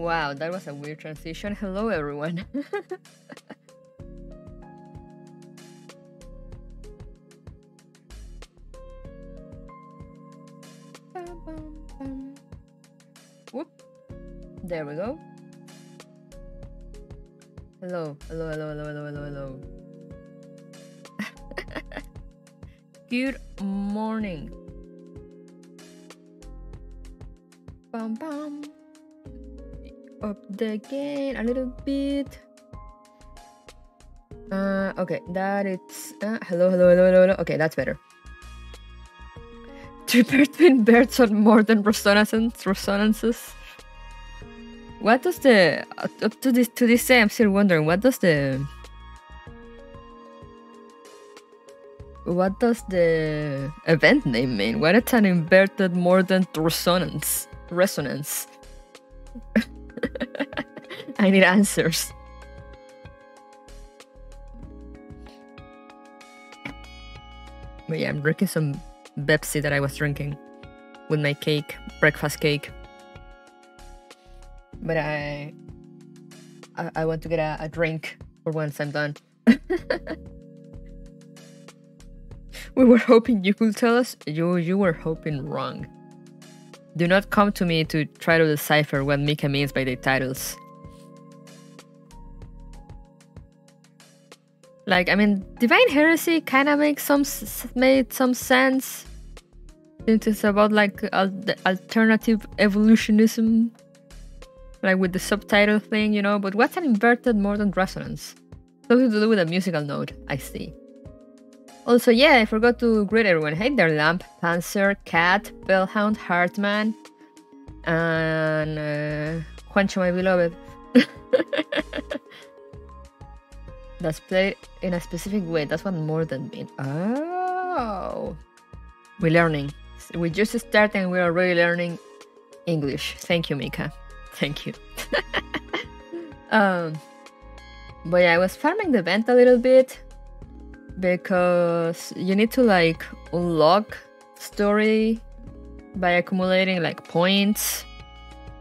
Wow, that was a weird transition. Hello, everyone. Whoop. There we go. Hello, hello, hello, hello, hello, hello, hello. Good morning. The gain a little bit. Uh, okay, that it's uh, hello, hello, hello, hello, hello. Okay, that's better. Triple twin birds on mordent resonances. Resonances. What does the up to this to this day? I'm still wondering what does the what does the event name mean? What is an inverted mordent resonance? Resonance. I need answers. But yeah, I'm drinking some Pepsi that I was drinking with my cake, breakfast cake. But I, I, I want to get a, a drink for once I'm done. we were hoping you could tell us. You you were hoping wrong. Do not come to me to try to decipher what Mika means by the titles. Like, I mean, Divine Heresy kind of makes some made some sense. Since it's about like al- alternative evolutionism, like with the subtitle thing, you know. But what's an inverted mordent resonance? Something to do with a musical note. I see. Also, yeah, I forgot to greet everyone. Hey there, Lamp, Panzer, Cat, Bellhound, Hartman, and uh, Juancho, my beloved. That's played in a specific way. That's what mordent mean. Oh, we're learning. We just started and we're already learning English. Thank you, Mika. Thank you. um, but yeah, I was farming the vent a little bit because you need to like unlock story by accumulating like points.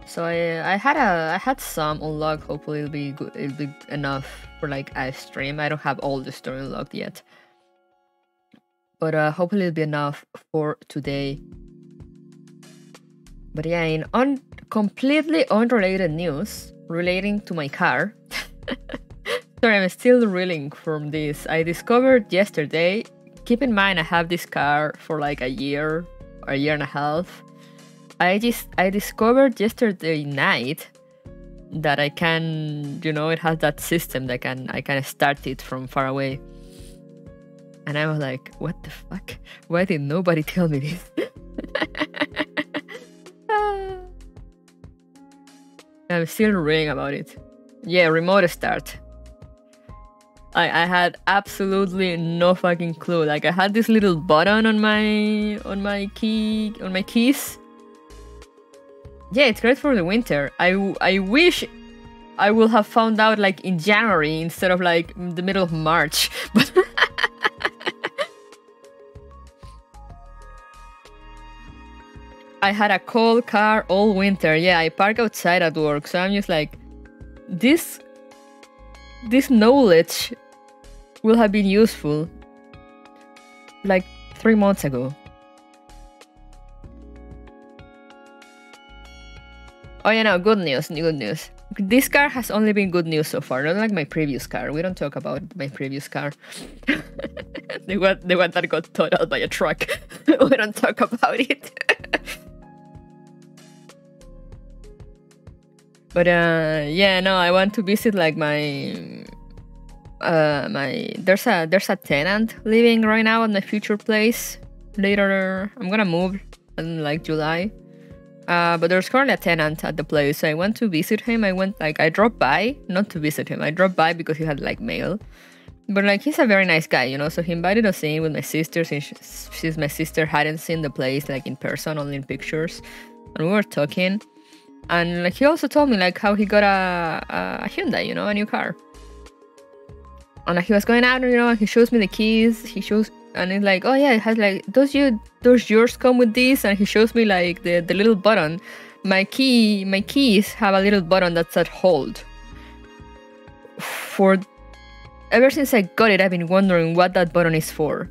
So I I had a I had some unlock. Hopefully it'll be good. It'll be enough for like a stream. I don't have all the story unlocked yet, but uh, hopefully it'll be enough for today. But yeah, in un- completely unrelated news relating to my car. Sorry, I'm still reeling from this. I discovered yesterday. Keep in mind, I have this car for like a year, a year and a half. I just I discovered yesterday night that I can, you know, it has that system that can I can start it from far away. And I was like, what the fuck? Why did nobody tell me this? I'm still reading about it. Yeah, remote start. I, I had absolutely no fucking clue. Like I had this little button on my on my key on my keys. Yeah, it's great for the winter. I, I wish I would have found out like in January instead of like the middle of March. But I had a cold car all winter. Yeah, I park outside at work, so I'm just like, this, this knowledge will have been useful like three months ago. Oh yeah, no, good news, good news. This car has only been good news so far, not like my previous car. We don't talk about my previous car. the one, the one that got totaled by a truck. we don't talk about it. but uh, yeah, no, I want to visit like my uh my there's a there's a tenant living right now in the future place. Later, I'm gonna move in like July. Uh, but there's currently a tenant at the place. So I went to visit him. I went like I dropped by, not to visit him. I dropped by because he had like mail. But like he's a very nice guy, you know. So he invited us in with my sister since she's my sister hadn't seen the place like in person, only in pictures, and we were talking. And like he also told me like how he got a, a Hyundai, you know, a new car. And like, he was going out, you know, and he shows me the keys. He shows and it's like, oh yeah, it has like, does you does yours come with this? And he shows me like the, the little button my key my keys have a little button that said hold. For ever since I got it, I've been wondering what that button is for.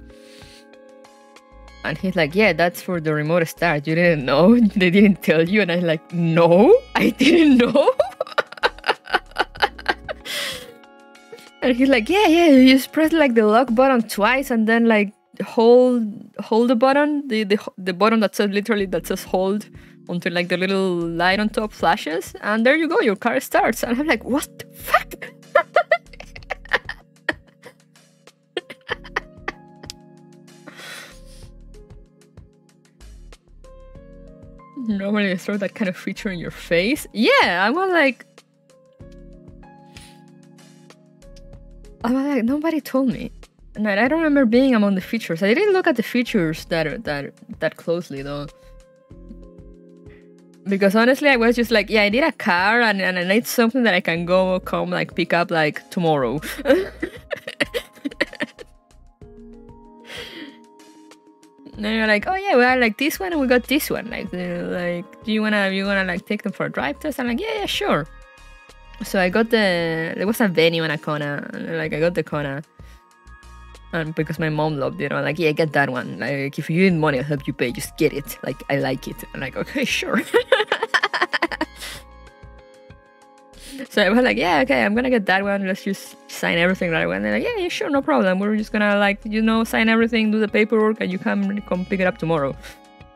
And he's like, Yeah, that's for the remote start. You didn't know? They didn't tell you? And I'm like, No, I didn't know. And he's like, Yeah, yeah, you just press like the lock button twice and then like hold hold the button, the, the the button that says literally that says hold until like the little light on top flashes, and there you go, your car starts. And I'm like, what the fuck? Normally, they throw that kind of feature in your face. Yeah, I was like, I was like, nobody told me. And I don't remember being among the features. I didn't look at the features that that that closely though. Because honestly, I was just like, yeah, I need a car and, and I need something that I can go come like pick up like tomorrow. And you're like, oh yeah, we got like this one and we got this one. Like, like, do you wanna, you wanna like take them for a drive test? I'm like, yeah, yeah, sure. So I got the, there was a venue in a corner, like I got the corner, and um, because my mom loved it, I'm like, yeah, get that one. Like, if you need money, I'll help you pay. Just get it. Like, I like it. I'm like, okay, sure. so I was like, yeah, okay, I'm gonna get that one. Let's just sign everything right away. And they're like, yeah, yeah, sure, no problem. We're just gonna like, you know, sign everything, do the paperwork, and you come come pick it up tomorrow.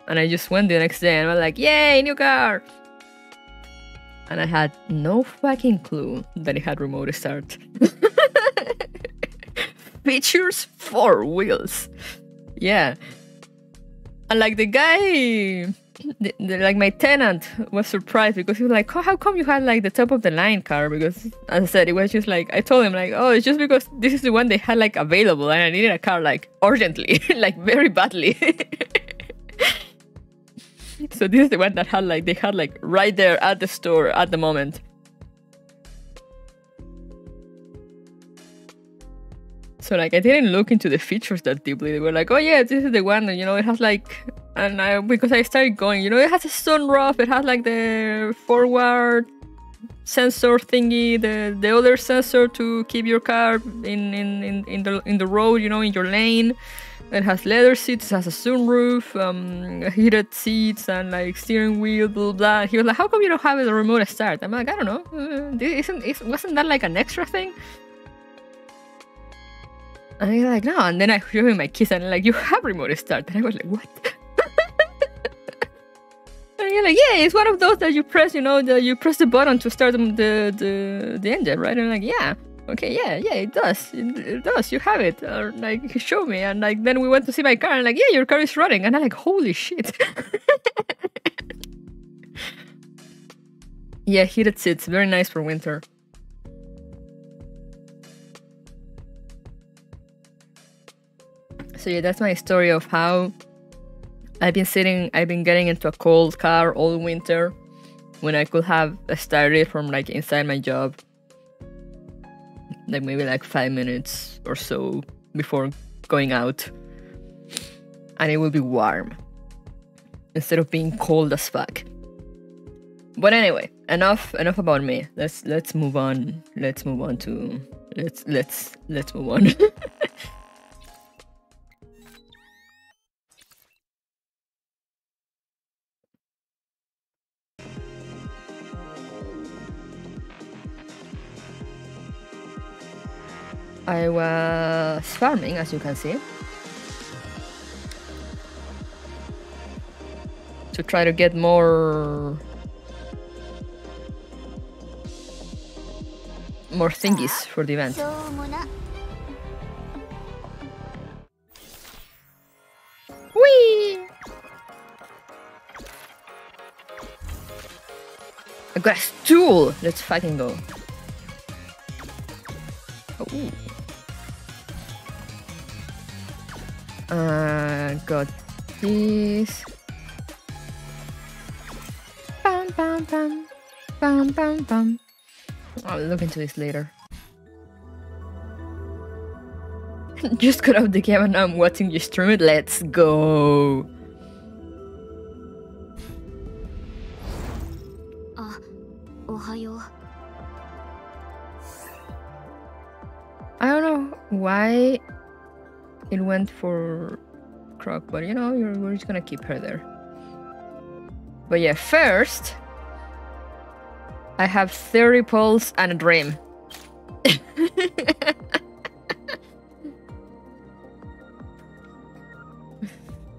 And I just went the next day and I was like, yay, new car. And I had no fucking clue that it had remote start. features four wheels. Yeah. And like the guy, the, the, like my tenant was surprised because he was like, oh, how come you had like the top of the line car? Because as I said, it was just like, I told him like, oh, it's just because this is the one they had like available and I needed a car like urgently, like very badly. so this is the one that had like, they had like right there at the store at the moment. So like I didn't look into the features that deeply. They were like, oh yeah, this is the one. And, you know, it has like, and I because I started going, you know, it has a sunroof. It has like the forward sensor thingy, the the other sensor to keep your car in in in, in the in the road, you know, in your lane. It has leather seats, it has a sunroof, um, heated seats, and like steering wheel, blah blah. He was like, "How come you don't have a remote start?" I'm like, "I don't know. Uh, isn't, isn't wasn't that like an extra thing?" And he's like, no. And then I show him my keys and I'm like, you have remote start. And I was like, what? and you're like, yeah, it's one of those that you press, you know, that you press the button to start the, the, the engine, right? And I'm like, yeah. Okay, yeah, yeah, it does. It, it does. You have it. Or like, show me. And like, then we went to see my car and like, yeah, your car is running. And I'm like, holy shit. yeah, heated seats. Very nice for winter. So yeah, that's my story of how I've been sitting, I've been getting into a cold car all winter when I could have started from like inside my job, like maybe like five minutes or so before going out, and it will be warm instead of being cold as fuck. But anyway, enough enough about me. Let's let's move on. Let's move on to let's let's let's move on. I was farming, as you can see, to try to get more more thingies for the event. Whee! I got a stool! Let's fucking go. Oh. Uh, got this. Bam, bam, bam. Bam, bam, bam. I'll look into this later. Just got off the game and now I'm watching you stream it. Let's go. I don't know why it went for Croc, but you know, we're just gonna keep her there. But yeah, first, I have 30 pulls and a dream.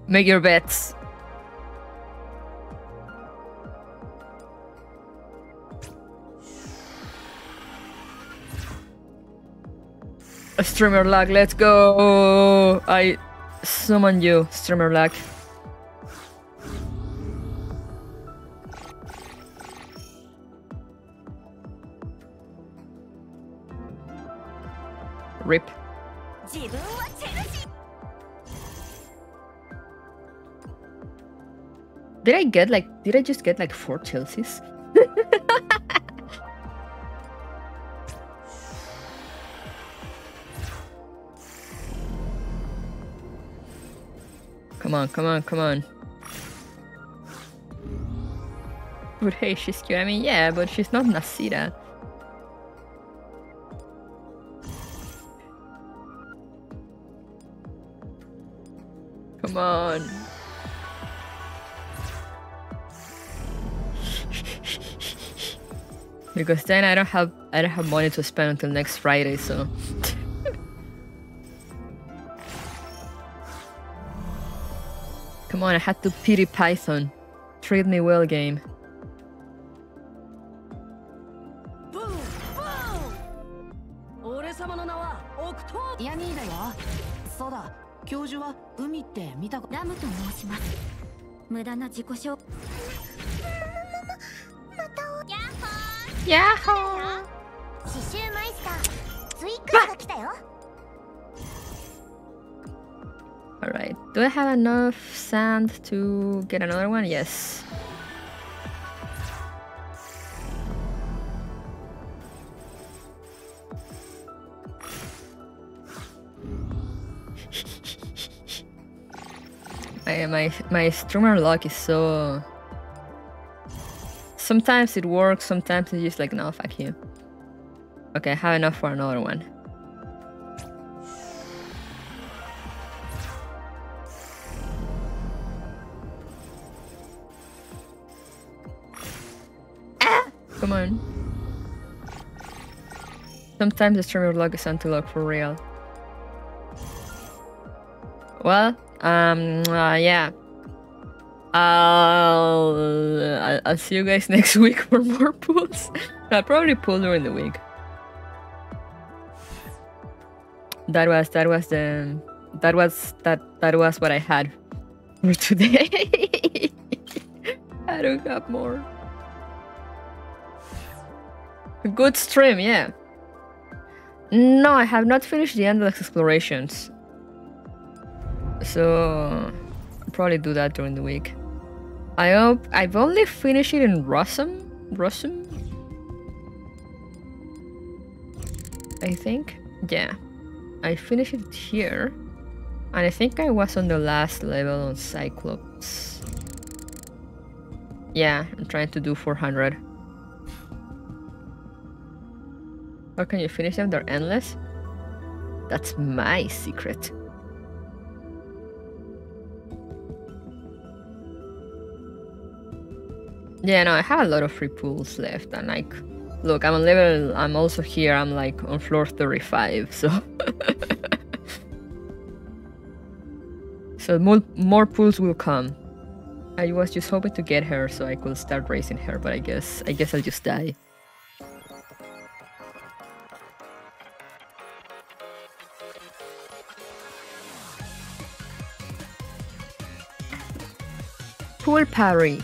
Make your bets. Streamer lag, let's go! I summon you, streamer lag. Rip. Did I get like, did I just get like four Chelseas? Come on, come on, come on. But hey, she's cute. I mean, yeah, but she's not Nascita. Come on. because then I don't have I don't have money to spend until next Friday, so Come on, I had to pity Python. Treat me well, game. Boo, boo. 俺様の名はオクトーヤニーだよ。そうだ、教授は海って見たラムと申します。無駄な自己紹介。またおやーー刺繍マイスター、イッカーが来たよ。Alright, do I have enough sand to get another one? Yes. my, my, my streamer lock is so... Sometimes it works, sometimes it's just like, no, fuck you. Okay, I have enough for another one. Sometimes the streamer log is anti-log for real. Well, um, uh, yeah. I'll, I'll see you guys next week for more pulls. I'll probably pull during the week. That was that was the that was that that was what I had for today. I don't have more. Good stream, yeah. No, I have not finished the endless explorations. So I'll probably do that during the week. I hope I've only finished it in Rossum. Rossum? I think. Yeah. I finished it here. And I think I was on the last level on Cyclops. Yeah, I'm trying to do 400. How can you finish them? They're endless? That's my secret. Yeah, no, I have a lot of free pools left, and like, look, I'm on level, I'm also here, I'm like on floor 35, so... so more, more pools will come. I was just hoping to get her so I could start racing her, but I guess, I guess I'll just die. Pool parry.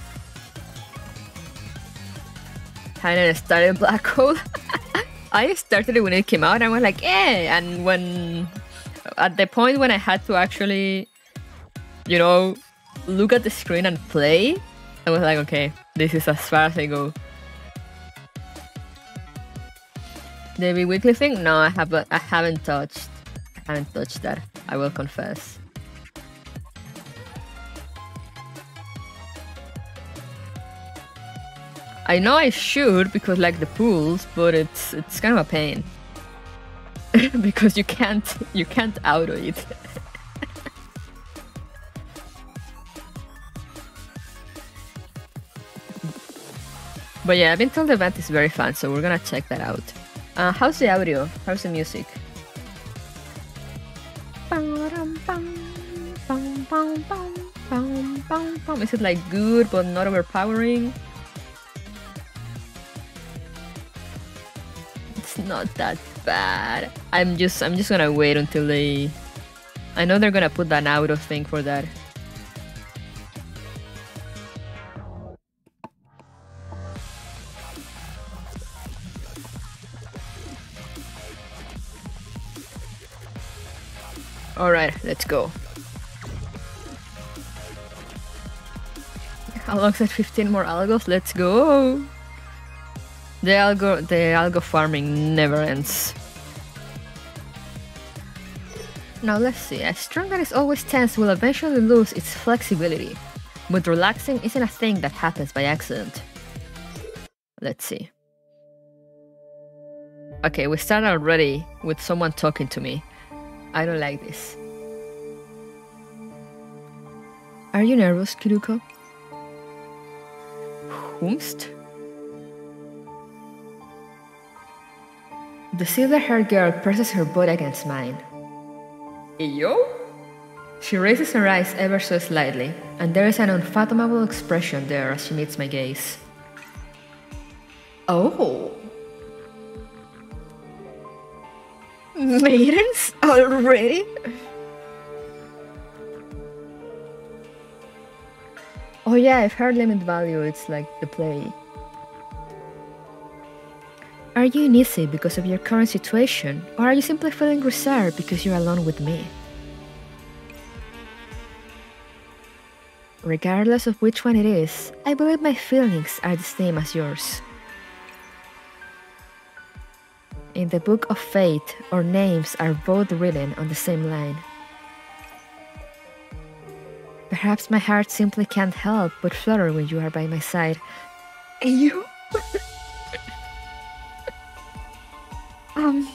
And started Black Hole. I started it when it came out and I was like, eh. And when, at the point when I had to actually, you know, look at the screen and play, I was like, okay, this is as far as I go. The weekly thing? No, I haven't. I haven't touched. I haven't touched that. I will confess. I know I should because like the pools, but it's it's kind of a pain. because you can't you can't auto it. but yeah, I've been told the event is very fun, so we're gonna check that out. Uh, how's the audio? How's the music? Is it like good but not overpowering? It's not that bad. I'm just I'm just gonna wait until they I know they're gonna put that auto thing for that. Alright, let's go. How long is 15 more algos? Let's go! The algo, the algo farming never ends. Now let's see, a strong that is always tense will eventually lose its flexibility, but relaxing isn't a thing that happens by accident. Let's see. Okay, we start already with someone talking to me. I don't like this. Are you nervous, Kuruko? Whomst? The silver-haired girl presses her butt against mine. Yo? She raises her eyes ever so slightly, and there is an unfathomable expression there as she meets my gaze. Oh. Maidens already? Oh yeah, I've heard limit value, it's like the play. Are you uneasy because of your current situation, or are you simply feeling reserved because you're alone with me? Regardless of which one it is, I believe my feelings are the same as yours. In the book of fate, our names are both written on the same line. Perhaps my heart simply can't help but flutter when you are by my side. And you? Um.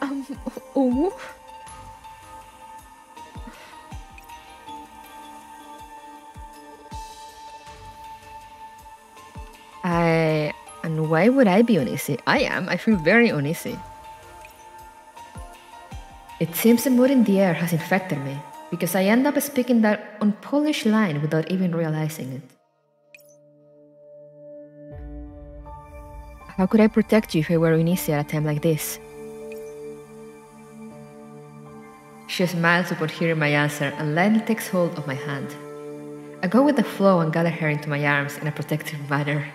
Um. Oh. I. And why would I be uneasy? I am. I feel very uneasy. It seems the mood in the air has infected me, because I end up speaking that unpolished line without even realizing it. How could I protect you if I were uneasy at a time like this? She smiles upon hearing my answer and lightly takes hold of my hand. I go with the flow and gather her into my arms in a protective manner.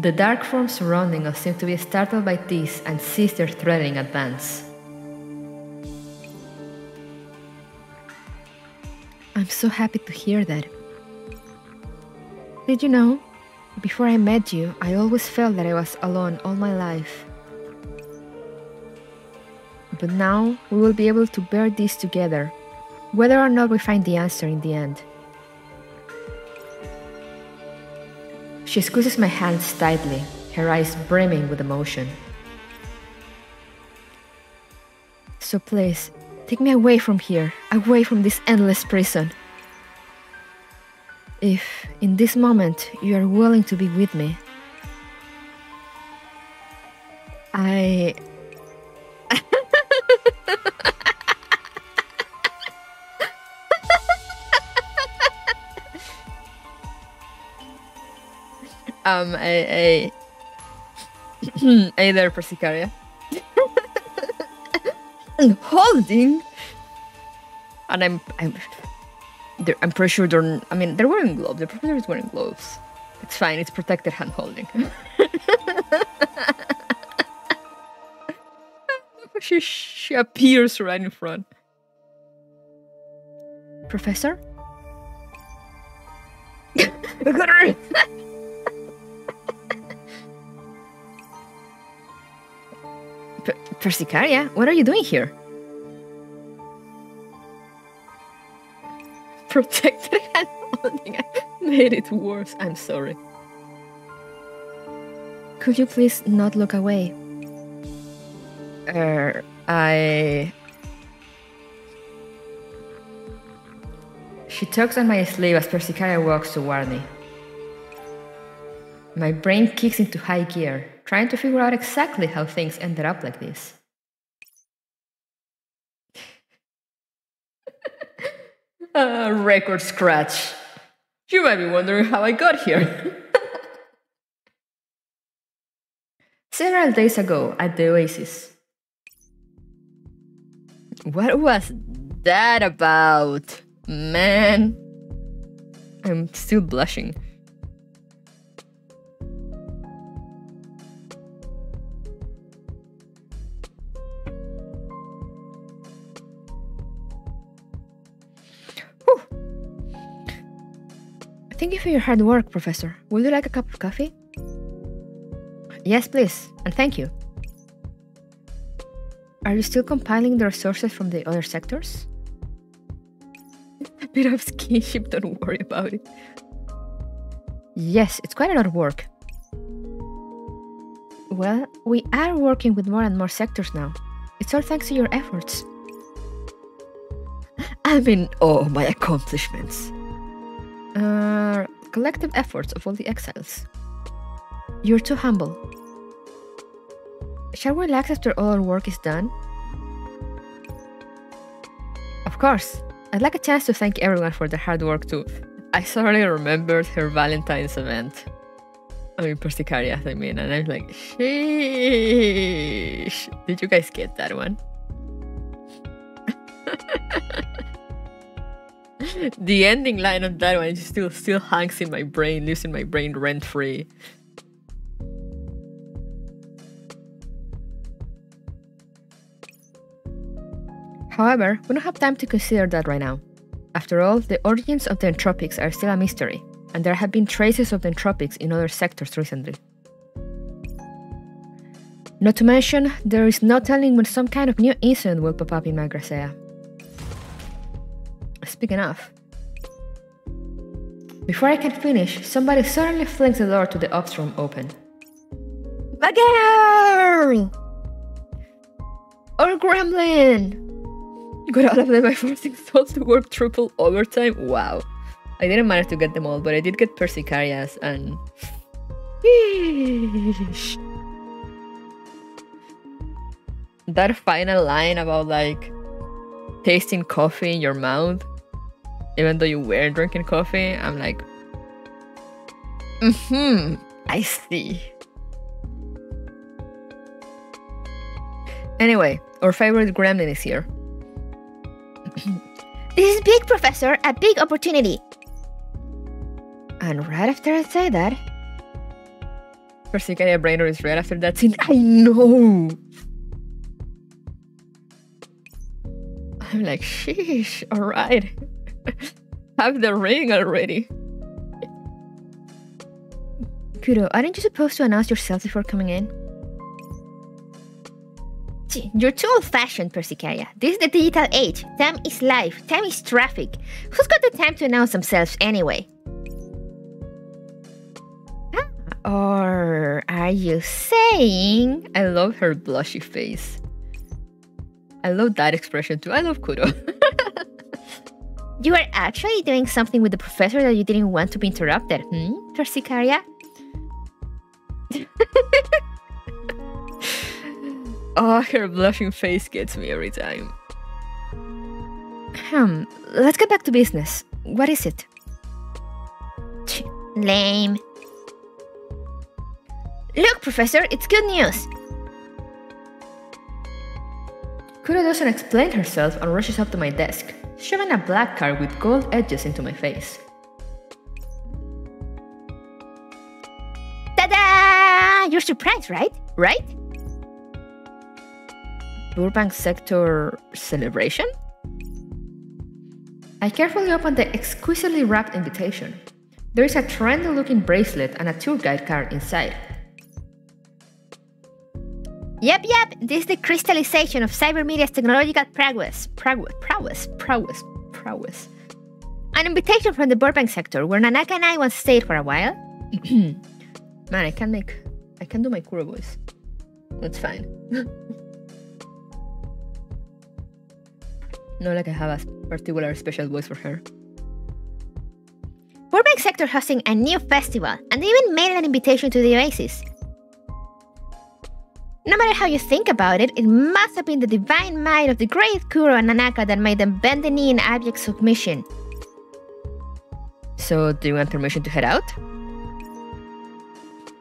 The dark forms surrounding us seem to be startled by this and cease their threatening advance. I'm so happy to hear that. Did you know? Before I met you, I always felt that I was alone all my life. But now we will be able to bear this together, whether or not we find the answer in the end. She squeezes my hands tightly, her eyes brimming with emotion. So please, take me away from here, away from this endless prison. If, in this moment, you are willing to be with me, I. um, a. a hey there, Persicaria. and holding. And I'm. I'm I'm pretty sure they're. I mean, they're wearing gloves. The professor is wearing gloves. It's fine. It's protected hand holding. she she appears right in front. Professor. Persicaria, what are you doing here? Protected hand holding. made it worse. I'm sorry. Could you please not look away? Er, I. She tugs on my sleeve as Persicaria walks toward me. My brain kicks into high gear, trying to figure out exactly how things ended up like this. Record scratch. You might be wondering how I got here. Several days ago at the Oasis. What was that about? Man. I'm still blushing. For your hard work, Professor. Would you like a cup of coffee? Yes, please, and thank you. Are you still compiling the resources from the other sectors? a bit of skinship, don't worry about it. Yes, it's quite a lot of work. Well, we are working with more and more sectors now. It's all thanks to your efforts. I mean, awe of my accomplishments uh, collective efforts of all the exiles. You're too humble. Shall we relax after all our work is done? Of course. I'd like a chance to thank everyone for their hard work too. I suddenly remembered her Valentine's event. I mean, Persicaria, I mean, and I'm like, sheesh. Did you guys get that one? the ending line of that one still still hangs in my brain, lives in my brain rent free. However, we don't have time to consider that right now. After all, the origins of the entropics are still a mystery, and there have been traces of the entropics in other sectors recently. Not to mention, there is no telling when some kind of new incident will pop up in Malgracea. Speaking of, before I can finish, somebody suddenly flings the door to the ops room open. Girl! Or gremlin! Got all of them by forcing Sol to work triple overtime? Wow. I didn't manage to get them all, but I did get Persicarias and... that final line about like tasting coffee in your mouth even though you were drinking coffee, I'm like, hmm, I see. Anyway, our favorite gremlin is here. this is big, Professor, a big opportunity. And right after I say that, Persicaria Brainer is right after that scene. I know! I'm like, sheesh, alright. Have the ring already. Kuro, aren't you supposed to announce yourself before coming in? You're too old-fashioned, Persicaria. This is the digital age. Time is life. Time is traffic. Who's got the time to announce themselves anyway? Ah, or are you saying... I love her blushy face. I love that expression too. I love Kuro. You are actually doing something with the professor that you didn't want to be interrupted, hmm, Persicaria? oh, her blushing face gets me every time. Hmm, let's get back to business. What is it? Lame. Look, Professor, it's good news. Kuro doesn't explain herself and rushes up to my desk shoving a black card with gold edges into my face. Ta-da! You're surprised, right? Right? Burbank Sector celebration? I carefully open the exquisitely wrapped invitation. There is a trendy looking bracelet and a tour guide card inside. Yep, yep, this is the crystallization of cybermedia's technological prowess. Prowess, prowess, prowess, prowess. An invitation from the Burbank sector, where Nanaka and I once stayed for a while. Man, I can make. I can do my Kuro voice. That's fine. Not like I have a particular special voice for her. Burbank sector hosting a new festival, and they even made an invitation to the Oasis. No matter how you think about it, it must have been the divine might of the great Kuro and Nanaka that made them bend the knee in abject submission. So, do you want permission to head out?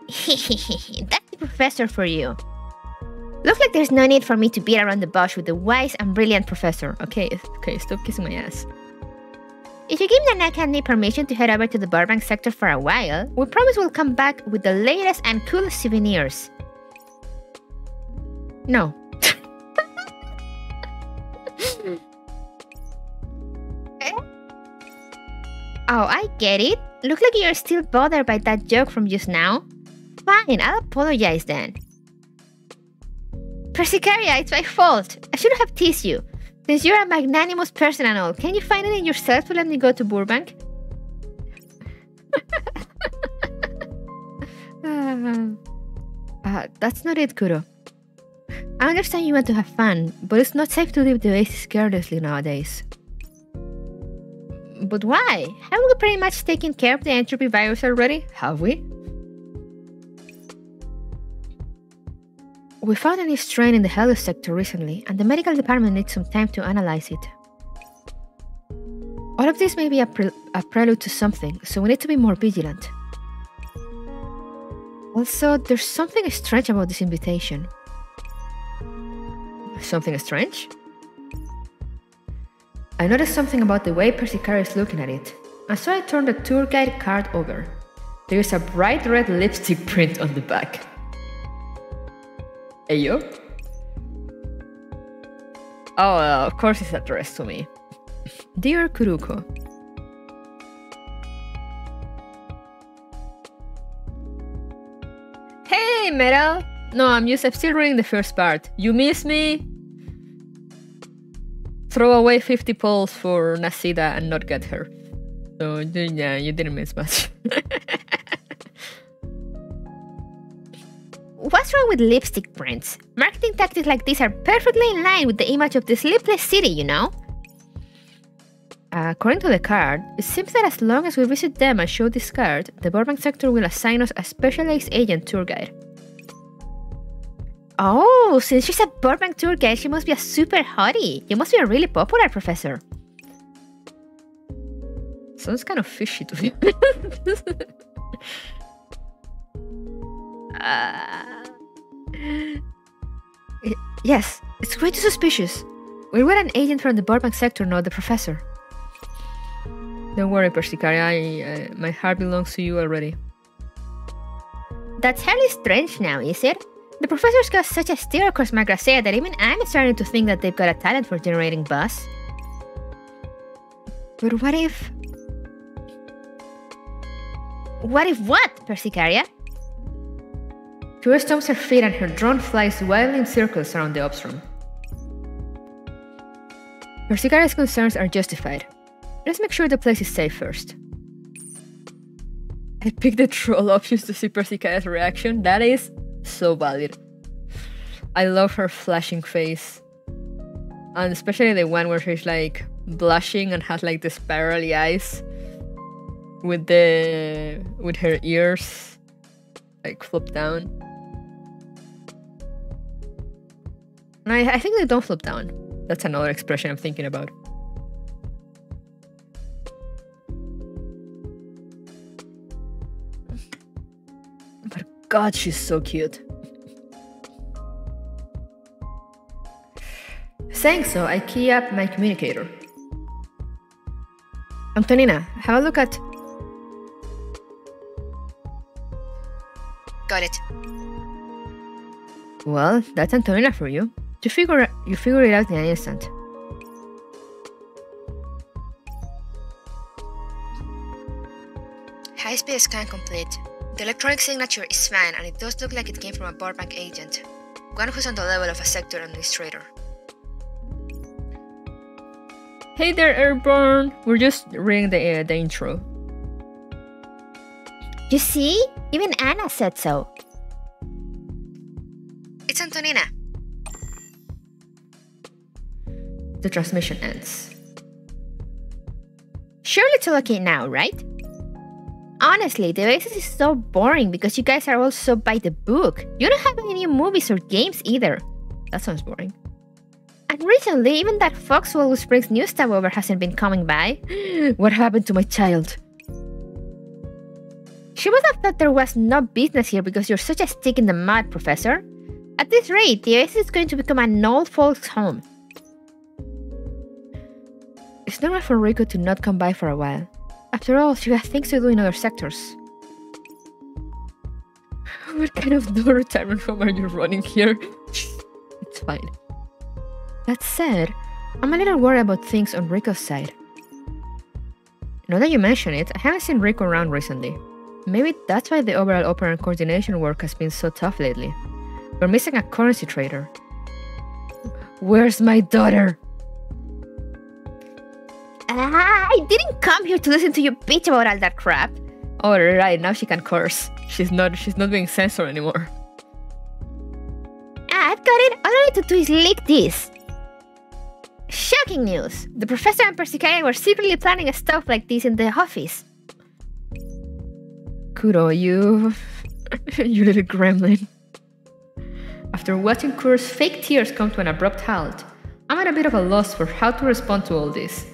That's the professor for you. Looks like there's no need for me to beat around the bush with the wise and brilliant professor. Okay, okay, stop kissing my ass. If you give Nanaka and me permission to head over to the Burbank sector for a while, we promise we'll come back with the latest and coolest souvenirs. No. Oh, I get it. Looks like you're still bothered by that joke from just now. Fine, I'll apologize then. Persicaria, it's my fault. I should have teased you. Since you're a magnanimous person and all, can you find it in yourself to let me go to Burbank? uh, that's not it, Kuro. I understand you want to have fun, but it's not safe to leave the oasis carelessly nowadays. But why? Haven't we pretty much taken care of the entropy virus already? Have we? We found a new strain in the Helios sector recently, and the medical department needs some time to analyze it. All of this may be a, pre a prelude to something, so we need to be more vigilant. Also, there's something strange about this invitation. Something strange? I noticed something about the way Persicaria is looking at it, and so I turned the tour guide card over. There is a bright red lipstick print on the back. Ayo? Oh, uh, of course it's addressed to me. Dear Kuruko, Hey, Metal! No, I'm just I'm still reading the first part. You miss me? Throw away 50 poles for Nascita and not get her. So, yeah, you didn't miss much. What's wrong with lipstick prints? Marketing tactics like these are perfectly in line with the image of this sleepless city, you know? According to the card, it seems that as long as we visit them and show this card, the Burbank sector will assign us a specialized agent tour guide. Oh, since she's a Burbank tour guide, she must be a super hottie. You must be a really popular professor. Sounds kind of fishy to me. uh... Yes, it's quite suspicious. We were an agent from the Burbank sector, not the professor. Don't worry, Persicaria, I, uh, my heart belongs to you already. That's hardly strange now, is it? The professor's got such a steer across my Magrasea that even I'm starting to think that they've got a talent for generating buzz. But what if... What if what, Persicaria? Kuro stomps her feet and her drone flies wildly in circles around the ops room. Persicaria's concerns are justified. Let's make sure the place is safe first. I picked the troll options to see Persicaria's reaction. That is so valid. I love her flashing face. And especially the one where she's like blushing and has like the spirally eyes with the with her ears like flip down. And I, I think they don't flip down. That's another expression I'm thinking about. God, she's so cute. Saying so, I key up my communicator. Antonina, have a look at... Got it. Well, that's Antonina for you. You figure you figure it out in an instant. High-speed scan complete. The electronic signature is fine and it does look like it came from a Burbank agent. One who's on the level of a sector administrator. Hey there, Airborne! We're just reading the, uh, the intro. You see? Even Anna said so. It's Antonina. The transmission ends. Surely it's all okay now, right? Honestly, the basis is so boring because you guys are all so by the book. You don't have any new movies or games either. That sounds boring. And recently, even that fox who always brings new stuff over hasn't been coming by. what happened to my child? She must have thought there was no business here because you're such a stick in the mud, Professor. At this rate, the oasis is going to become an old folks' home. It's normal for Rico to not come by for a while. After all, she has things to do in other sectors. What kind of no retirement home are you running here? it's fine. That said, I'm a little worried about things on Rico's side. Now that you mention it, I haven't seen Rico around recently. Maybe that's why the overall operand coordination work has been so tough lately. We're missing a currency trader. Where's my daughter? I didn't come here to listen to you bitch about all that crap. All right, now she can curse. She's not she's not being censored anymore. Ah, I've got it. All I need to do is leak this. Shocking news! The professor and Persicaria were secretly planning a stuff like this in the office. Kuro, you... you little gremlin. After watching Kuro's fake tears come to an abrupt halt, I'm at a bit of a loss for how to respond to all this.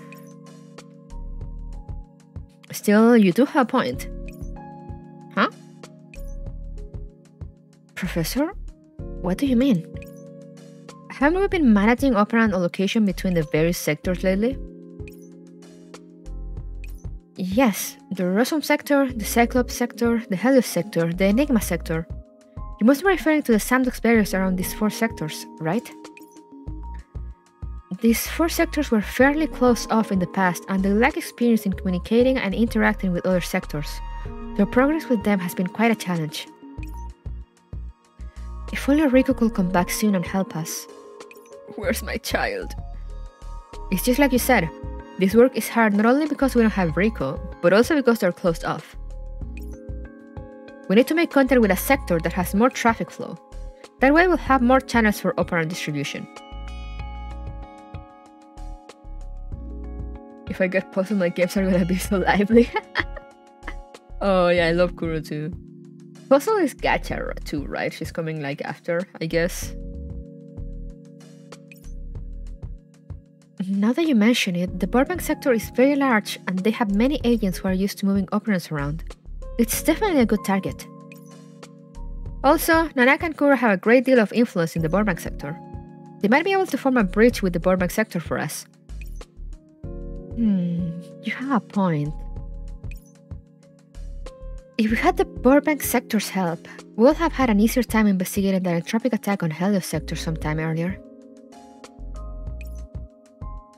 Still, you do have a point. Huh? Professor? What do you mean? Haven't we been managing operand allocation between the various sectors lately? Yes, the Rosum sector, the Cyclops sector, the Helios sector, the Enigma sector. You must be referring to the sandbox barriers around these four sectors, right? These four sectors were fairly close off in the past and they lack experience in communicating and interacting with other sectors. Their progress with them has been quite a challenge. If only Rico could come back soon and help us. Where's my child? It's just like you said. This work is hard not only because we don't have Rico, but also because they're closed off. We need to make contact with a sector that has more traffic flow. That way we'll have more channels for operand distribution. If I get puzzled, my games are gonna be so lively. oh yeah, I love Kuro too. Puzzle is Gacha too, right? She's coming like after, I guess. Now that you mention it, the Burbank sector is very large and they have many agents who are used to moving operands around. It's definitely a good target. Also, Nanaka and Kuro have a great deal of influence in the Burbank sector. They might be able to form a bridge with the Burbank sector for us. Hmm, you have a point. If we had the Burbank sector's help, we would have had an easier time investigating that entropic attack on Helios sector sometime earlier.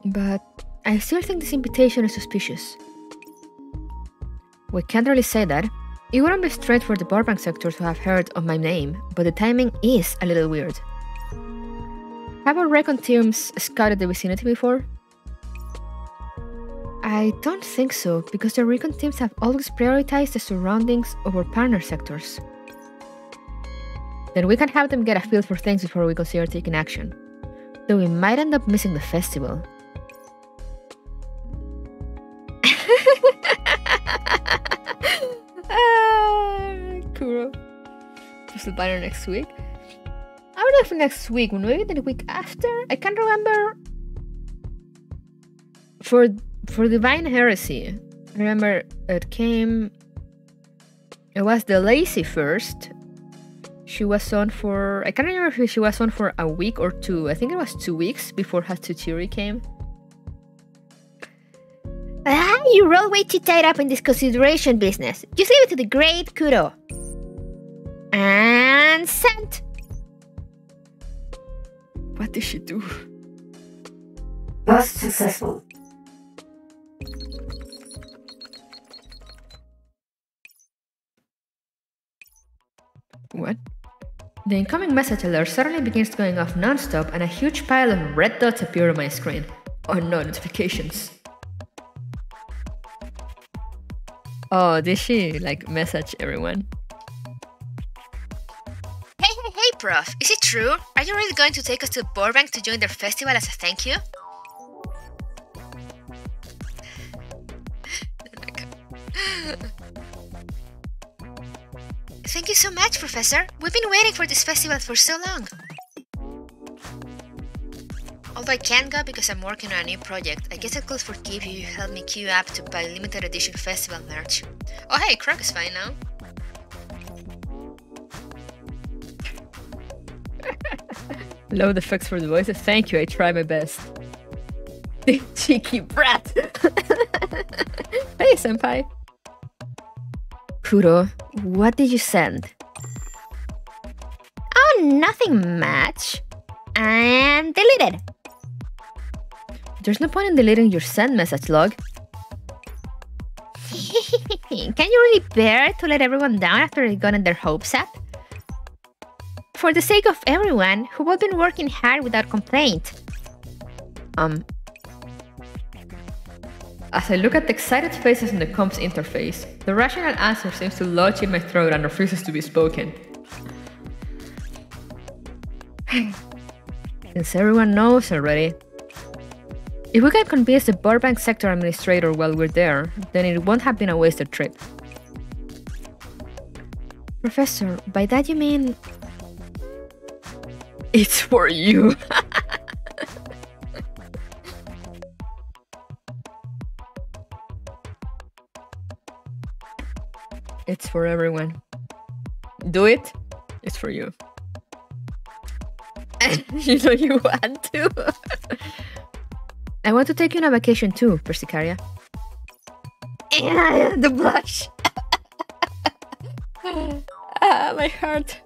But I still think this invitation is suspicious. We can't really say that. It wouldn't be straight for the Burbank sector to have heard of my name, but the timing is a little weird. Have our recon teams scouted the vicinity before? I don't think so, because the recon teams have always prioritized the surroundings over partner sectors. Then we can have them get a feel for things before we consider taking action. Though we might end up missing the festival. ah, Kuro. Just the banner next week. I don't know if next week, maybe the week after. I can't remember. For for Divine Heresy, I remember it came. It was the Lazy first. She was on for. I can't remember if she was on for a week or two. I think it was two weeks before Hatsutiri came. Ah, you're way too tied up in this consideration business. Just leave it to the great Kuro And sent. What did she do? Bust successful. What? The incoming message alert suddenly begins going off non-stop and a huge pile of red dots appear on my screen. Oh no, notifications. Oh, did she like message everyone? Hey, hey, hey, Prof. Is it true? Are you really going to take us to Burbank to join their festival as a thank you? Thank you so much, Professor. We've been waiting for this festival for so long. Although I can't go because I'm working on a new project, I guess I could forgive you if you help me queue up to buy limited edition festival merch. Oh hey, Croc is fine now. Load effects for the voices. Thank you, I try my best. Cheeky brat. hey, senpai. Kuro, what did you send? Oh, nothing much. And deleted. There's no point in deleting your send message log. Can you really bear to let everyone down after they've gotten their hopes up? For the sake of everyone who have been working hard without complaint. Um. As I look at the excited faces in the comms interface, the rational answer seems to lodge in my throat and refuses to be spoken. Since everyone knows already. If we can convince the Burbank sector administrator while we're there, then it won't have been a wasted trip. Professor, by that you mean. It's for you. it's for everyone. Do it. It's for you. you know you want to. I want to take you on a vacation too, Persicaria. Yeah, the blush. ah, my heart.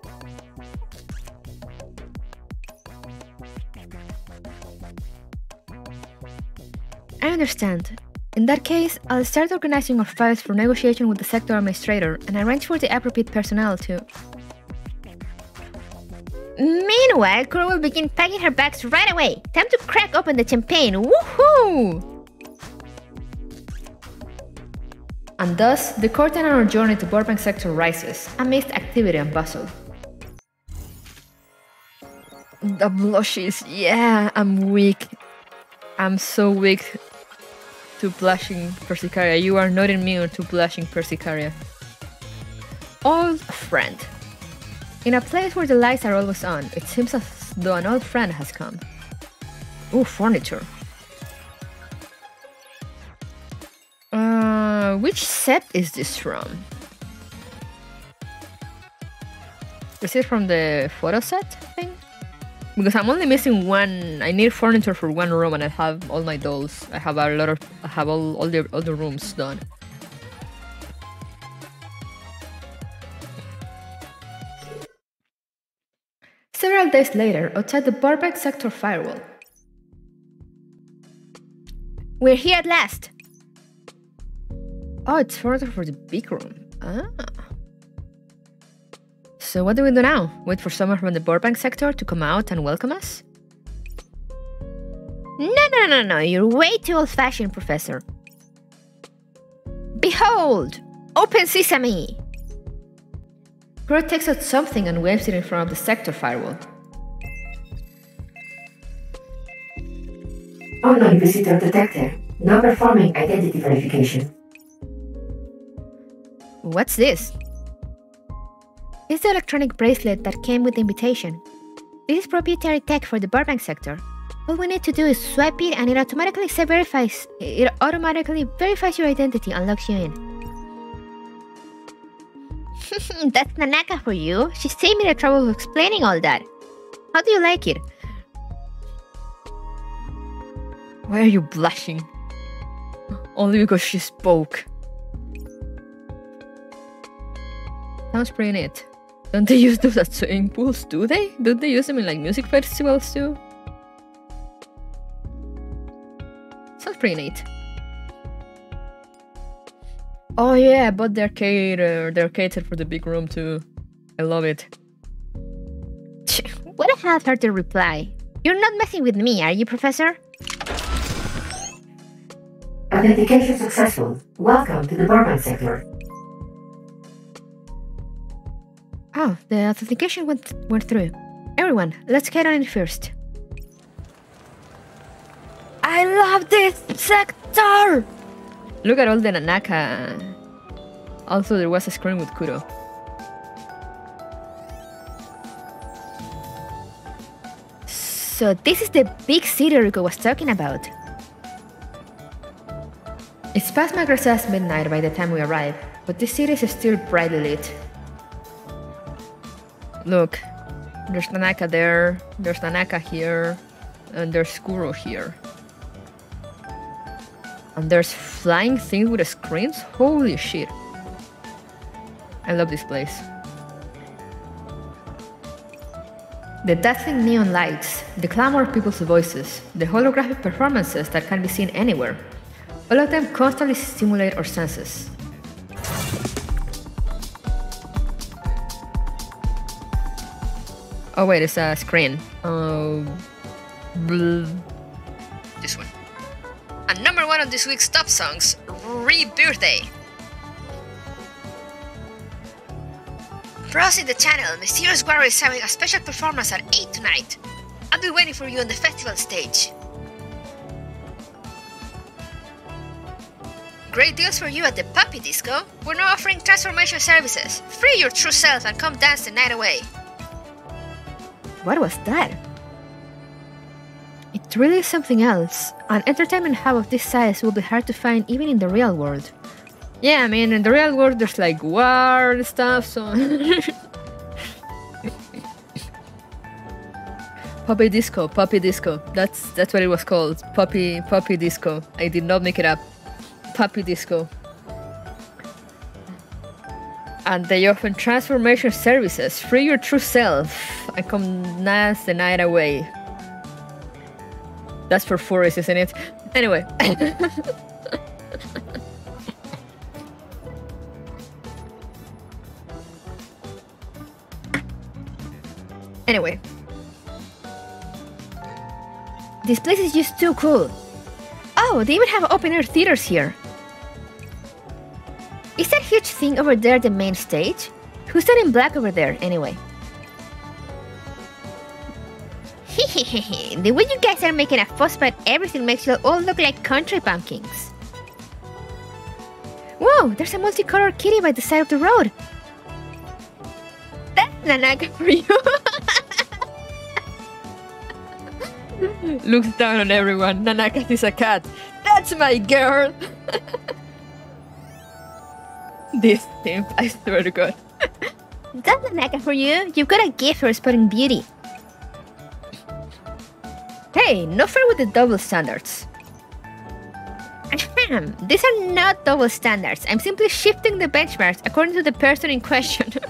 I understand. In that case, I'll start organizing our files for negotiation with the sector administrator and arrange for the appropriate personnel to. Meanwhile, Kuro will begin packing her bags right away. Time to crack open the champagne. Woohoo! And thus, the curtain on our journey to Burbank sector rises, amidst activity and bustle. The blushes, yeah, I'm weak. I'm so weak to blushing Persicaria. You are not immune to blushing Persicaria. Old friend. In a place where the lights are always on, it seems as though an old friend has come. Ooh, furniture. Uh, which set is this from? Is it from the photo set thing? Because I'm only missing one. I need furniture for one room, and I have all my dolls. I have a lot of. I have all all the all the rooms done. Several days later, outside the Burbank sector firewall. We're here at last. Oh, it's further for the big room. Ah. So what do we do now? Wait for someone from the Burbank sector to come out and welcome us? No, no, no, no. You're way too old fashioned, Professor. Behold! Open sesame! Kuro takes out something and waves it in front of the sector firewall. Online visitor detected. Not performing identity verification. What's this? It's the electronic bracelet that came with the invitation. This is proprietary tech for the Burbank sector. All we need to do is swipe it and it automatically verifies it automatically verifies your identity and locks you in. That's Nanaka for you. She saved me the trouble of explaining all that. How do you like it? Why are you blushing? Only because she spoke. Sounds pretty neat. Don't they use those at swimming pools, do they? Don't they use them in like music festivals too? Sounds pretty neat. Oh yeah, I bought the arcade, uh, the arcade for the big room too. I love it. What a half-hearted reply. You're not messing with me, are you, Professor? Authentication successful. Welcome to the Burbank sector. Oh, the authentication went, went through. Everyone, let's get on in first. I love this sector! Look at all the Nanaka. Also, there was a screen with Kuro. So this is the big city Rico was talking about. It's past Magrasea's midnight by the time we arrive, but this city is still brightly lit. Look, there's Nanaka there, there's Nanaka here, and there's Kuro here. And there's flying things with screens? Holy shit. I love this place. The dazzling neon lights, the clamor of people's voices, the holographic performances that can be seen anywhere. All of them constantly stimulate our senses. Oh wait, it's a screen. Bl- this one. And number one of this week's top songs, Rebirthday. Browsing the channel, Mysterious Warrior is having a special performance at 8 tonight. I'll be waiting for you on the festival stage. Great deals for you at the Puppy Disco. We're now offering transformation services. Free your true self and come dance the night away. What was that? It really is something else. An entertainment hub of this size will be hard to find even in the real world. Yeah, I mean, in the real world, there's like war and stuff, so. Puppy Disco, Puppy Disco. That's that's what it was called. Puppy Puppy Disco. I did not make it up. Puppy Disco. And they offer transformation services. Free your true self and come dance the night away. That's for Forest, isn't it? Anyway. anyway. This place is just too cool. Oh, they even have open air theaters here. Is that huge thing over there the main stage? Who's that in black over there, anyway? the way you guys are making a fuss about everything makes you all look like country pumpkins. Whoa, there's a multicolored kitty by the side of the road. That's Nanaka for you. Looks down on everyone. Nanaka is a cat. That's my girl! this thing, I swear to god. That's Nanaka for you. You've got a gift for spotting beauty. Hey, no fair with the double standards. Ahem, These are not double standards. I'm simply shifting the benchmarks according to the person in question.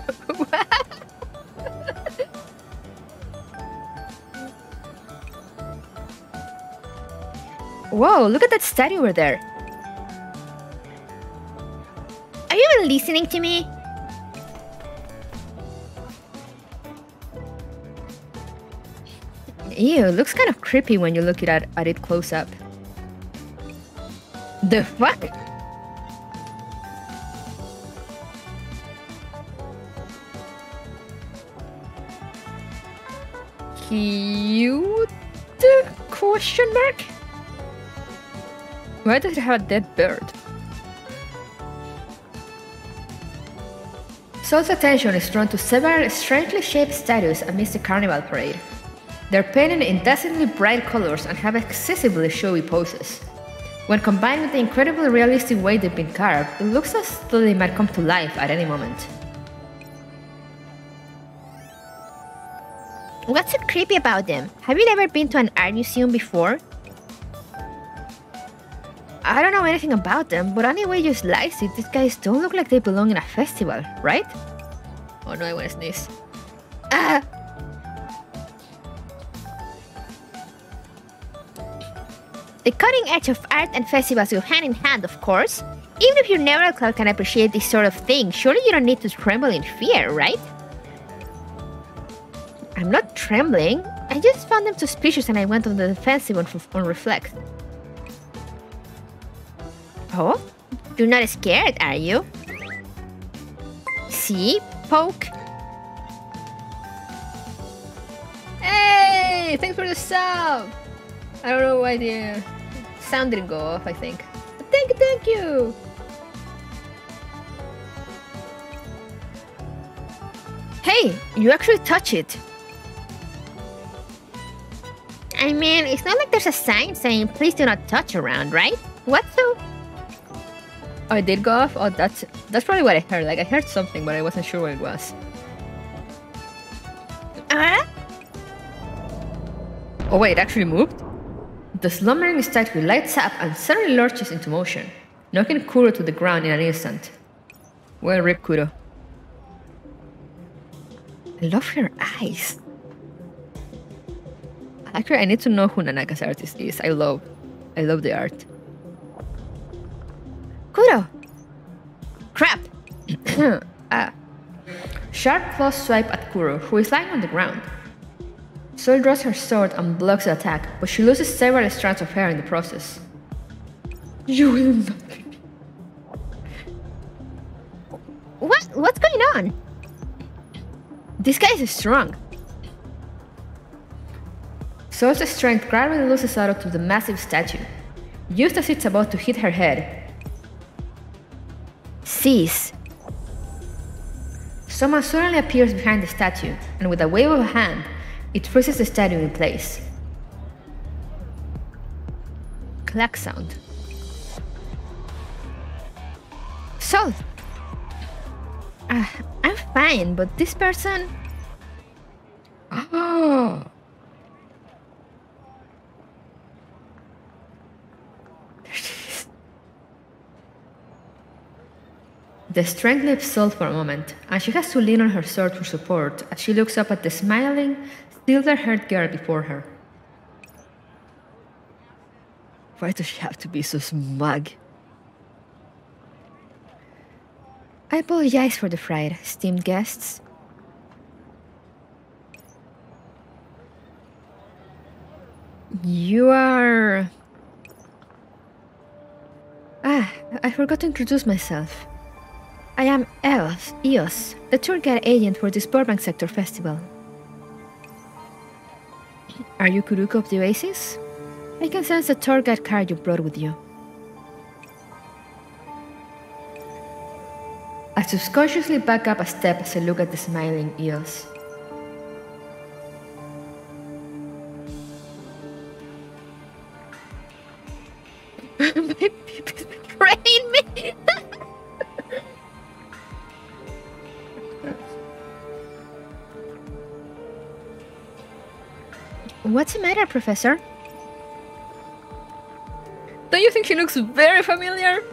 Whoa, look at that statue over there. Are you even listening to me? Ew, looks kind of creepy when you look at it, at it close up. The fuck? Cute? Question mark? Why does it have a dead bird? Sol's attention is drawn to several strangely shaped statues amidst the carnival parade. They're painted in dazzlingly bright colors and have excessively showy poses. When combined with the incredibly realistic way they've been carved, it looks as though they might come to life at any moment. What's so creepy about them? Have you never been to an art museum before? I don't know anything about them, but anyway you slice it, these guys don't look like they belong in a festival, right? Oh no, I want to sneeze. Ah! The cutting edge of art and festivals go hand in hand, of course. Even if your neural cloud can appreciate this sort of thing, surely you don't need to tremble in fear, right? I'm not trembling. I just found them suspicious and I went on the defensive on, on Reflect. Oh? You're not scared, are you? See? Poke. Hey, thanks for the sub. I don't know why the sound didn't go off. I think. But thank you, thank you. Hey, you actually touch it. I mean, it's not like there's a sign saying please do not touch around, right? What so? It did go off. Oh, that's that's probably what I heard. Like I heard something, but I wasn't sure what it was. Uh? Oh wait, it actually moved? The slumbering statue lights up and suddenly lurches into motion, knocking Kuro to the ground in an instant. Well, rip Kuro. I love her eyes. Actually, I need to know who Nanaka's artist is. I love, I love the art. Kuro! Crap! ah. Sharp claws swipe at Kuro, who is lying on the ground. Sol draws her sword and blocks the attack, but she loses several strands of hair in the process. You will not. What? What's going on? This guy is strong. Sol's strength gradually loses out to the massive statue, just as it's about to hit her head. Cease. Someone suddenly appears behind the statue, and with a wave of a hand, it freezes the statue in place. Clack sound. So, Uh, I'm fine, but this person. Oh! The strength leaves Sol for a moment, and she has to lean on her sword for support as she looks up at the smiling, silver haired girl before her. Why does she have to be so smug? I apologize for the fright, esteemed guests. You are. Ah, I forgot to introduce myself. I am Eos, Eos, the tour guide agent for this Burbank Sector Festival. Are you Kuruko of the Oasis? I can sense the tour guide card you brought with you. I subconsciously back up a step as I look at the smiling Eos. Brain me! What's the matter, Professor? Don't you think she looks very familiar?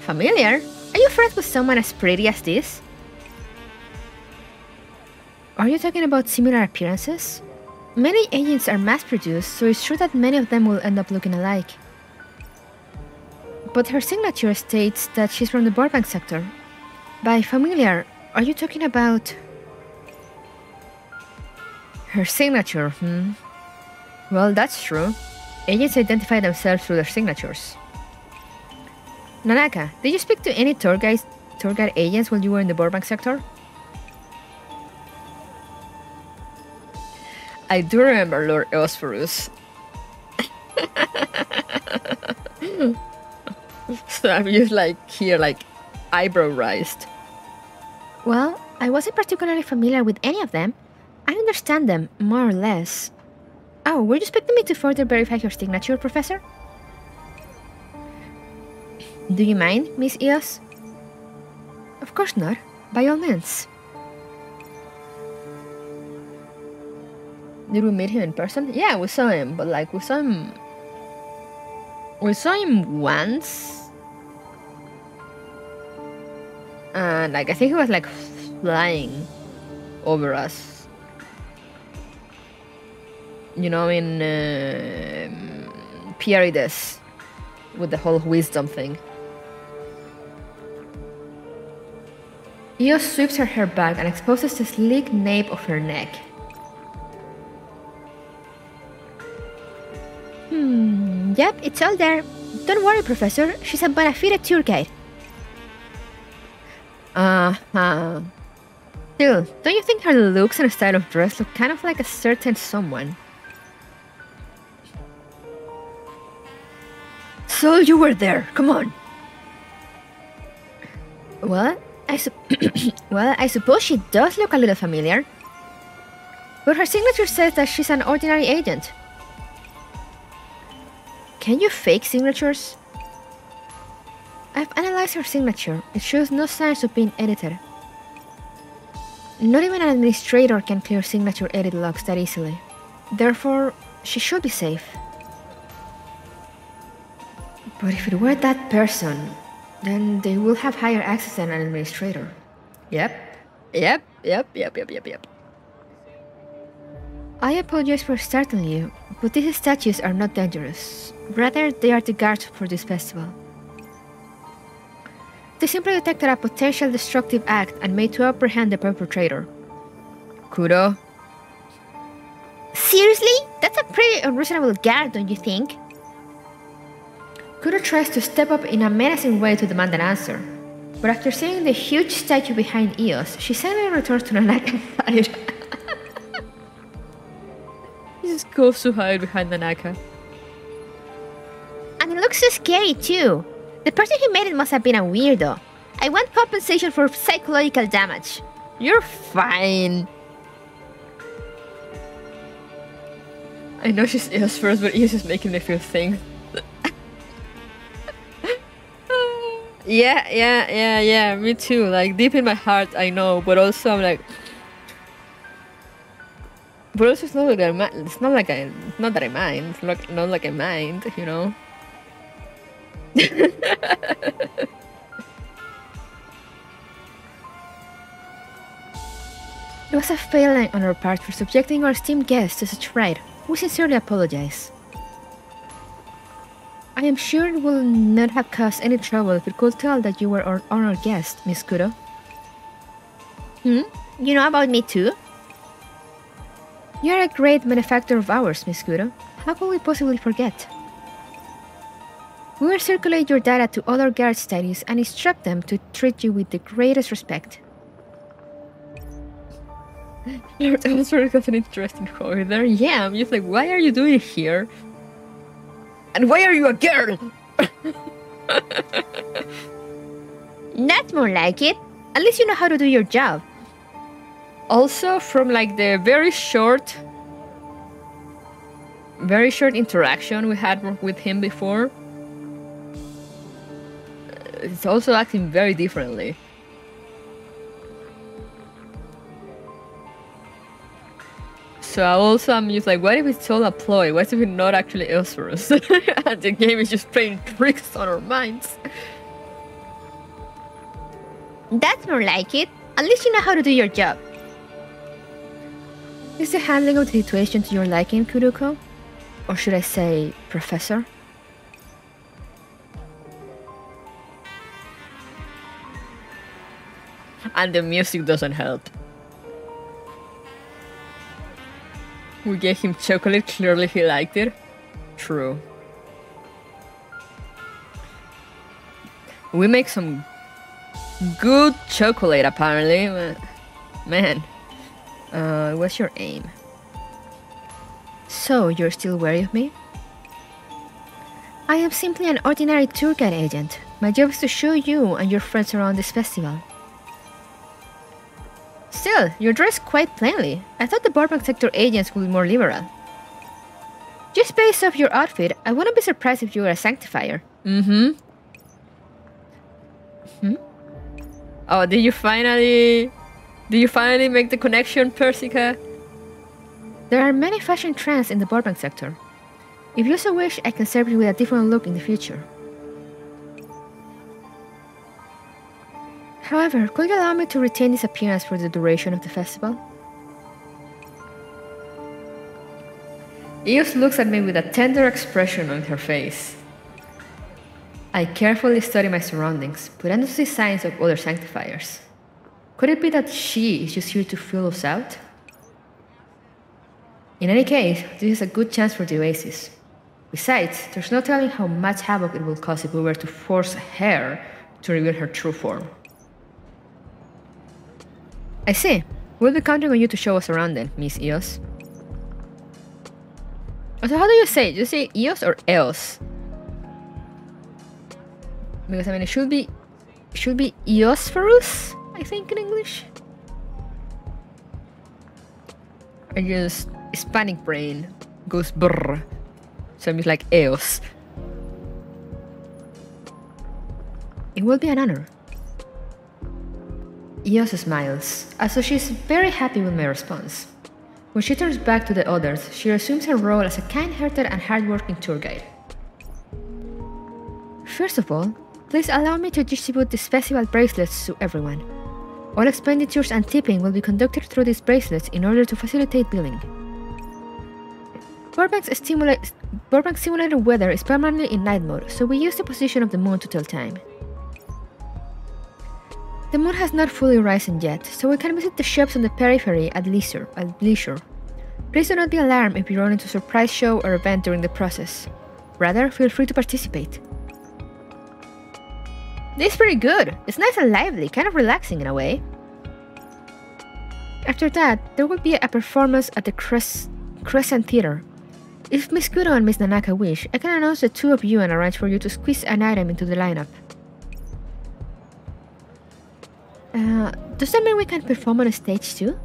Familiar? Are you friends with someone as pretty as this? Are you talking about similar appearances? Many agents are mass produced, so it's true that many of them will end up looking alike. But her signature states that she's from the Burbank sector. By familiar, are you talking about. Her signature, hmm? Well, that's true. Agents identify themselves through their signatures. Nanaka, did you speak to any tour guides, tour guide agents while you were in the Burbank sector? I do remember Lord Eosphorus. so I'm just like here, like eyebrow raised. Well, I wasn't particularly familiar with any of them. I understand them, more or less. Oh, were you expecting me to further verify your signature, Professor? Do you mind, Miss Eos? Of course not. By all means. Did we meet him in person? Yeah, we saw him, but like we saw him. We saw him once. And like I think he was like flying over us. You know, in uh, Pierides with the whole wisdom thing. Eos sweeps her hair back and exposes the sleek nape of her neck. Hmm, Yep, it's all there. Don't worry, Professor. She's a bona fide tour guide. Uh huh. Still, don't you think her looks and style of dress look kind of like a certain someone? So you were there. Come on. Well, I well, I suppose she does look a little familiar. But her signature says that she's an ordinary agent. Can you fake signatures? I've analyzed her signature. It shows no signs of being edited. Not even an administrator can clear signature edit logs that easily. Therefore, she should be safe. But if it were that person, then they will have higher access than an administrator. Yep. Yep. Yep. Yep. Yep. Yep. Yep. I apologize for startling you, but these statues are not dangerous. Rather, they are the guards for this festival. They simply detected a potential destructive act and made to apprehend the perpetrator. Kudo? Seriously? That's a pretty unreasonable guard, don't you think? Kuro tries to step up in a menacing way to demand an answer. But after seeing the huge statue behind Eos, she suddenly returns to Nanaka side. he just goes to hide behind Nanaka. And it looks so scary too. The person who made it must have been a weirdo. I want compensation for psychological damage. You're fine. I know she's Eos first, but Eos is making me feel things. Yeah, yeah, yeah, yeah, me too. Like deep in my heart, I know, but also I'm like, but also it's not like I, mi- it's not like I, not that I mind. It's not, not like I mind, you know. It was a failing on our part for subjecting our esteemed guests to such fright. We sincerely apologize. I am sure it will not have caused any trouble if we could tell that you were our honored guest, Miss Kuro. Hmm? You know about me too? You are a great benefactor of ours, Miss Kuro. How could we possibly forget? We will circulate your data to other guard studies and instruct them to treat you with the greatest respect. Lord Eosphorus has an interesting hobby there. Yeah, I'm just like, why are you doing here? And why are you a girl? That's more like it. At least you know how to do your job. Also, from like the very short, very short interaction we had with him before, uh, it's also acting very differently. So I also I'm just like, what if it's all a ploy? What if it's not actually Eosphorus? and the game is just playing tricks on our minds. That's more like it. At least you know how to do your job. Is the handling of the situation to your liking, Kuruko? Or should I say, Professor? And the music doesn't help. We gave him chocolate, clearly he liked it. True. We make some good chocolate apparently. Man, uh, what's your aim? So, you're still wary of me? I am simply an ordinary tour guide agent. My job is to show you and your friends around this festival. Still, you're dressed quite plainly. I thought the Burbank sector agents would be more liberal. Just based off your outfit, I wouldn't be surprised if you were a sanctifier. Mm-hmm. Hmm? Oh, did you finally... Did you finally make the connection, Persica? There are many fashion trends in the Burbank sector. If you so wish, I can serve you with a different look in the future. However, could you allow me to retain this appearance for the duration of the festival? Eos looks at me with a tender expression on her face. I carefully study my surroundings, but I don't see signs of other sanctifiers. Could it be that she is just here to fill us out? In any case, this is a good chance for the Oasis. Besides, there's no telling how much havoc it will cause if we were to force her to reveal her true form. I see. We'll be counting on you to show us around then, Miss Eos. So how do you say it? Do you say Eos or Eos? Because I mean it should be it should be Eosphorus, I think in English. I just Hispanic brain goes brr. So just like Eos. It will be an honor. Eos smiles, ah, as though she is very happy with my response. When she turns back to the others, she resumes her role as a kind-hearted and hardworking tour guide. First of all, please allow me to distribute these festival bracelets to everyone. All expenditures and tipping will be conducted through these bracelets in order to facilitate billing. Burbank's, Burbank's simulated weather is permanently in night mode, so we use the position of the moon to tell time. The moon has not fully risen yet, so we can visit the shops on the periphery at leisure. At leisure. Please do not be alarmed if you run into a surprise show or event during the process. Rather, feel free to participate. This is pretty good. It's nice and lively, kind of relaxing in a way. After that, there will be a performance at the Cres- Crescent Theater. If Miss Kuro and Miss Nanaka wish, I can announce the two of you and arrange for you to squeeze an item into the lineup. Uh, does that mean we can perform on a stage too?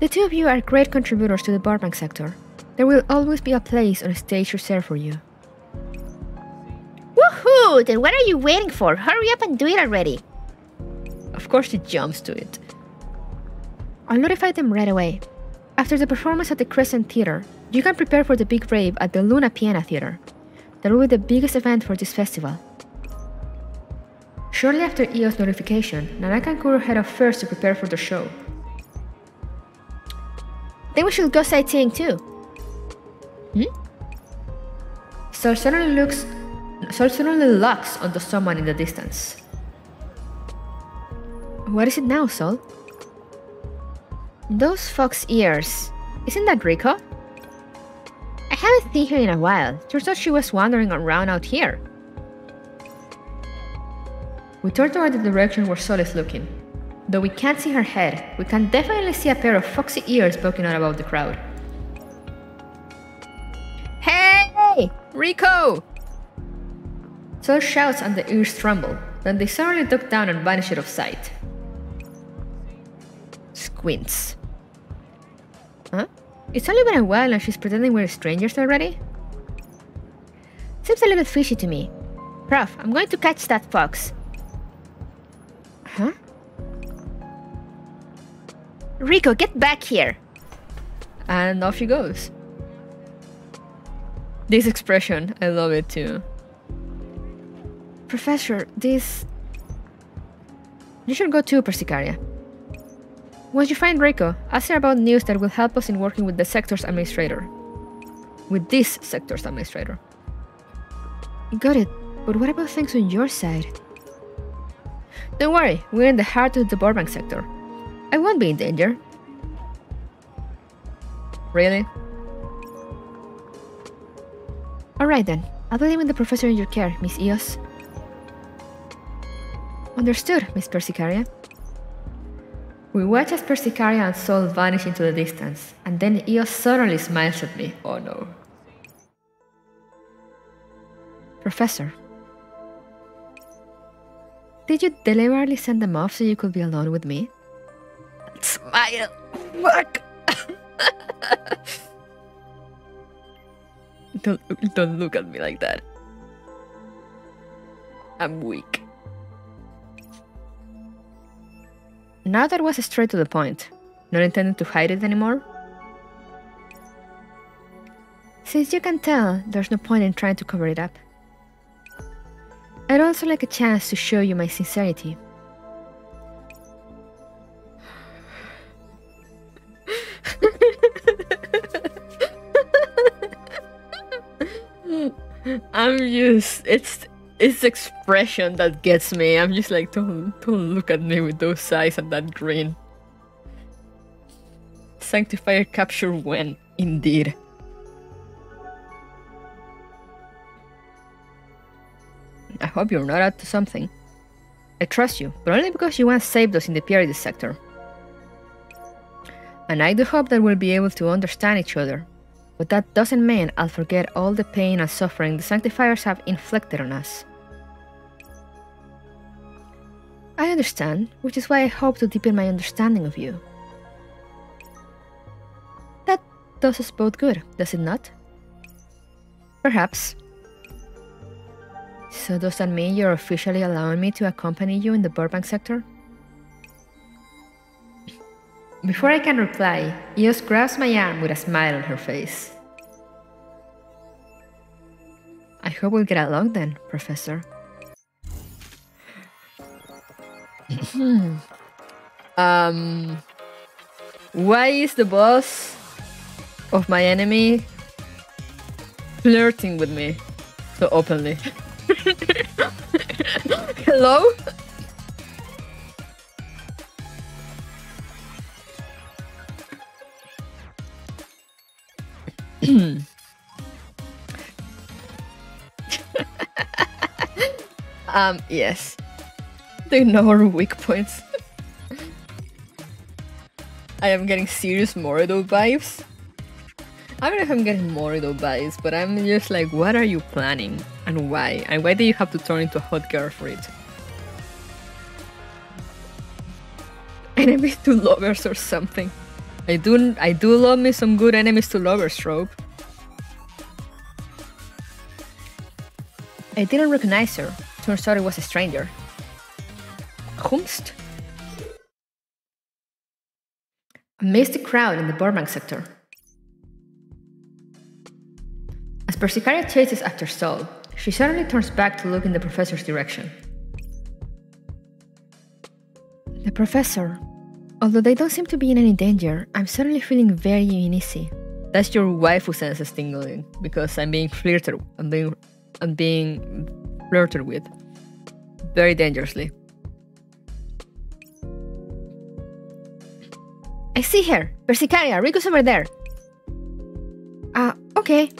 The two of you are great contributors to the Burbank sector. There will always be a place on a stage reserved for you. Woohoo! Then what are you waiting for? Hurry up and do it already. Of course, she jumps to it. I'll notify them right away. After the performance at the Crescent Theater, you can prepare for the big rave at the Luna Piana Theater. That will be the biggest event for this festival. Shortly after Eo's notification, Nanaka and Kuro head off first to prepare for the show. Then we should go sightseeing too. Hmm? Sol suddenly looks Sol suddenly locks onto someone in the distance. What is it now, Sol? Those fox ears. Isn't that Rico? I haven't seen her in a while. Turns out she was wandering around out here. We turn toward the direction where Sol is looking. Though we can't see her head, we can definitely see a pair of foxy ears poking out above the crowd. Hey! Rico! Sol shouts and the ears tremble, then they suddenly duck down and vanish out of sight. Squints. Huh? It's only been a while and she's pretending we're strangers already? Seems a little fishy to me. Prof, I'm going to catch that fox. Huh? Rico, get back here! And off she goes. This expression, I love it too. Professor, this. You should go too, Persicaria. Once you find Rico, ask her about news that will help us in working with the sector's administrator. With this sector's administrator. Got it, but what about things on your side? Don't worry, we're in the heart of the Burbank sector. I won't be in danger. Really? Alright then, I'll be leaving the professor in your care, Miss Eos. Understood, Miss Persicaria. We watch as Persicaria and Sol vanish into the distance, and then Eos suddenly smiles at me. Oh no. Professor. Did you deliberately send them off so you could be alone with me? Smile! Fuck! don't, don't look at me like that. I'm weak. Now that was straight to the point, not intending to hide it anymore. Since you can tell, there's no point in trying to cover it up. I'd also like a chance to show you my sincerity. I'm just it's it's expression that gets me. I'm just like don't don't look at me with those eyes and that grin. Sanctifier capture when indeed. I hope you're not up to something. I trust you, but only because you once saved us in the Pleiades sector. And I do hope that we'll be able to understand each other. But that doesn't mean I'll forget all the pain and suffering the Sanctifiers have inflicted on us. I understand, which is why I hope to deepen my understanding of you. That does us both good, does it not? Perhaps. So does that mean you're officially allowing me to accompany you in the Burbank sector? Before I can reply, Eos grabs my arm with a smile on her face. I hope we'll get along then, Professor. um, why is the boss of my enemy flirting with me so openly? Hello? um, yes. They know our weak points. I am getting serious Morido vibes. I don't know if I'm getting more Morido vibes, but I'm just like, what are you planning? And why? And why do you have to turn into a hot girl for it? Enemies to lovers or something. I do I do love me some good enemies to lovers trope. I didn't recognize her. Turns out it was a stranger. Humst? A misty crowd in the Burbank sector. As Persicaria chases after Sol, she suddenly turns back to look in the professor's direction. The professor. Although they don't seem to be in any danger, I'm suddenly feeling very uneasy. That's your waifu senses tingling because I'm being flirted. I'm being, I'm being flirted with, very dangerously. I see her, Persicaria. Rico's over there. Ah, uh, okay.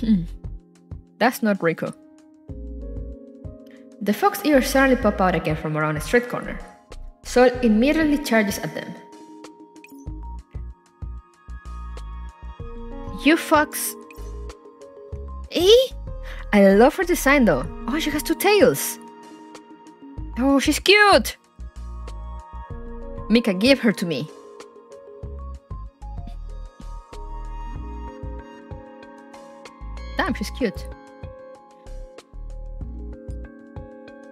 That's not Rico. The fox ears suddenly pop out again from around a street corner. Sol immediately charges at them. You fox. Eh? I love her design though. Oh, she has two tails. Oh, she's cute. Mika, give her to me. Damn, she's cute.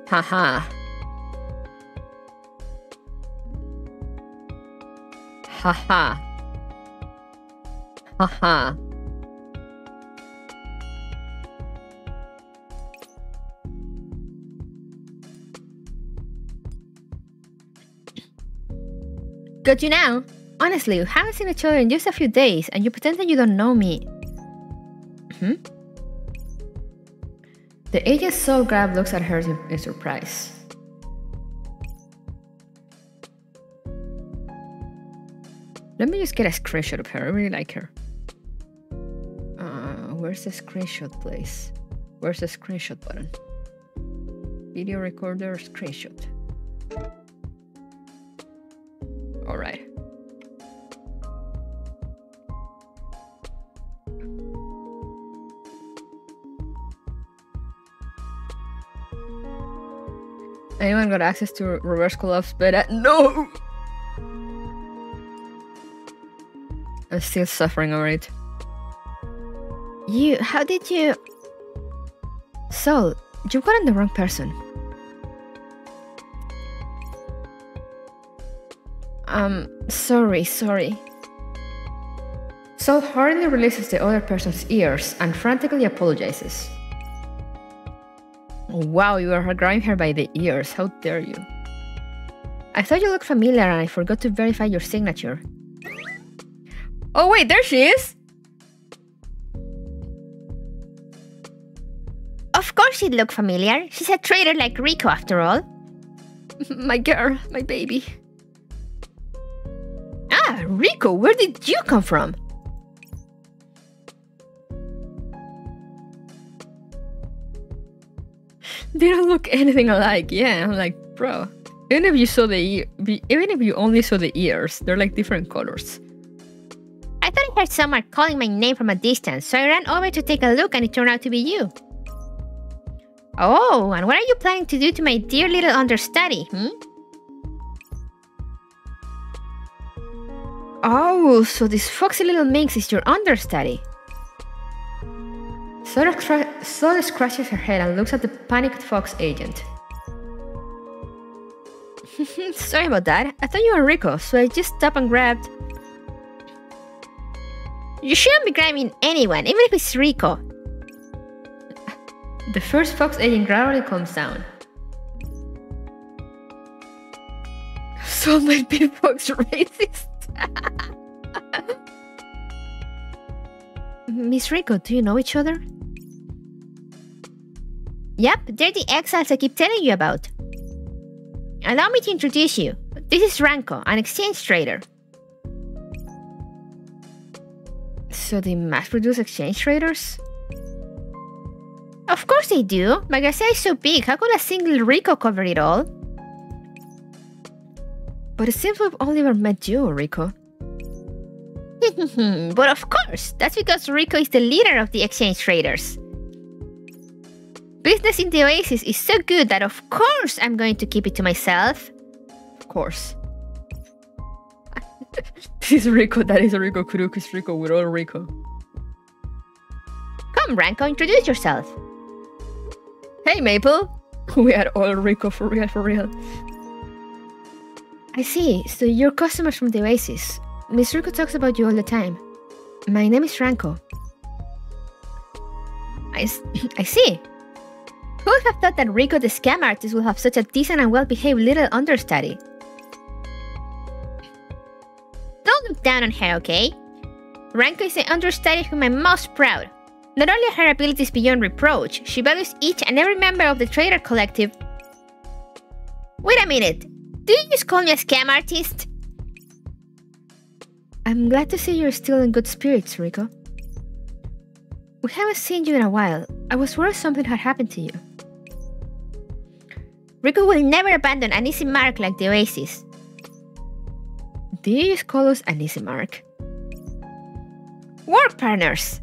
Haha. Haha. Haha. Got you now? Honestly, we haven't seen each other in just a few days, and you pretend that you don't know me. Hmm? The aged soul grab looks at her in surprise. Let me just get a screenshot of her. I really like her. Uh, where's the screenshot place? Where's the screenshot button? Video recorder screenshot. All right. Anyone got access to reverse collapse beta? No! I'm still suffering over it. You, how did you... Sol, you've gotten the wrong person. Um, sorry, sorry. Sol hurriedly releases the other person's ears and frantically apologizes. Wow, you are grabbing her by the ears. How dare you? I thought you looked familiar and I forgot to verify your signature. Oh, wait, there she is! Of course she'd look familiar. She's a traitor like Rico, after all. my girl, my baby. Ah, Rico, where did you come from? They don't look anything alike. Yeah, I'm like, bro. Even if you saw the ear, even if you only saw the ears, they're like different colors. I thought I heard someone calling my name from a distance, so I ran over to take a look and it turned out to be you. Oh, and what are you planning to do to my dear little understudy, hmm? Oh, so this foxy little minx is your understudy. Sora, Sora scratches her head and looks at the panicked fox agent. Sorry about that. I thought you were Rico, so I just stopped and grabbed. You shouldn't be grabbing anyone, even if it's Rico. The first fox agent gradually calms down. So might be fox racist. Miss Rico, do you know each other? Yep, they're the exiles I keep telling you about. Allow me to introduce you. This is Ranko, an exchange trader. So they mass produce exchange traders? Of course they do. Garcia is so big, how could a single Rico cover it all? But it seems we've only ever met you, Rico. but of course, that's because Rico is the leader of the exchange traders. Business in the Oasis is so good that of course I'm going to keep it to myself. Of course. this is Rico, that is Rico, Kuruko is Rico, we're all Rico. Come, Ranko, introduce yourself. Hey, Maple. We are all Rico for real, for real. I see, so you're customers from the Oasis. Miss Rico talks about you all the time. My name is Ranko. I, I see. Who would have thought that Rico the scam artist would have such a decent and well-behaved little understudy? Don't look down on her, okay? Ranko is the understudy whom I'm most proud. Not only are her abilities beyond reproach, she values each and every member of the Trader Collective. Wait a minute! Do you just call me a scam artist? I'm glad to see you're still in good spirits, Rico. We haven't seen you in a while. I was worried something had happened to you. Rico will never abandon an easy mark like the Oasis. Do you just call us an easy mark? Work partners!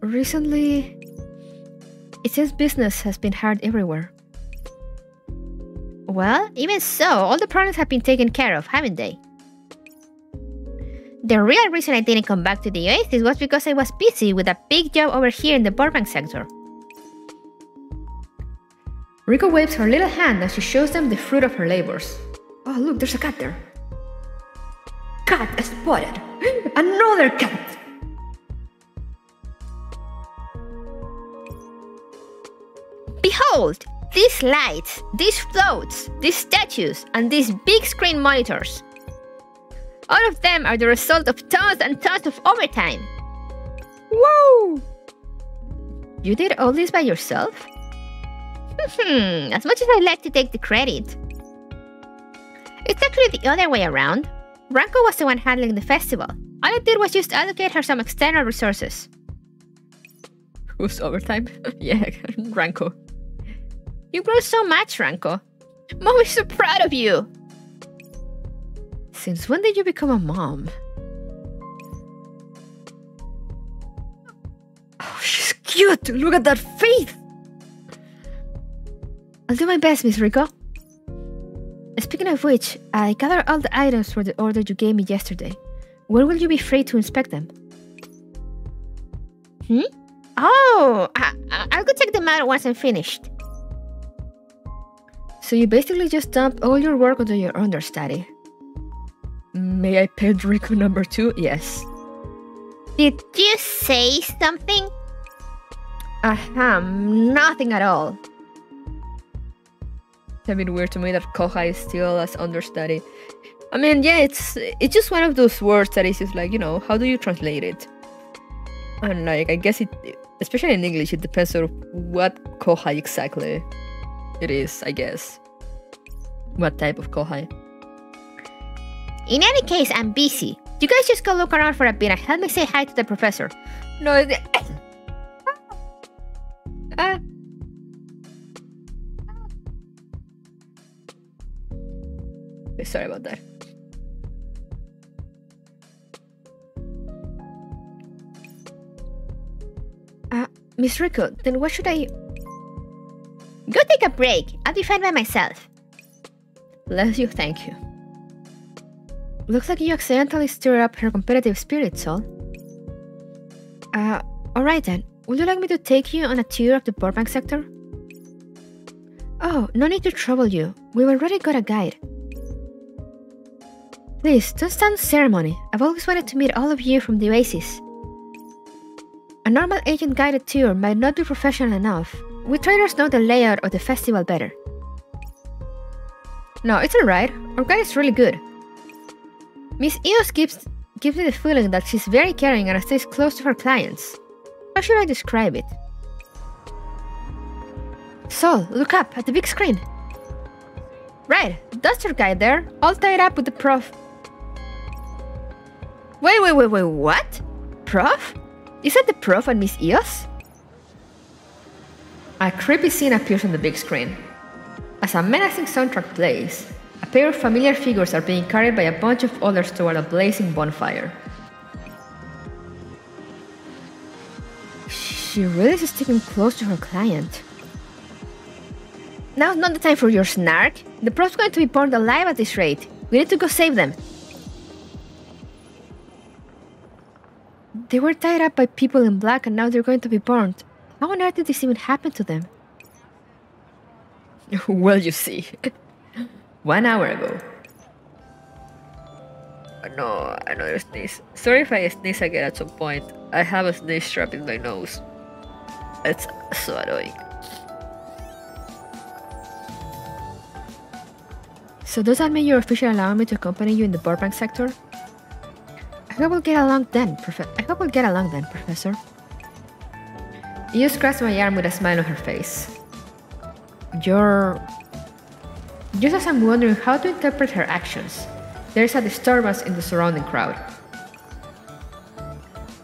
Recently, it seems business has been hard everywhere. Well, even so, all the problems have been taken care of, haven't they? The real reason I didn't come back to the Oasis was because I was busy with a big job over here in the Burbank sector. Rico waves her little hand as she shows them the fruit of her labors. Oh, look, there's a cat there. Cat spotted! Another cat! Behold! These lights, these floats, these statues, and these big screen monitors. All of them are the result of tons and tons of overtime. Whoa! You did all this by yourself? Hmm, as much as I'd like to take the credit. It's actually the other way around. Ranko was the one handling the festival. All I did was just allocate her some external resources. Who's overtime? yeah, Ranko. You grow so much, Ranko. Mom is so proud of you. Since when did you become a mom? Oh, she's cute! Look at that face! I'll do my best, Miss Rico. Speaking of which, I gathered all the items for the order you gave me yesterday. Where will you be free to inspect them? Hmm? Oh, I, I'll go check them out once I'm finished. So you basically just dumped all your work onto your understudy. May I pay Rico number two? Yes. Did you say something? Ahem, uh -huh, nothing at all. It's a bit weird to me that Kohai is still as understudy. I mean, yeah, it's it's just one of those words that is just like, you know, how do you translate it? And like, I guess it, especially in English, it depends on what Kohai exactly it is, I guess. What type of Kohai? In any case, I'm busy. You guys just go look around for a bit and help me say hi to the professor. No, uh, sorry about that. Uh, Miss Rico, then what should I. Go take a break. I'll be fine by myself. Bless you, thank you. Looks like you accidentally stirred up her competitive spirit, Sol. Uh, alright then. Would you like me to take you on a tour of the Burbank sector? Oh, no need to trouble you. We've already got a guide. Please, don't stand ceremony. I've always wanted to meet all of you from the Oasis. A normal agent guided tour might not be professional enough. We traders know the layout of the festival better. No, it's alright. Our guide is really good. Miss Eos gives, gives me the feeling that she's very caring and stays close to her clients. How should I describe it? Sol, look up at the big screen. Right, that's your guy there, all tied up with the prof. Wait, wait, wait, wait, what? Prof? Is that the prof and Miss Eos? A creepy scene appears on the big screen. As a menacing soundtrack plays, a pair of familiar figures are being carried by a bunch of others toward a blazing bonfire. She really is sticking close to her client. Now's not the time for your snark. The prof's going to be burned alive at this rate. We need to go save them. They were tied up by people in black and now they're going to be burned. How on earth did this even happen to them? well, you see. One hour ago. No, another sneeze. Sorry if I sneeze again at some point. I have a sneeze trap in my nose. It's so annoying. So does that mean you're officially allowing me to accompany you in the Burbank sector? I hope we'll get along then, Prof- I hope we'll get along then, Professor. You scratched my arm with a smile on her face. You're... Just as I'm wondering how to interpret her actions, there is a disturbance in the surrounding crowd.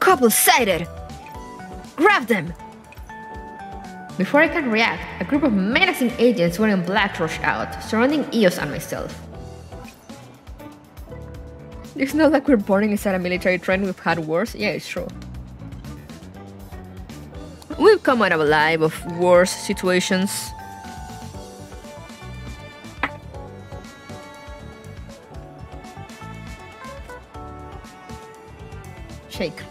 Couple sighted! Grab them! Before I can react, a group of menacing agents wearing black rush out, surrounding Eos and myself. It's not like we're born inside a military trend we've had wars. Yeah, it's true. We've come out of alive of wars situations. Shake.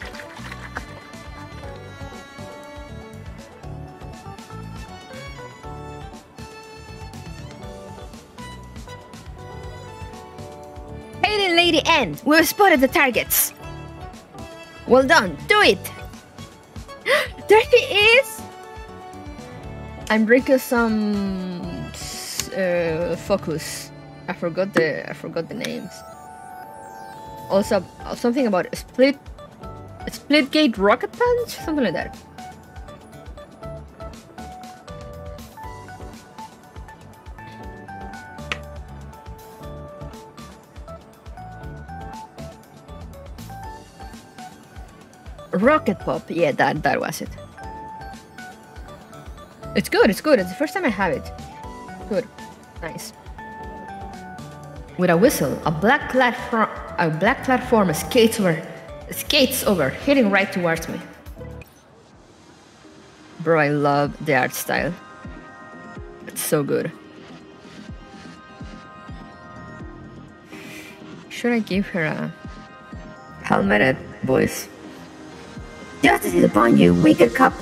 Lady Lady N, we've spotted the targets! Well done, do it! there he is! I'm drinking some uh, focus. I forgot the I forgot the names. Also, something about split split gate rocket punch, something like that. Rocket pop, yeah, that that was it. It's good, it's good. It's the first time I have it. Good. Nice. With a whistle, a black platform, a black clad form skates over skates over, hitting right towards me. Bro, I love the art style. It's so good. Should I give her a helmeted voice? Justice is upon you, wicked cup.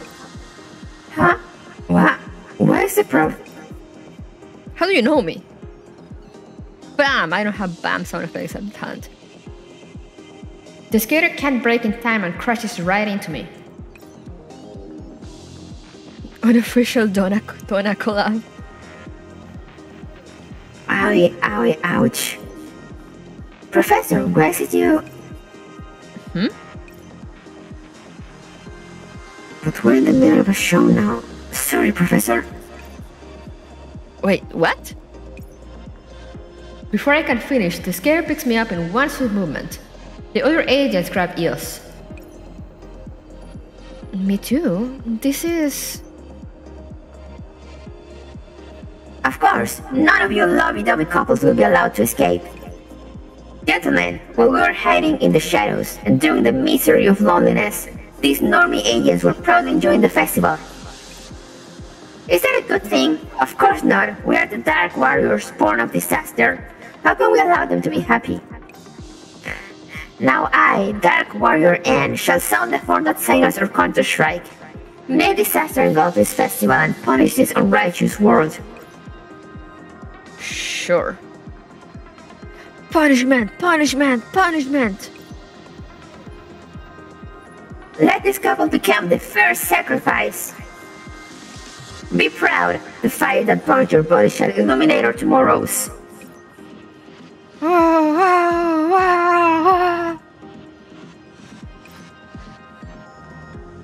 Huh? What? Where is the prof? How do you know me? Bam! I don't have bam sound effects at the talent. The skater can't break in time and crashes right into me. Unofficial Donna, Donna collab. Owie, owie, ouch. Professor, where is it you? Hmm? But we're in the middle of a show now. Sorry, Professor. Wait, what? Before I can finish, the scare picks me up in one swift movement. The other agents grab Eos. Me too. This is. Of course, none of you lovey-dovey couples will be allowed to escape. Gentlemen, while we were hiding in the shadows, and during the misery of loneliness, these normie agents were proudly enjoying the festival. Is that a good thing? Of course not. We are the Dark Warriors, born of disaster. How can we allow them to be happy? Now I, Dark Warrior N, shall sound the horn that signals our counter-strike. May disaster engulf this festival and punish this unrighteous world. Sure. Punishment, punishment, punishment! Let this couple become the first sacrifice. Be proud, the fire that burns your body shall illuminate our tomorrows.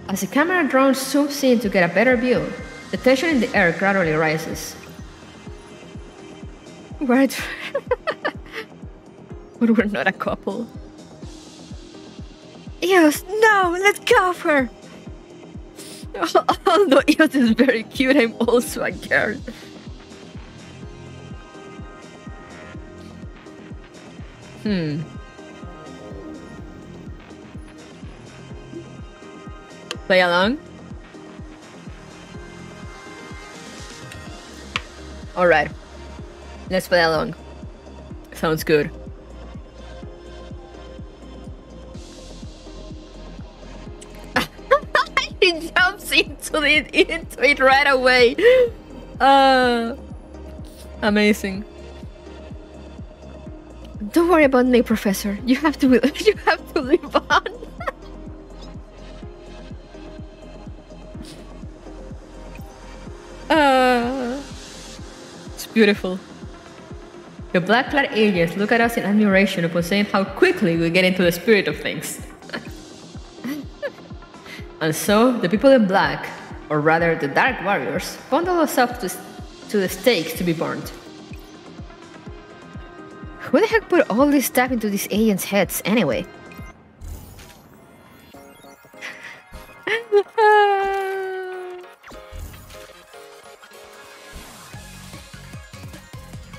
As the camera drone zooms in to get a better view, the tension in the air gradually rises. We're But we're not a couple. Eos, no, let go of her! Although Eos is very cute, I'm also a girl. Hmm. Play along? Alright. Let's play along. Sounds good. he jumps into it, into it right away. Uh, amazing. Don't worry about me, Professor. You have to you have to live on. Uh, it's beautiful. The black clad agents look at us in admiration upon saying how quickly we get into the spirit of things. And so, the people in black, or rather the dark warriors, bundle us up to, to the stakes to be burned. Who the heck put all this stuff into these agents' heads anyway?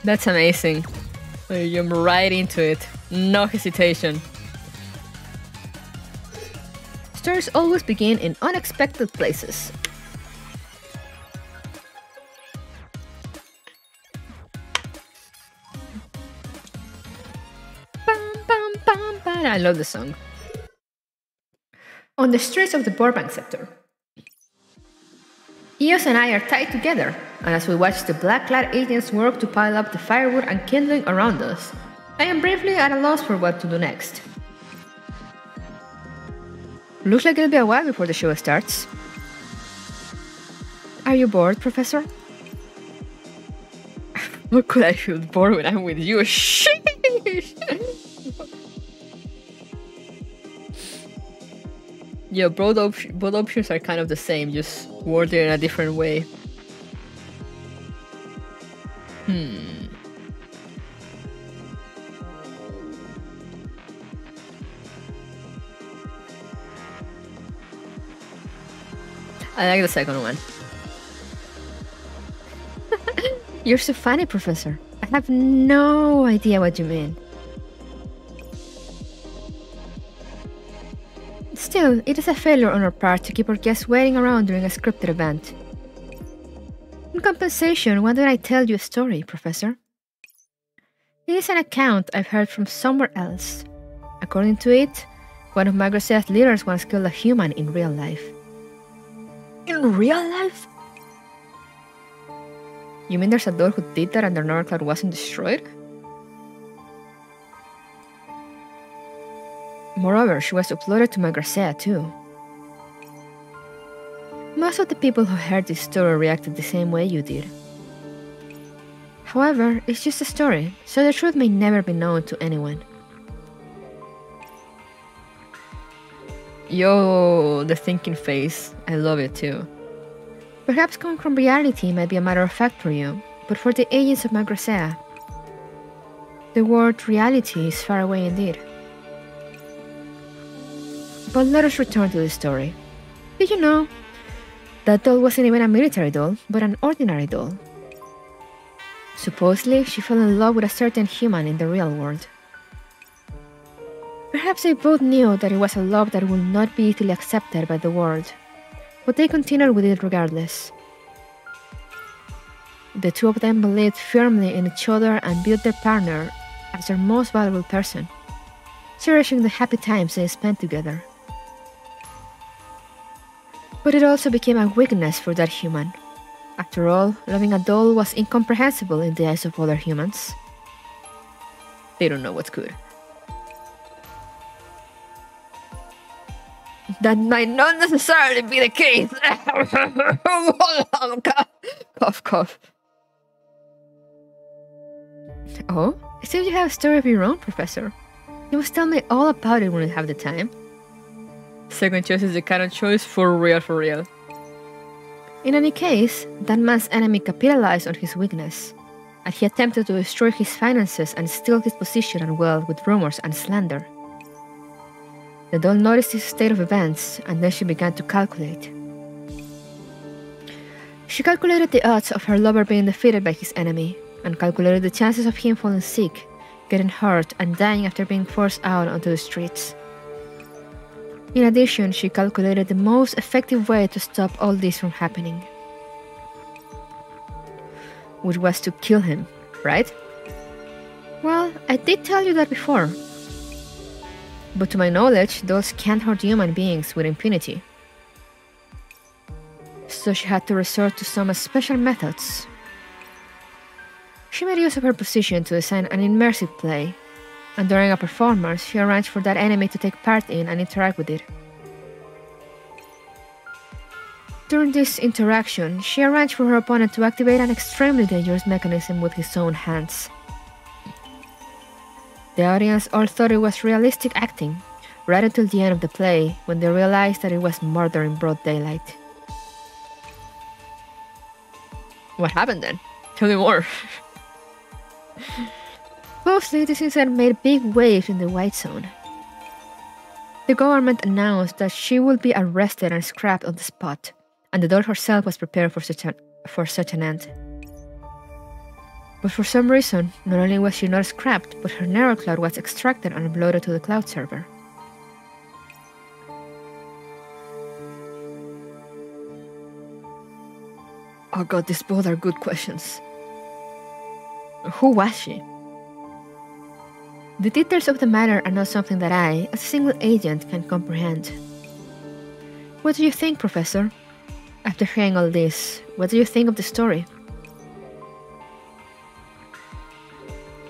That's amazing. Jump right into it. No hesitation. Stories always begin in unexpected places. I love the song. On the streets of the Burbank sector, Eos and I are tied together, and as we watch the black clad agents work to pile up the firewood and kindling around us, I am briefly at a loss for what to do next. Looks like it'll be a while before the show starts. Are you bored, Professor? What could I feel bored when I'm with you? Yeah, both, op- both options are kind of the same, just worded in a different way. Hmm. I like the second one. You're so funny, Professor. I have no idea what you mean. Still, it is a failure on our part to keep our guests waiting around during a scripted event. In compensation, why don't I tell you a story, Professor? It is an account I've heard from somewhere else. According to it, one of Magrasea's leaders once killed a human in real life. In real life? You mean there's a door who did that and the Neural Cloud wasn't destroyed? Moreover, she was uploaded to my Magrasea too. Most of the people who heard this story reacted the same way you did. However, it's just a story, so the truth may never be known to anyone. Yo, the thinking face. I love it too. Perhaps coming from reality might be a matter of fact for you, but for the agents of Magrasea, the word reality is far away indeed. But let us return to the story. Did you know that doll wasn't even a military doll, but an ordinary doll? Supposedly, she fell in love with a certain human in the real world. Perhaps they both knew that it was a love that would not be easily accepted by the world, but they continued with it regardless. The two of them believed firmly in each other and viewed their partner as their most valuable person, cherishing the happy times they spent together. But it also became a weakness for that human. After all, loving a doll was incomprehensible in the eyes of other humans. They don't know what's good. That might not necessarily be the case. cough, cough. Oh, it seems you have a story of your own, Professor. You must tell me all about it when you have the time. Second choice is the kind of choice for real, for real. In any case, that man's enemy capitalized on his weakness, and he attempted to destroy his finances and steal his position and wealth with rumors and slander. The doll noticed this state of events, and then she began to calculate. She calculated the odds of her lover being defeated by his enemy, and calculated the chances of him falling sick, getting hurt, and dying after being forced out onto the streets. In addition, she calculated the most effective way to stop all this from happening, which was to kill him, right? Well, I did tell you that before. But to my knowledge, dolls can't hurt human beings with impunity. So she had to resort to some special methods. She made use of her position to design an immersive play and during a performance, she arranged for that enemy to take part in and interact with it. During this interaction, she arranged for her opponent to activate an extremely dangerous mechanism with his own hands. The audience all thought it was realistic acting, right until the end of the play, when they realized that it was murder in broad daylight. What happened then? Tell me more. Mostly, this incident made big waves in the white zone. The government announced that she would be arrested and scrapped on the spot, and the doll herself was prepared for such, for such an end. But for some reason, not only was she not scrapped, but her Neural Cloud was extracted and uploaded to the cloud server. Oh god, these both are good questions. Who was she? The details of the matter are not something that I, as a single agent, can comprehend. What do you think, Professor? After hearing all this, what do you think of the story?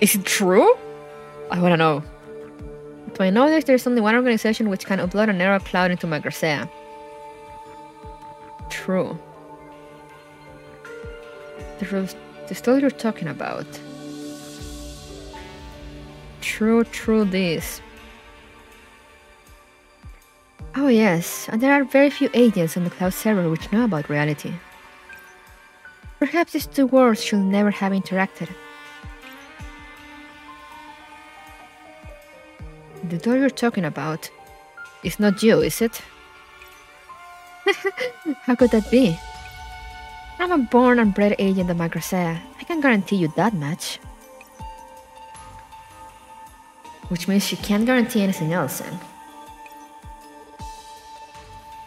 Is it true? I wanna know. To my knowledge, there's only one organization which can upload a Neural Cloud into Magrasea. True. The, the story you're talking about True, true this. Oh yes, and there are very few agents on the cloud server which know about reality. Perhaps these two worlds should never have interacted. The door you're talking about is not you, is it? How could that be? I'm a born and bred agent of Magrasea. I can guarantee you that much which means she can't guarantee anything else then.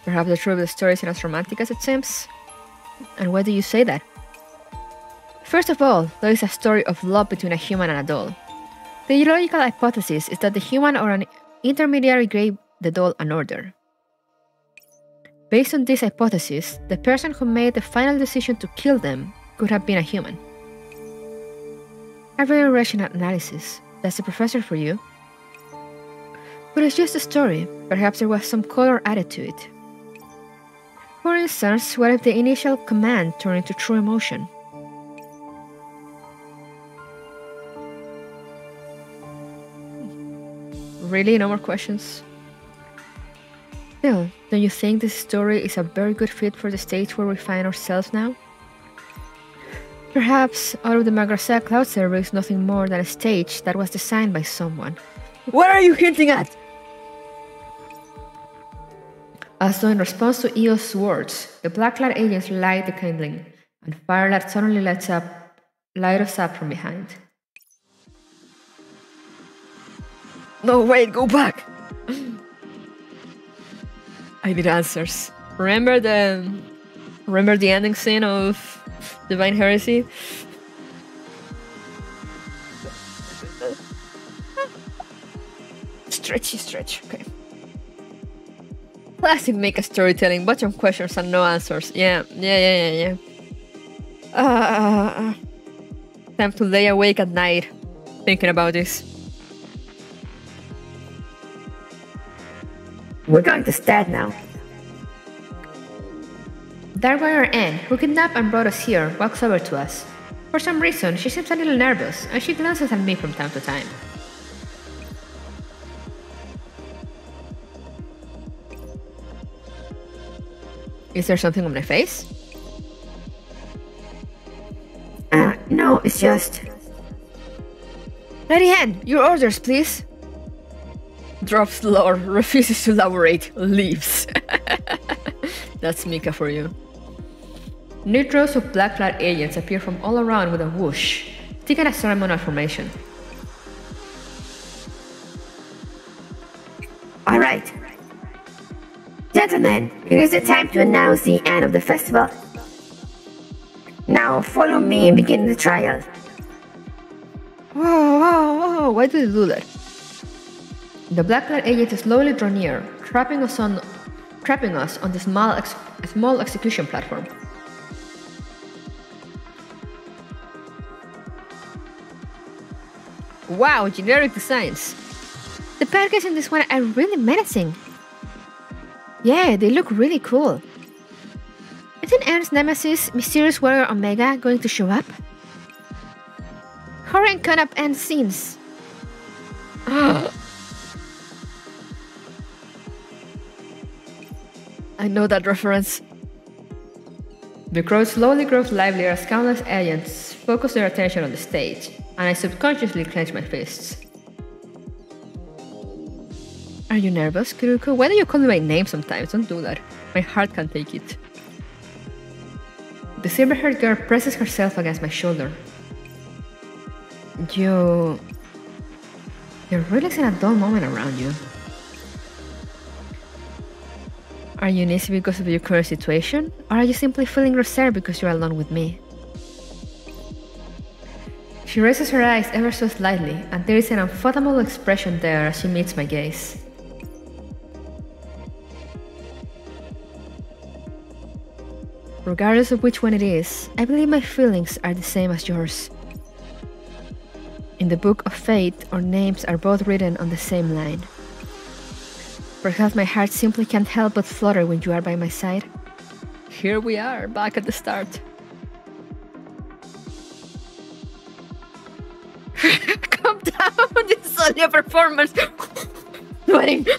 Perhaps the truth of the story isn't as romantic as it seems? And why do you say that? First of all, there is a story of love between a human and a doll. The logical hypothesis is that the human or an intermediary gave the doll an order. Based on this hypothesis, the person who made the final decision to kill them could have been a human. A very rational analysis. That's the professor for you. But it's just a story. Perhaps there was some color added to it. For instance, what if the initial command turned into true emotion? Really? No more questions? Still, don't you think this story is a very good fit for the stage where we find ourselves now? Perhaps out of the Magrasea cloud server is nothing more than a stage that was designed by someone. What are you hinting at? As though in response to Eo's words, the black-clad agents light the kindling, and firelight suddenly lights up light us up from behind. No, wait, go back! I need answers. Remember the remember the ending scene of Divine Heresy? Stretchy stretch, okay. Classic make a storytelling, bunch of questions and no answers. Yeah, yeah, yeah, yeah, yeah. Uh, uh, uh, uh. time to lay awake at night thinking about this. We're going to start now. Darkwire Anne, who kidnapped and brought us here, walks over to us. For some reason, she seems a little nervous, and she glances at me from time to time. Is there something on my face? Uh, no, it's just. Lady Anne, your orders, please. Drops lore, refuses to elaborate, leaves. That's Mika for you. Neat rows of black clad agents appear from all around with a whoosh, taking a ceremonial formation. Alright. Gentlemen, it is the time to announce the end of the festival. Now follow me and begin the trial. Whoa, whoa, whoa, why did you do that? The black clad agents slowly draw near, trapping us on trapping us on the small, ex small execution platform. Wow, generic designs. The bad guys in this one are really menacing. Yeah, they look really cool. Isn't Aaron's nemesis, Mysterious Warrior Omega, going to show up? Hurry and cut up end scenes. Ah. I know that reference. The crowd slowly grows livelier as countless agents focus their attention on the stage, and I subconsciously clench my fists. Are you nervous, Kuruko? Why do you call me by name sometimes? Don't do that. My heart can't take it. The silver haired girl presses herself against my shoulder. You. You're really seeing a dull moment around you. Are you uneasy because of your current situation? Or are you simply feeling reserved because you're alone with me? She raises her eyes ever so slightly, and there is an unfathomable expression there as she meets my gaze. Regardless of which one it is, I believe my feelings are the same as yours. In the book of fate, our names are both written on the same line. Perhaps my heart simply can't help but flutter when you are by my side. Here we are, back at the start. Calm down, this is only a performance. Sweating.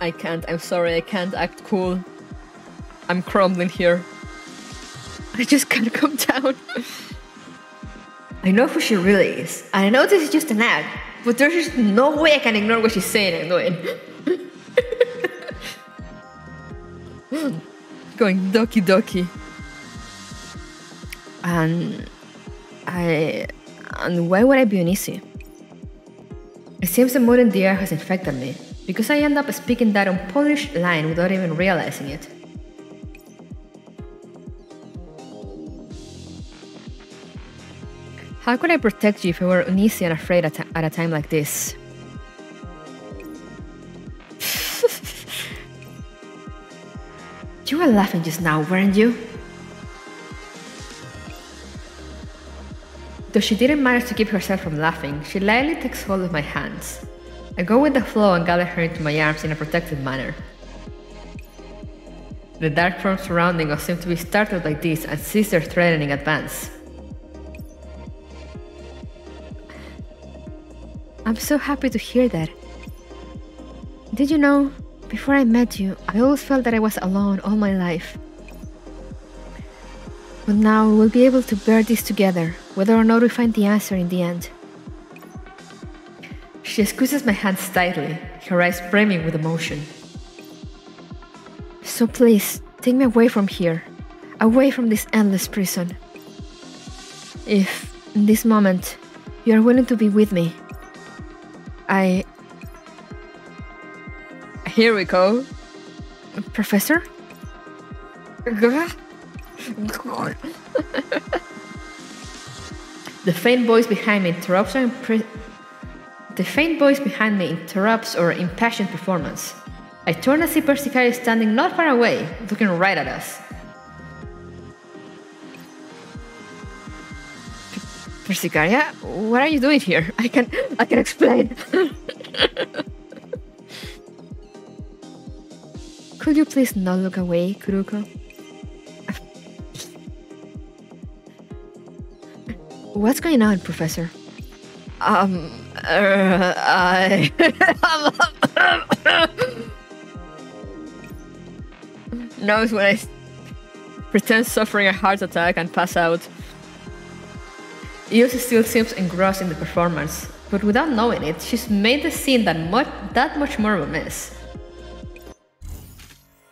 I can't. I'm sorry. I can't act cool. I'm crumbling here. I just can't come down. I know who she really is. I know this is just an act, but there's just no way I can ignore what she's saying and doing. Going doki doki. And I. And why would I be uneasy? It seems the mood in the air has infected me, because I end up speaking that unpolished line without even realizing it. How could I protect you if I were uneasy and afraid at, at a time like this? you were laughing just now, weren't you? Though she didn't manage to keep herself from laughing, she lightly takes hold of my hands. I go with the flow and gather her into my arms in a protective manner. The dark forms surrounding us seem to be startled by this and cease their threatening advance. I'm so happy to hear that. Did you know, before I met you, I always felt that I was alone all my life. But now we'll be able to bear this together, whether or not we find the answer in the end. She squeezes my hands tightly, her eyes brimming with emotion. So please, take me away from here, away from this endless prison. If, in this moment, you are willing to be with me, I. Here we go. Professor? the faint voice behind me interrupts impre- the faint voice behind me interrupts our impassioned performance. I turn and see Persicaria standing not far away, looking right at us. Persicaria, what are you doing here? I can I can explain. Could you please not look away, Kuruko? What's going on, Professor? Um, uh, I. Knows when I pretend suffering a heart attack and pass out. Yusi still seems engrossed in the performance, but without knowing it, she's made the scene that much that much more of a mess.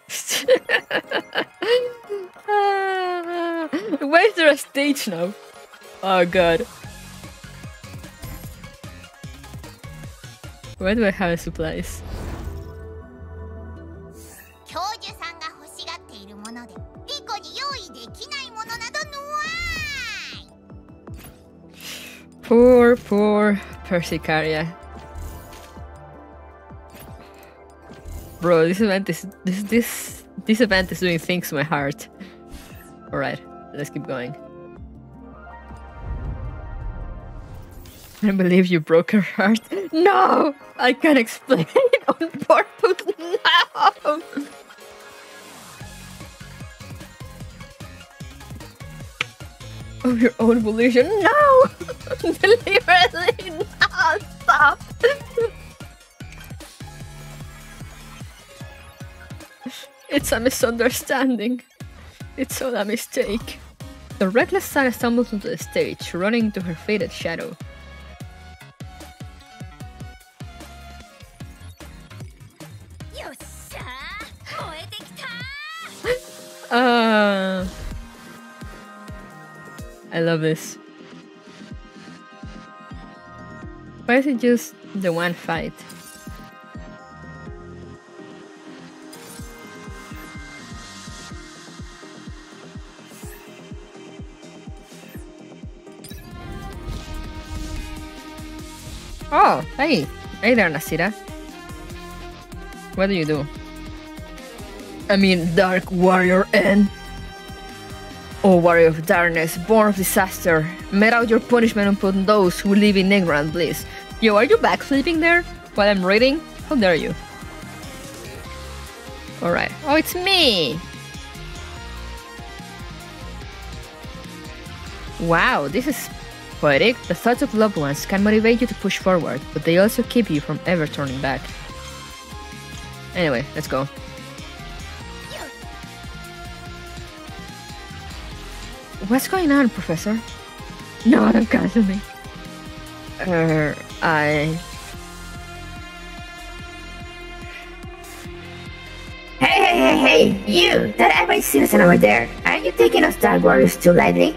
Why is there a stage now? Oh god. Where do I have a supplies? Poor, poor Persicaria. Bro, this event is this this this event is doing things to my heart. Alright, let's keep going. I believe you broke her heart. No! I can't explain on purpose. No! Of your own volition? No! Deliberately not! Stop! it's a misunderstanding. It's all a mistake. The reckless Sana stumbles onto the stage, running to her faded shadow. uh... I love this. Why is it just the one fight? Oh, hey. Hey there, Nascita. What do you do? I mean, Dark Warrior N. Oh, Warrior of Darkness, born of disaster, met out your punishment upon those who live in ignorant bliss. Yo, are you back sleeping there while I'm reading? How dare you? Alright. Oh, it's me! Wow, this is poetic. The thoughts of loved ones can motivate you to push forward, but they also keep you from ever turning back. Anyway, let's go. What's going on, Professor? No, don't cancel me. Er, I. Hey, hey, hey, hey, you! That average citizen over there. Are you taking us Dark Warriors too lightly?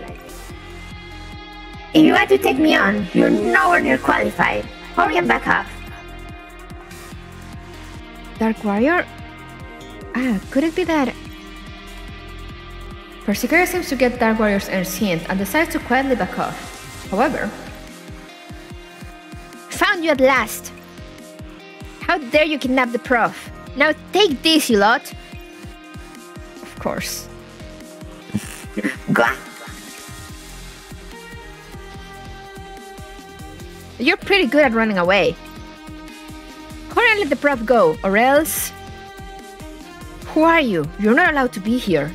If you want to take me on, you're nowhere near qualified. Hurry and back up. Dark Warrior? Ah, could it be that? Persicaria seems to get Dark Warrior's hint and decides to quietly back off. However, Found you at last! How dare you kidnap the prof? Now take this, you lot! of course. You're pretty good at running away. Hurry and let the prof go, or else. Who are you? You're not allowed to be here.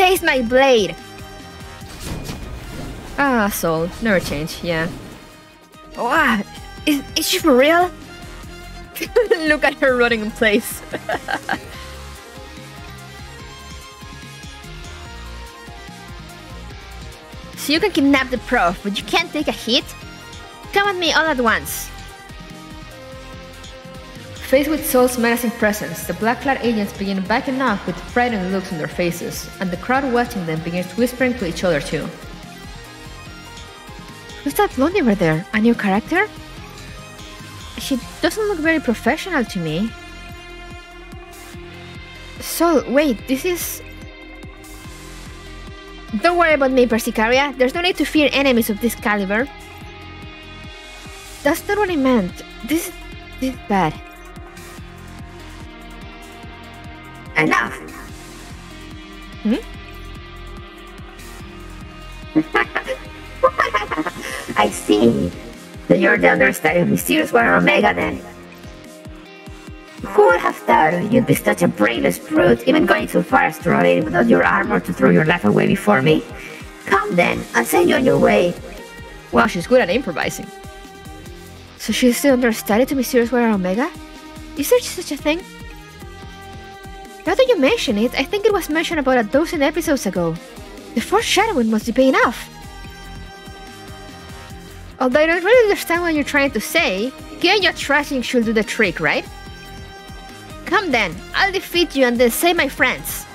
Taste my blade! ah, Sol, never change. Yeah, Wow, is, is she for real? look at her running in place. So you can kidnap the prof, but you can't take a hit? Come at me all at once. Faced with Sol's menacing presence, the black-clad agents begin backing off with frightened looks on their faces, and the crowd watching them begins whispering to each other too. Who's that blondie over there? A new character? She doesn't look very professional to me. So, wait, this is. Don't worry about me, Persicaria. There's no need to fear enemies of this caliber. That's not what I meant. This, this is bad. Enough. Hmm? I see. Then you're the understudy of Mysterious Warrior Omega then. Who would have thought you'd be such a brainless brute, even going so far as to run in without your armor to throw your life away before me? Come then, I'll send you on your way. Wow, she's good at improvising. So she's still understudy to Mysterious Warrior Omega? Is there such a thing? Now that you mention it, I think it was mentioned about a dozen episodes ago. The foreshadowing must be paying off. Although I don't really understand what you're trying to say, your trashing should do the trick, right? Come then, I'll defeat you and then save my friends.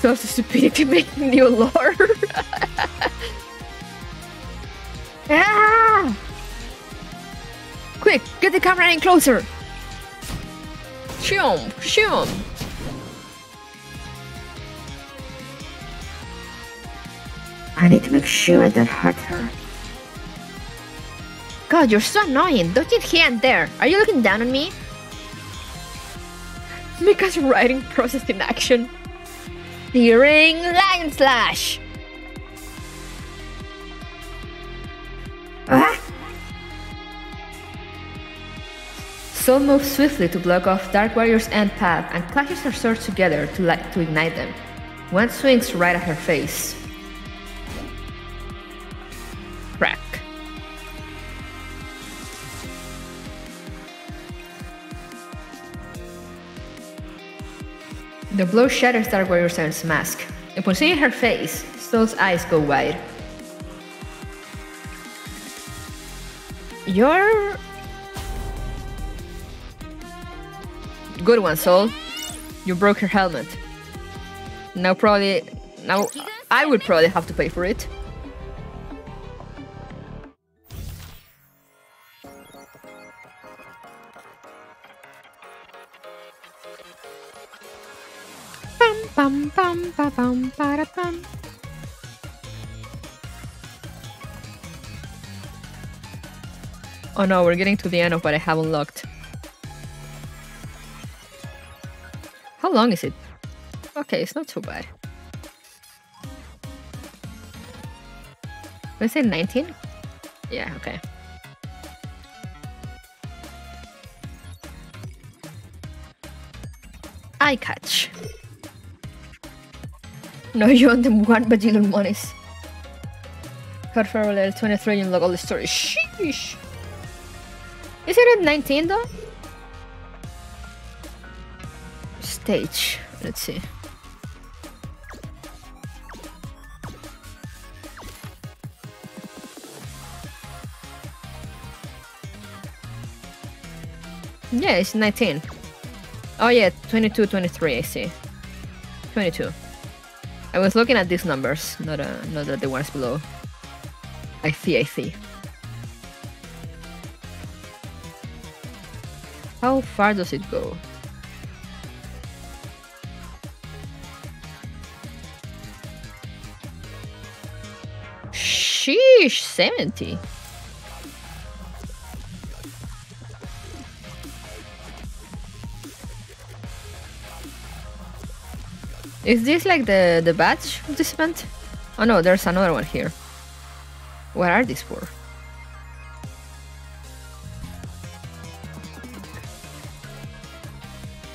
So stupidity making new lore. Ah! Quick, get the camera in closer. Shoom, shoom. I need to make sure I don't hurt her. God, you're so annoying. Don't you here and there. Are you looking down on me? Mika's writing process in action. Steering Lion Slash! Sol moves swiftly to block off Dark Warrior's end path and clashes her swords together to, li- to ignite them. One swings right at her face. Crack. The blow shatters Dark Warrior 7's mask. Upon seeing her face, Sol's eyes go wide. You're. Good one, Sol. You broke your helmet. Now probably now I would probably have to pay for it. Bum bum bum ba bum ba bum. Oh no, we're getting to the end of what I have unlocked. How long is it? Okay, it's not too bad. Was it 19? Yeah, okay. Eye catch. No, you want them one bajillion monies. Card for level 23, you unlock all the stories. Sheesh! Is it at 19 though? Stage. Let's see. Yeah, it's 19. Oh yeah, 22, 23, I see. 22. I was looking at these numbers, not uh, not at the ones below. I see, I see. How far does it go? Sheesh, 70. Is this like the, the badge of this event? Oh no, there's another one here. What are these for?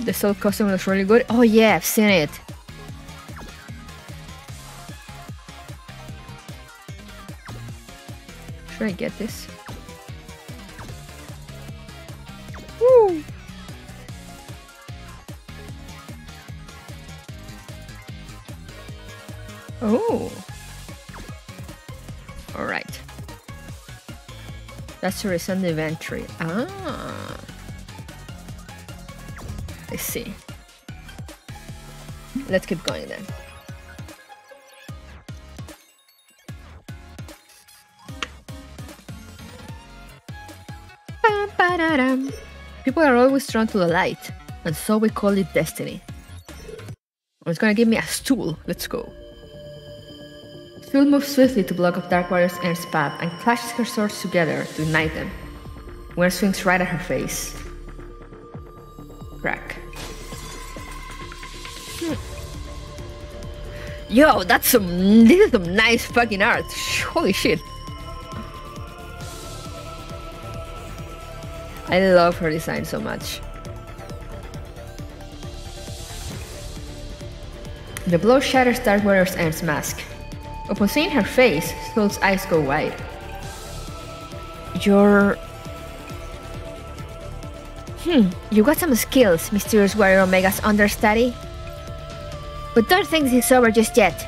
The Sol costume looks really good. Oh yeah, I've seen it. Should I get this? Woo! Oh. Alright. That's the inventory. Ah. I see. Let's keep going then. People are always drawn to the light, and so we call it destiny. Oh, it's gonna give me a stool. Let's go. Stool moves swiftly to block up Dark Warrior's Ern's path and clashes her swords together to ignite them. Where swings right at her face. Crack. Hmm. Yo, that's some. This is some nice fucking art. Holy shit. I love her design so much. The blow shatters Dark Warrior's Ern's mask. Upon seeing her face, Skull's eyes go wide. You're. Hmm, you got some skills, Mysterious Warrior Omega's understudy. But don't think it's over just yet.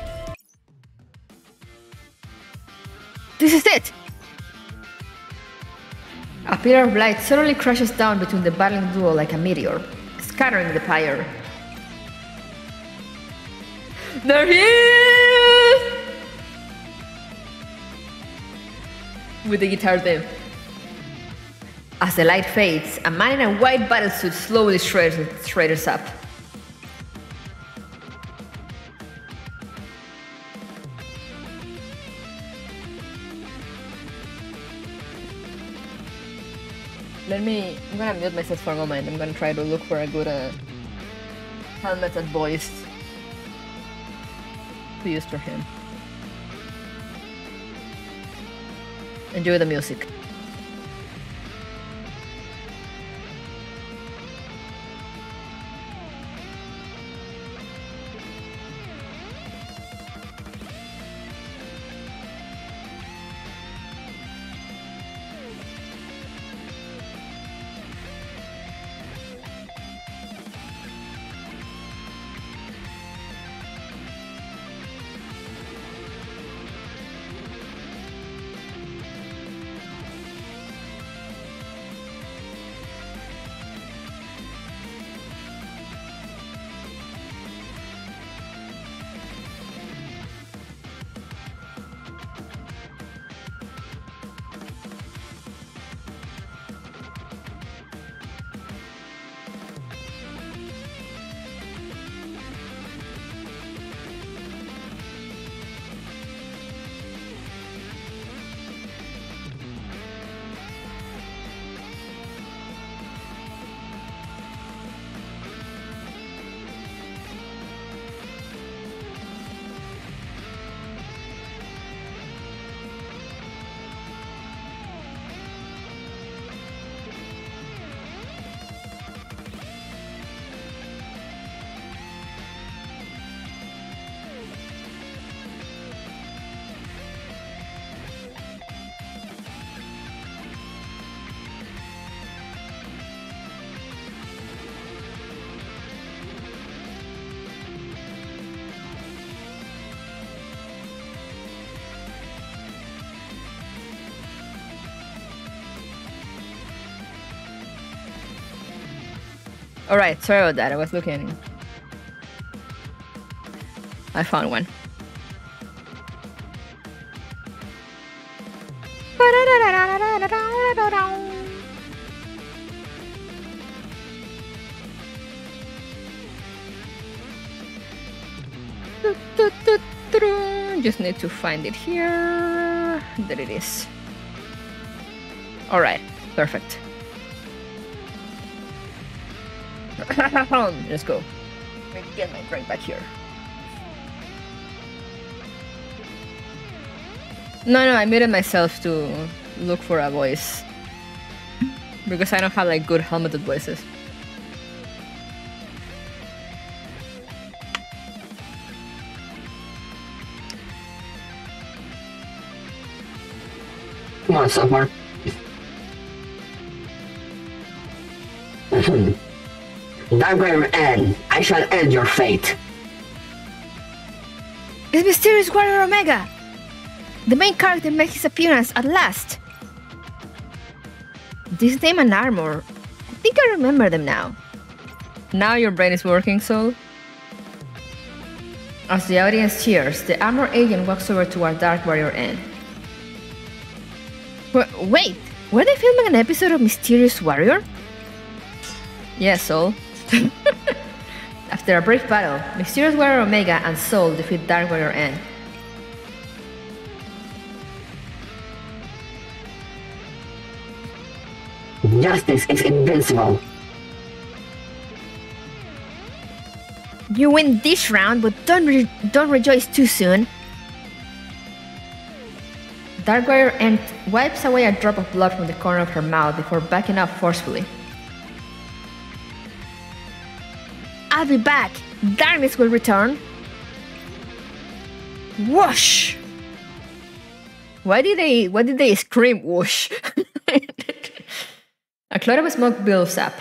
This is it! A pillar of light suddenly crashes down between the battling duo like a meteor, scattering the pyre. There he is! With the guitar theme. As the light fades, a man in a white battlesuit slowly shreds, shreds up. Let me. I'm gonna mute myself for a moment. I'm gonna try to look for a good uh, helmeted voice to use for him. Enjoy the music. Alright, sorry about that. I was looking. I found one. Just need to find it here. There it is. Alright, perfect. Let's go. Let me get my drink back here. No, no, I made it myself to look for a voice. Because I don't have like good helmeted voices. Come on, sophomore. Hmm. Diagram end. I shall end your fate. It's Mysterious Warrior Omega! The main character makes his appearance at last! this name and armor. I think I remember them now. Now your brain is working, Sol. As the audience cheers, the armor agent walks over toward Dark Warrior N. W- wait, were they filming an episode of Mysterious Warrior? Yes, Sol. After a brief battle, Mysterious Warrior Omega and Sol defeat Dark Warrior N. Justice is invincible. You win this round, but don't re- don't rejoice too soon. Dark Warrior N wipes away a drop of blood from the corner of her mouth before backing up forcefully. I'll be back. Darkness will return. Whoosh! Why did they why did they scream whoosh? a cloud of smoke builds up.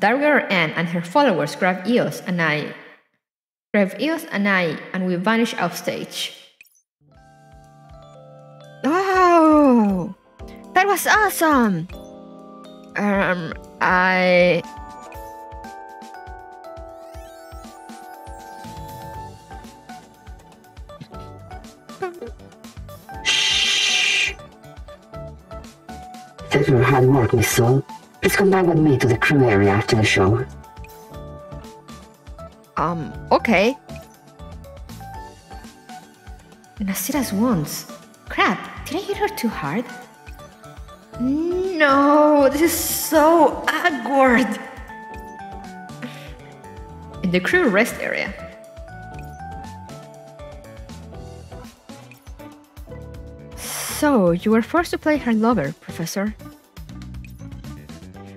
Warrior N and her followers grab Eos and I grab Eos and I and we vanish off stage. Oh, that was awesome. Um I Your hard work, Miss Sol. Please come back with me to the crew area after the show. Um, okay. Nascita's wounds. Crap, did I hit her too hard? No, this is so awkward. In the crew rest area. So, you were forced to play her lover, Professor.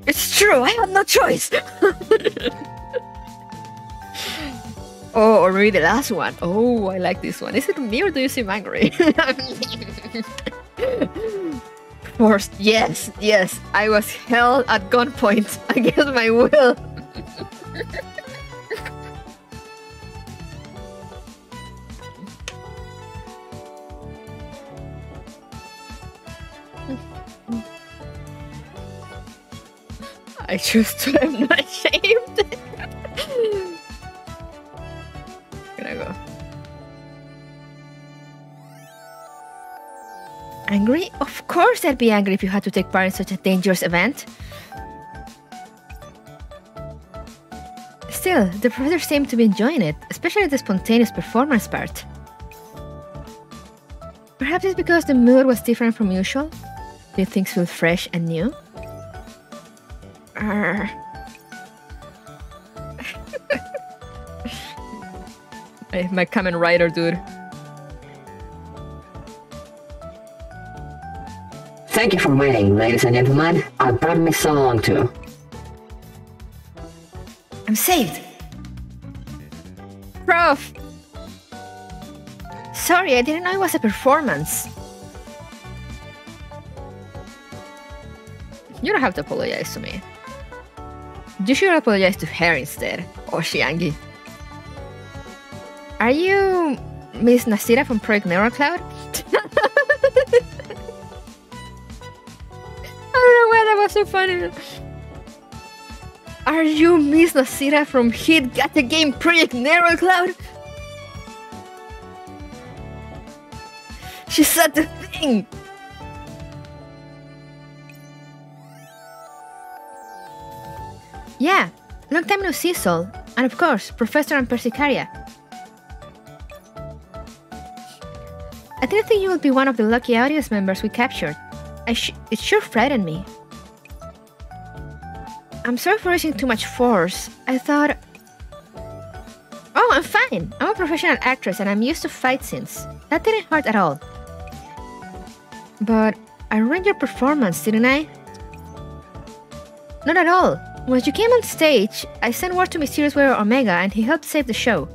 It's true, I had no choice. Oh, or maybe the last one. Oh, I like this one. Is it me or do you seem angry? Forced. Yes, yes. I was held at gunpoint against my will. I choose to. I'm not ashamed. Gonna go. Angry? Of course I'd be angry if you had to take part in such a dangerous event. Still, the professor seemed to be enjoying it, especially the spontaneous performance part. Perhaps it's because the mood was different from usual. Did things feel fresh and new? Arr. my, my Kamen Rider dude. Thank you for waiting, ladies and gentlemen. I brought Miss Sol along too. I'm saved. Prof! Sorry, I didn't know it was a performance. You don't have to apologize to me. You should apologize to her instead, oh, Oshiangi. Are you Miss Nascita from Project Neural Cloud? I don't know why that was so funny. Are you Miss Nascita from Hit Got the Game Project Neural Cloud? She said the thing! Yeah, long time no see, Sol. And of course, Professor and Persicaria. I didn't think you would be one of the lucky audience members we captured. Sh- it sure frightened me. I'm sorry for using too much force. I thought. Oh, I'm fine. I'm a professional actress and I'm used to fight scenes. That didn't hurt at all. But I ruined your performance, didn't I? Not at all. When you came on stage, I sent word to Mysterious Warrior Omega and he helped save the show.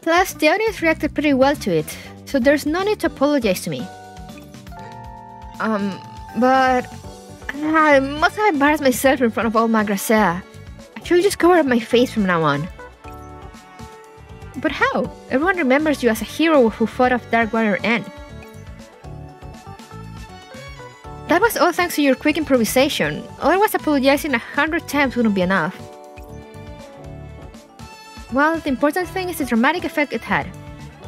Plus, the audience reacted pretty well to it, so there's no need to apologize to me. Um, but I must have embarrassed myself in front of all my Magrasea. I should just cover up my face from now on. But how? Everyone remembers you as a hero who fought off Dark Warrior N. That was all thanks to your quick improvisation. Otherwise, apologizing a hundred times wouldn't be enough. Well, the important thing is the dramatic effect it had.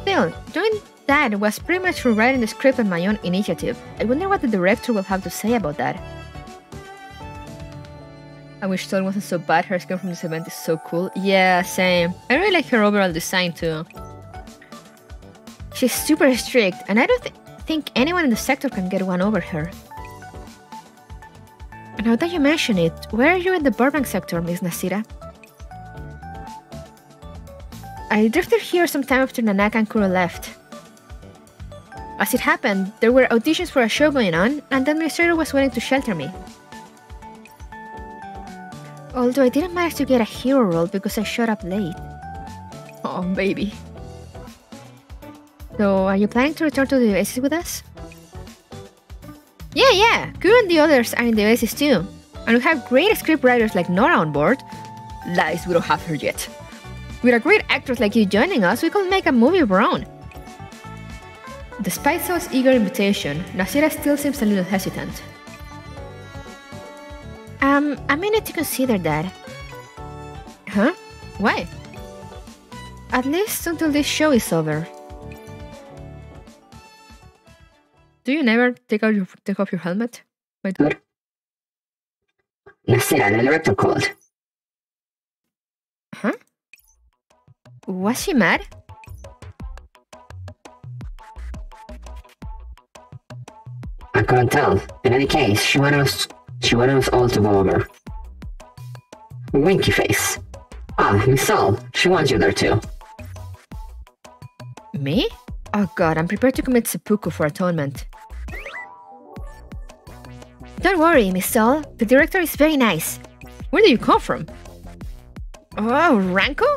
Still, doing that was pretty much rewriting the script on my own initiative. I wonder what the director will have to say about that. I wish Sol wasn't so bad. Her skin from this event is so cool. Yeah, same. I really like her overall design too. She's super strict, and I don't th- think anyone in the sector can get one over her. Now that you mention it, where are you in the Burbank sector, Miss Nascita? I drifted here sometime after Nanaka and Kuro left. As it happened, there were auditions for a show going on, and the administrator was willing to shelter me. Although I didn't manage to get a hero role because I showed up late. Oh, baby. So, are you planning to return to the Oasis with us? Yeah, yeah, Kuro and the others are in the Oasis too. And we have great script writers like Nora on board. Lies, we don't have her yet. With a great actress like you joining us, we could make a movie of our own. Despite Sol's eager invitation, Nascita still seems a little hesitant. Um, I may need to consider that. Huh? Why? At least until this show is over. Do you never take out your take off your helmet? My dude. Nascita, the director called. Huh? Was she mad? I couldn't tell. In any case, she wanted us she wanted us all to go over. Winky face. Ah, Miss Sol, she wants you there too. Me? Oh god, I'm prepared to commit seppuku for atonement. Don't worry, Miss Sol. The director is very nice. Where do you come from? Oh, Ranko?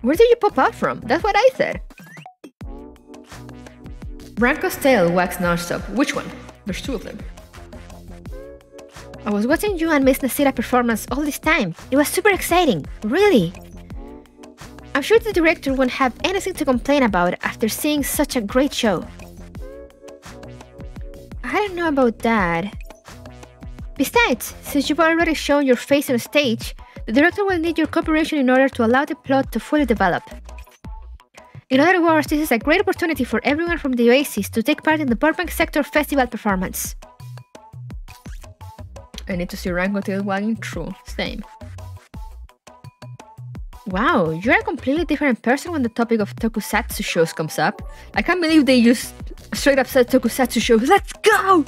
Where did you pop up from? That's what I said. Ranko's tail wags nonstop. Which one? There's two of them. I was watching you and Miss Nascita performance all this time. It was super exciting, really. I'm sure the director won't have anything to complain about after seeing such a great show. I don't know about that. Besides, since you've already shown your face on stage, the director will need your cooperation in order to allow the plot to fully develop. In other words, this is a great opportunity for everyone from the Oasis to take part in the Burbank Sector Festival performance. I need to see Ranko tail wagging. True. Same. Wow, you're a completely different person when the topic of tokusatsu shows comes up. I can't believe they just straight up said tokusatsu shows. Let's go!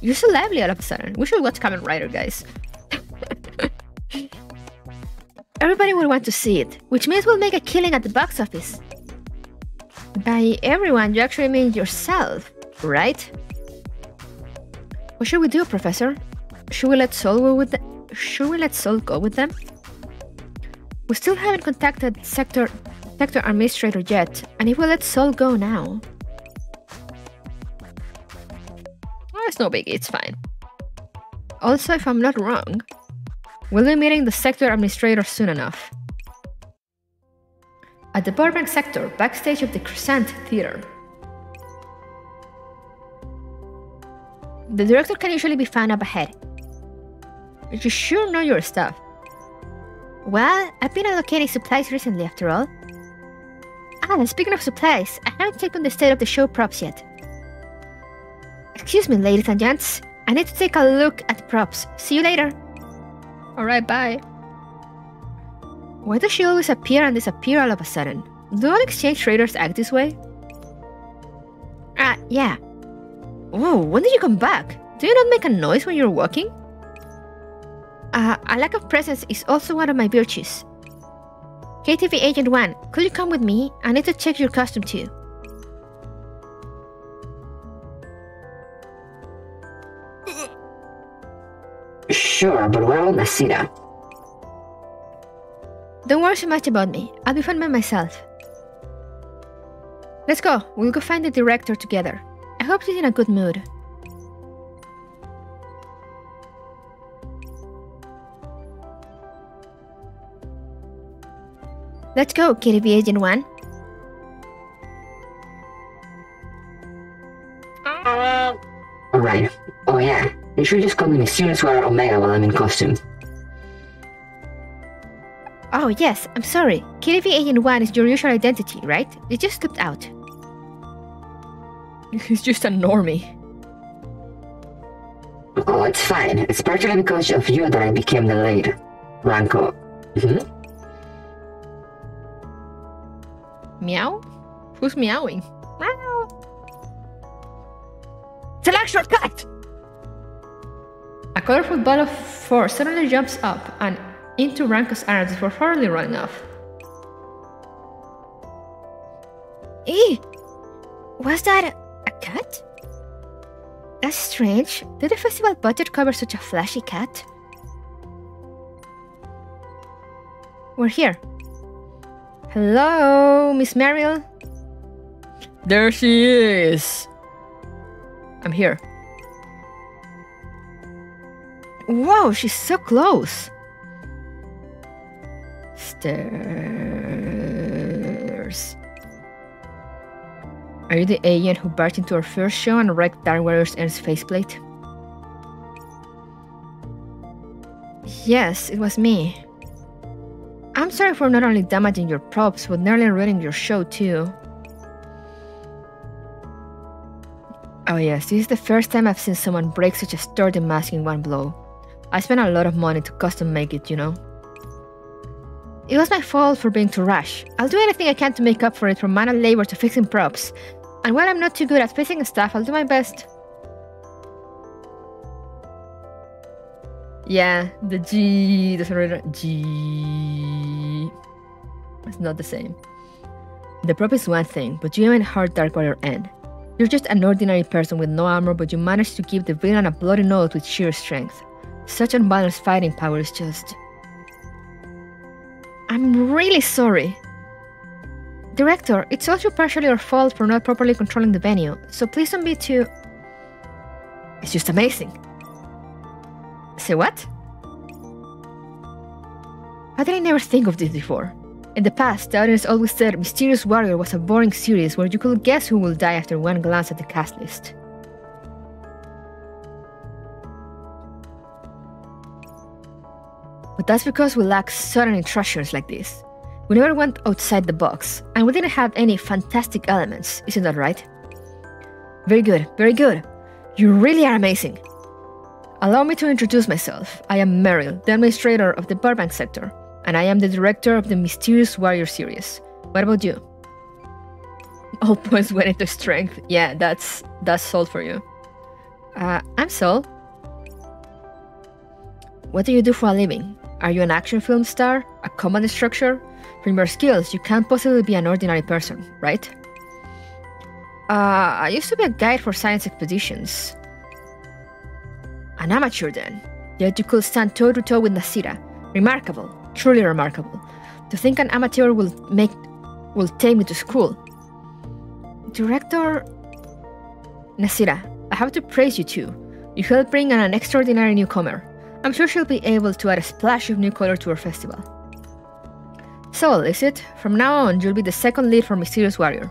You're so lively all of a sudden. We should watch Kamen Rider, guys. Everybody will want to see it, which means we'll make a killing at the box office. By everyone, you actually mean yourself, right? What should we do, Professor? Should we let Sol go with them? Should we let Sol go with them? We still haven't contacted Sector Sector Administrator yet, and if we let Sol go now, oh, it's no biggie. It's fine. Also, if I'm not wrong, we'll be meeting the Sector Administrator soon enough. At the Burbank sector, backstage of the Crescent Theater. The director can usually be found up ahead. You sure know your stuff. Well, I've been allocating supplies recently, after all. Ah, speaking of supplies, I haven't checked on the state of the show props yet. Excuse me, ladies and gents. I need to take a look at the props. See you later. Alright, bye. Why does she always appear and disappear all of a sudden? Do all exchange traders act this way? Ah, yeah. Oh, when did you come back? Do you not make a noise when you're walking? Uh, a lack of presence is also one of my virtues. KTV Agent 1, could you come with me? I need to check your costume too. Sure, but where will Nascita? Don't worry so much about me. I'll be fine by myself. Let's go. We'll go find the director together. I hope she's in a good mood. Let's go, KTV Agent 1. Alright. Oh yeah, you should just call me Mysterious Warrior Omega while I'm in costume. Oh, yes, I'm sorry. KDV Agent 1 is your usual identity, right? It just slipped out. He's just a normie. Oh, it's fine. It's partially because of you that I became the lead. Ranko. hmm Meow? Who's meowing? Meow. Select shortcut! A colorful ball of four suddenly jumps up and into Ranko's arms before hardly running off. Eh? Was that a, a cat? That's strange. Did the festival budget cover such a flashy cat? We're here. Hello, Miss Mariel? There she is! I'm here. Wow, she's so close. Stairs. Are you the agent who barged into our first show and wrecked Dark Warrior's faceplate? Yes, it was me. I'm sorry for not only damaging your props, but nearly ruining your show too. Oh yes, this is the first time I've seen someone break such a sturdy mask in one blow. I spent a lot of money to custom make it, you know. It was my fault for being too rash. I'll do anything I can to make up for it from manual labor to fixing props. And while I'm not too good at fixing stuff, I'll do my best. Yeah, the G really G. It's not the same. The prop is one thing, but you ain't hard Dark Warrior End. You're just an ordinary person with no armor, but you managed to give the villain a bloody nose with sheer strength. Such unbalanced fighting power is just. I'm really sorry. Director, it's also partially your fault for not properly controlling the venue, so please don't be too. It's just amazing. Say what? How did I never think of this before? In the past, the audience always said Mysterious Warrior was a boring series where you could guess who will die after one glance at the cast list. But that's because we lack sudden treasures like this. We never went outside the box, and we didn't have any fantastic elements, isn't that right? Very good, very good. You really are amazing. Allow me to introduce myself. I am Meryl, the administrator of the Burbank sector, and I am the director of the Mysterious Warrior series. What about you? All points went into strength. Yeah, that's that's Sol for you. Uh, I'm Sol. What do you do for a living? Are you an action film star? A combat instructor? From your skills, you can't possibly be an ordinary person, right? Uh, I used to be a guide for science expeditions. An amateur then. Yet you could stand toe to toe with Nascita. Remarkable, truly remarkable. To think an amateur will make will take me to school. Director Nascita, I have to praise you too. You helped bring in an extraordinary newcomer. I'm sure she'll be able to add a splash of new color to our festival. So, is it? From now on, you'll be the second lead for Mysterious Warrior.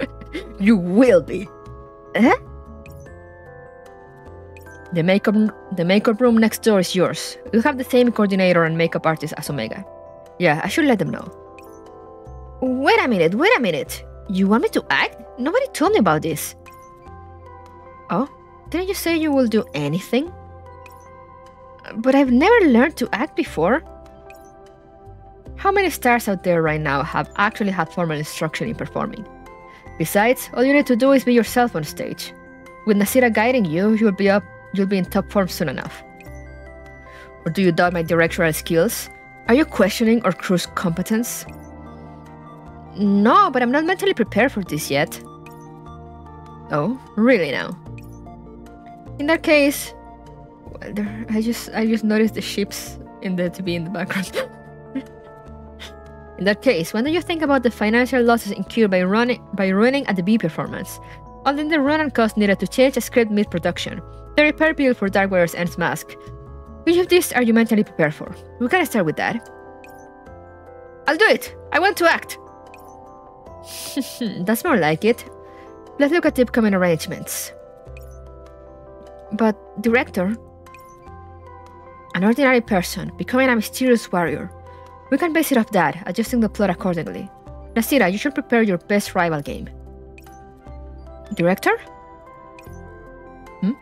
you will be. Eh? The makeup, the makeup room next door is yours. You'll have the same coordinator and makeup artist as Omega. Yeah, I should let them know. Wait a minute, wait a minute. You want me to act? Nobody told me about this. Oh? Didn't you say you will do anything? But I've never learned to act before. How many stars out there right now have actually had formal instruction in performing? Besides, all you need to do is be yourself on stage. With Nascita guiding you, you'll be up you'll be in top form soon enough. Or do you doubt my directorial skills? Are you questioning our crew's competence? No, but I'm not mentally prepared for this yet. Oh, really now? In that case, well, there, I just I just noticed the ships in the TV in the background. in that case, when do you think about the financial losses incurred by running by running a debut performance? Other than the run and cost needed to change a script mid-production, the repair bill for Dark Warrior's End's mask. Which of these are you mentally prepared for? We can start with that. I'll do it! I want to act! That's more like it. Let's look at the upcoming arrangements. But, Director, an ordinary person becoming a mysterious warrior. We can base it off that, adjusting the plot accordingly. Nascita, you should prepare your best rival game. Director? Hmm?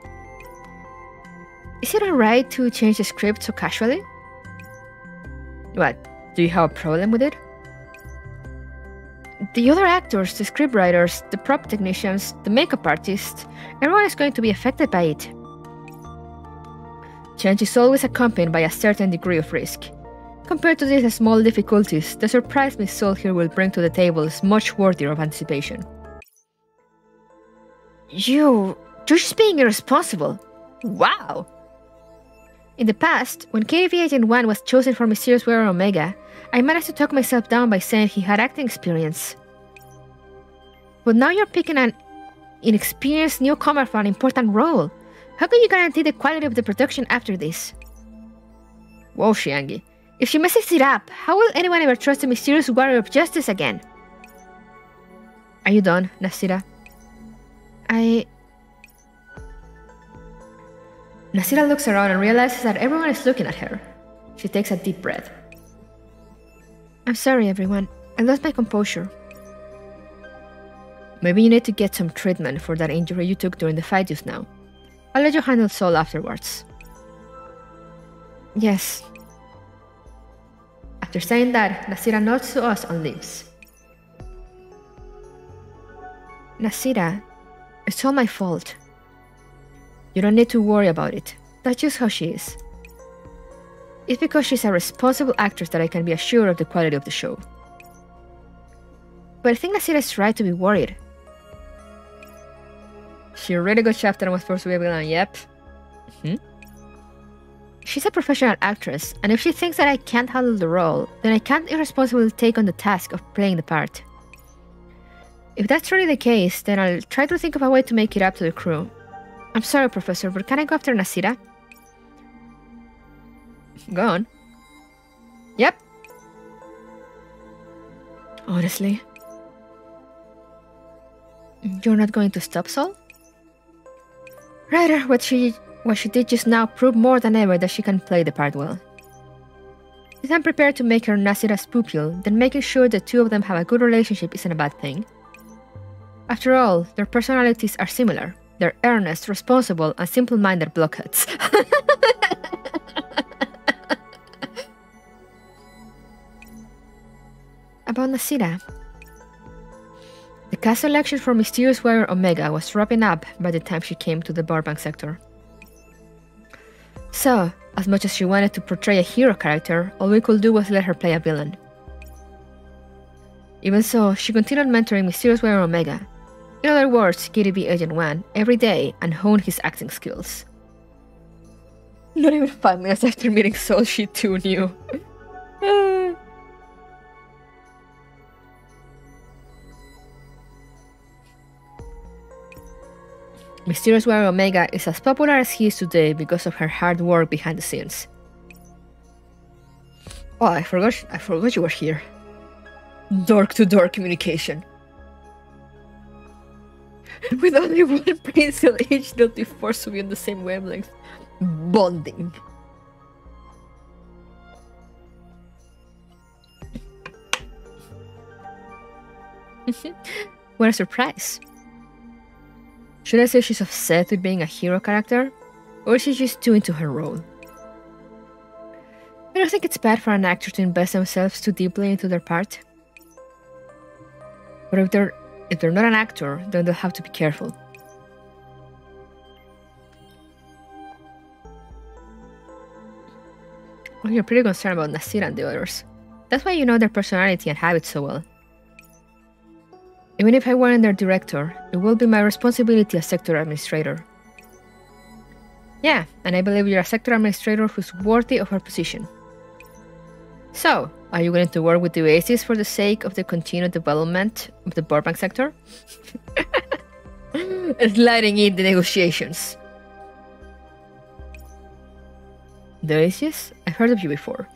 Is it alright to change the script so casually? What? Do you have a problem with it? The other actors, the scriptwriters, the prop technicians, the makeup artists, everyone is going to be affected by it. Change is always accompanied by a certain degree of risk. Compared to these small difficulties, the surprise Miss Sol here will bring to the table is much worthier of anticipation. You. You're just being irresponsible. Wow! In the past, when KV Agent 1 was chosen for Mysterious Warrior Omega, I managed to talk myself down by saying he had acting experience. But now you're picking an inexperienced newcomer for an important role. How can you guarantee the quality of the production after this? Whoa, Shiangi. If she messes it up, how will anyone ever trust the mysterious warrior of justice again? Are you done, Nascita? I. Nascita looks around and realizes that everyone is looking at her. She takes a deep breath. I'm sorry, everyone. I lost my composure. Maybe you need to get some treatment for that injury you took during the fight just now. I'll let you handle Sol afterwards. Yes. After saying that, Nascita nods to us and leaves. Nascita, it's all my fault. You don't need to worry about it. That's just how she is. It's because she's a responsible actress that I can be assured of the quality of the show. But I think Nascita is right to be worried. She really good chapter and was forced to be a villain, yep. Hmm? She's a professional actress, and if she thinks that I can't handle the role, then I can't irresponsibly take on the task of playing the part. If that's really the case, then I'll try to think of a way to make it up to the crew. I'm sorry, Professor, but can I go after Nascita? Go on. Yep. Honestly. You're not going to stop Sol? Rather, what she what she did just now proved more than ever that she can play the part well. If I'm prepared to make her Nascita's pupil, then making sure the two of them have a good relationship isn't a bad thing. After all, their personalities are similar. They're earnest, responsible, and simple-minded blockheads. About Nascita. The cast selection for Mysterious Warrior Omega was wrapping up by the time she came to the Burbank sector. So, as much as she wanted to portray a hero character, all we could do was let her play a villain. Even so, she continued mentoring Mysterious Warrior Omega. In other words, KDB Agent 1 every day and honed his acting skills. Not even five minutes after meeting Sol, she too knew. Mysterious Warrior Omega is as popular as he is today because of her hard work behind the scenes. Oh, I forgot I forgot you were here. Dork to door communication. With only one cell each, they'll be forced to be on the same wavelength. Bonding. what a surprise. Should I say she's upset with being a hero character? Or is she just too into her role? I don't think it's bad for an actor to invest themselves too deeply into their part. But if they're if they're not an actor, then they'll have to be careful. Well, you're pretty concerned about Nascita and the others. That's why you know their personality and habits so well. Even if I weren't their director, it will be my responsibility as sector administrator. Yeah, and I believe you're a sector administrator who's worthy of her position. So, are you willing to work with the Oasis for the sake of the continued development of the Burbank sector? Sliding in the negotiations. The Oasis? I've heard of you before.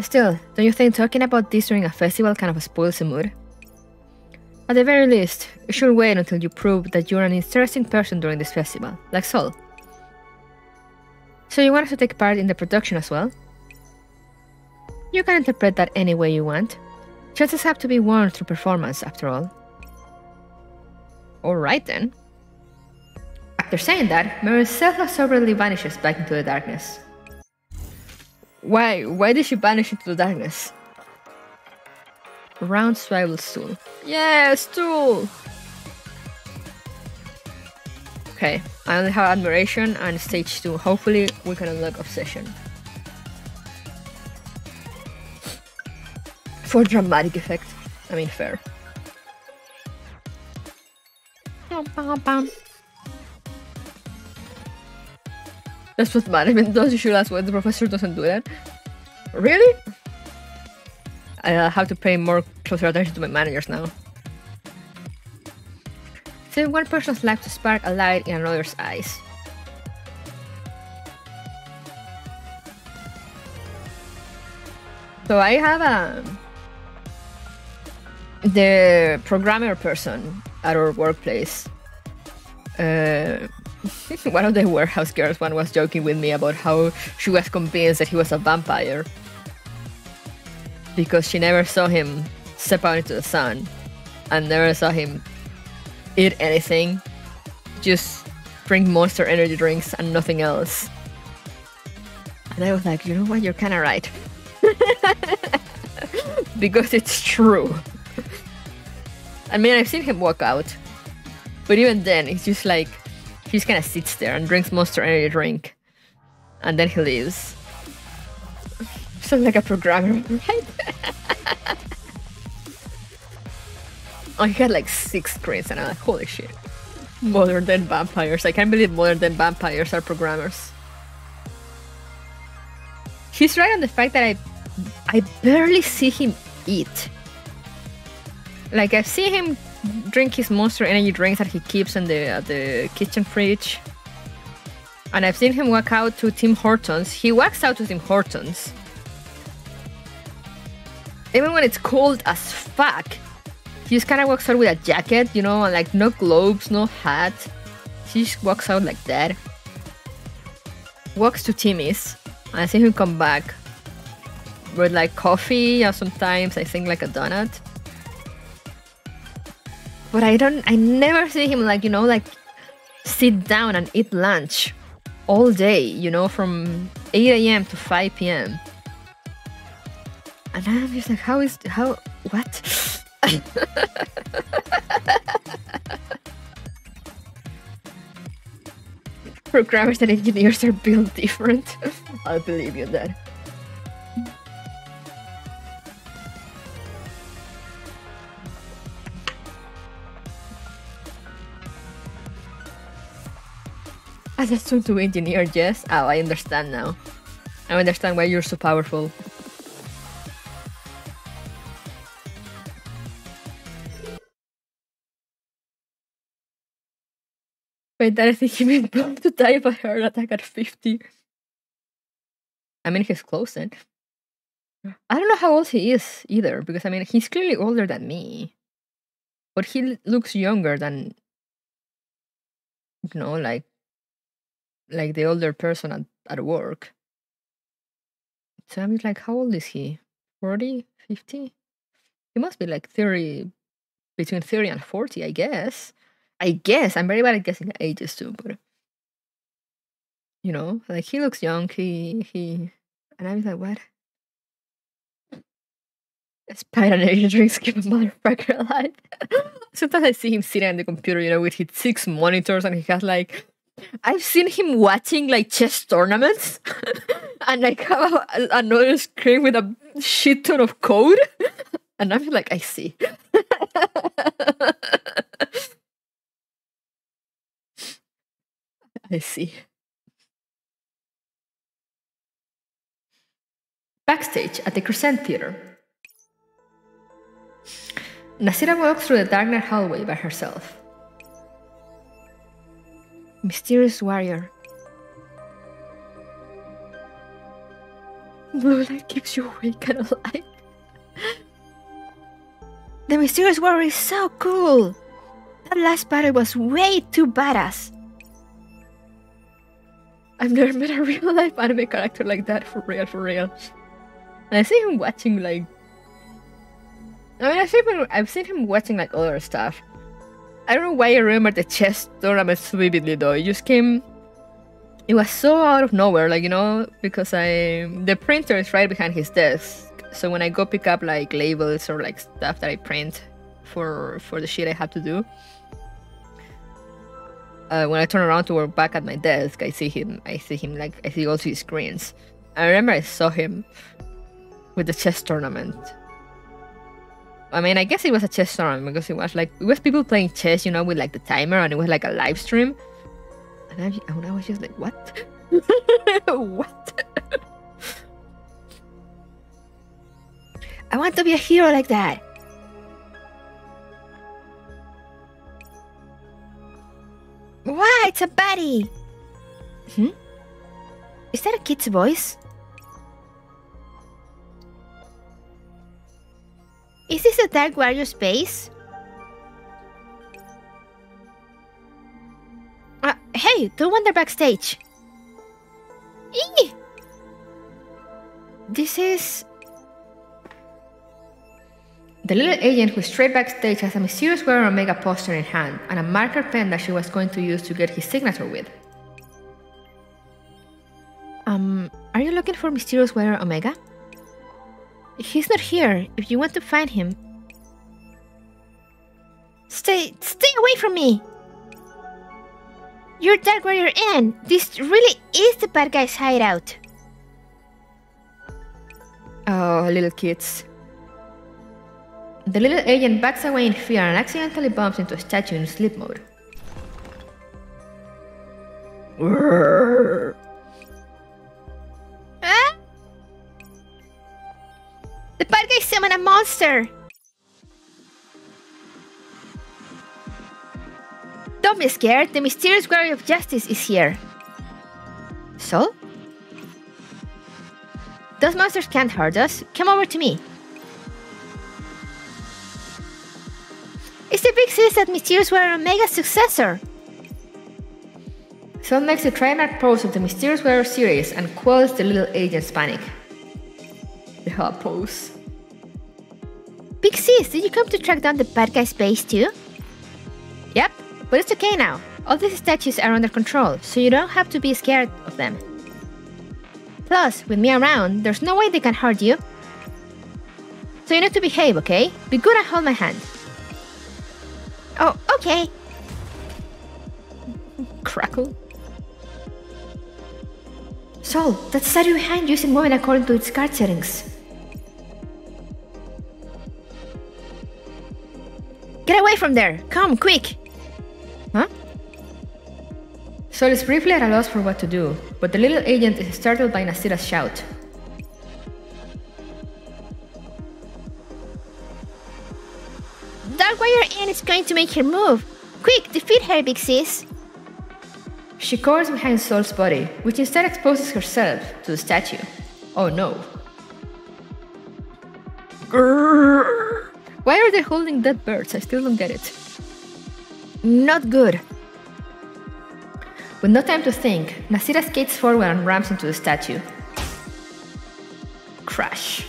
Still, don't you think talking about this during a festival kind of spoils the mood? At the very least, you should wait until you prove that you're an interesting person during this festival, like Sol. So you want us to take part in the production as well? You can interpret that any way you want. Chances have to be won through performance, after all. Alright then. After saying that, Maricela soberly vanishes back into the darkness. Why? Why did she vanish into the darkness? Round swivel stool. Yeah, stool! Okay, I only have admiration and stage 2. Hopefully we can unlock obsession. For dramatic effect. I mean fair. That's what management does. You should ask why the professor doesn't do that. Really? I uh, have to pay more closer attention to my managers now. Save one person's life to spark a light in another's eyes. So I have a the programmer person at our workplace. Uh, one of the warehouse girls one was joking with me about how she was convinced that he was a vampire because she never saw him step out into the sun and never saw him eat anything just drink monster energy drinks and nothing else. And i was like you know what? You're kind of right. Because it's true i mean i've seen him walk out but even then it's just like he just kind of sits there and drinks monster energy drink and then he leaves. Sounds like a programmer. Right oh he had like six screens and i'm like holy shit. Modern than vampires. I can't believe modern than vampires are programmers. He's right on the fact that i i barely see him eat like I've seen him drink his monster energy drinks that he keeps in the uh, the kitchen fridge. And i've seen him walk out to tim hortons. He walks out to tim hortons. Even when it's cold as fuck he just kind of walks out with a jacket you know and like no gloves no hat. He just walks out like that. Walks to timmy's and i see him come back with like coffee or sometimes i think like a donut but I don't I never see him like, you know, like sit down and eat lunch all day, you know, from 8 a.m. to 5 p.m. And I'm just like, how is how what? Programmers and engineers are built different. I'll believe you that. As a soon to engineer, yes. Oh, I understand now. I understand why you're so powerful. Wait, that I think he meant to die a heart attack at 50. I mean, he's close then. I don't know how old he is either, because I mean, he's clearly older than me. But he looks younger than, you know, like like the older person at, at work. So I'm like, how old is he? 40, 50? He must be like 30, between 30 and 40, I guess. I guess. I'm very bad at guessing ages too, but you know, like he looks young. He, he, and I'm like, what? Spite and energy drinks keep a motherfucker alive. Sometimes I see him sitting on the computer, you know, with his six monitors and he has like I've seen him watching like chess tournaments and like have a, another screen with a shit ton of code. And I'm like, I see. I see. Backstage at the Crescent Theater. Nascita walks through the darkened hallway by herself. Mysterious warrior. Blue light keeps you awake and alive. The mysterious warrior is so cool. That last battle was way too badass. I've never met a real life anime character like that for real, for real. And I see him watching like. I mean, I've seen him, I've seen him watching like other stuff. I don't know why I remember the chess tournament so vividly though. It just came. It was so out of nowhere, like you know, because I the printer is right behind his desk. So when I go pick up like labels or like stuff that I print for for the shit I have to do, uh, when I turn around to work back at my desk, I see him. I see him like I see all his screens. I remember I saw him with the chess tournament. I mean, I guess it was a chess tournament because it was like it was people playing chess, you know, with like the timer, and it was like a live stream. And I, and I was just like, what? what? I want to be a hero like that. Wow, it's a buddy. Hmm? Is that a kid's voice? Is this a Dark Warrior space? Uh, hey, don't wander backstage. Eee! This is The little agent who straight backstage has a mysterious Warrior Omega poster in hand and a marker pen that she was going to use to get his signature with. Um, are you looking for Mysterious Warrior Omega? He's not here. If you want to find him, stay stay away from me. You're Dark Warrior N. This really is the bad guy's hideout. Oh, little kids. The little agent backs away in fear and accidentally bumps into a statue in sleep mode. Ah! The bad guy summoned a monster. Don't be scared. The mysterious warrior of justice is here. So? Those monsters can't hurt us. Come over to me. It's the big sis that mysterious warrior Omega's successor. Sol makes a trademark pose of the Mysterious Warrior series and quells the little agent's panic. The pose. Big sis, did you come to track down the bad guy's base too? Yep, but it's okay now. All these statues are under control, so you don't have to be scared of them. Plus, with me around, there's no way they can hurt you. So you need to behave, okay? Be good and hold my hand. Oh, okay. Crackle. Sol, that statue behind you isn't moving according to its card settings. Get away from there! Come, quick! Huh? Sol is briefly at a loss for what to do, but the little agent is startled by Nascita's shout. Dark Warrior N is going to make her move. Quick, defeat her, big sis. She covers behind Sol's body, which instead exposes herself to the statue. Oh no. Grrr. Why are they holding dead birds? I still don't get it. Not good. With no time to think, Nascita skates forward and rams into the statue. Crash.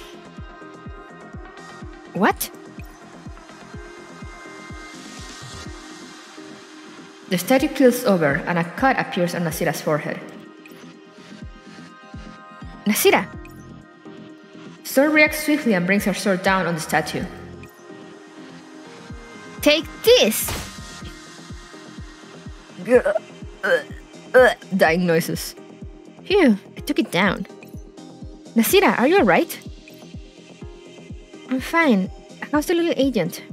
What? The statue keels over and a cut appears on Nascita's forehead. Nascita! Sol reacts swiftly and brings her sword down on the statue. Take this! Dying noises. Phew, I took it down. Nascita, are you alright? I'm fine. How's the little agent?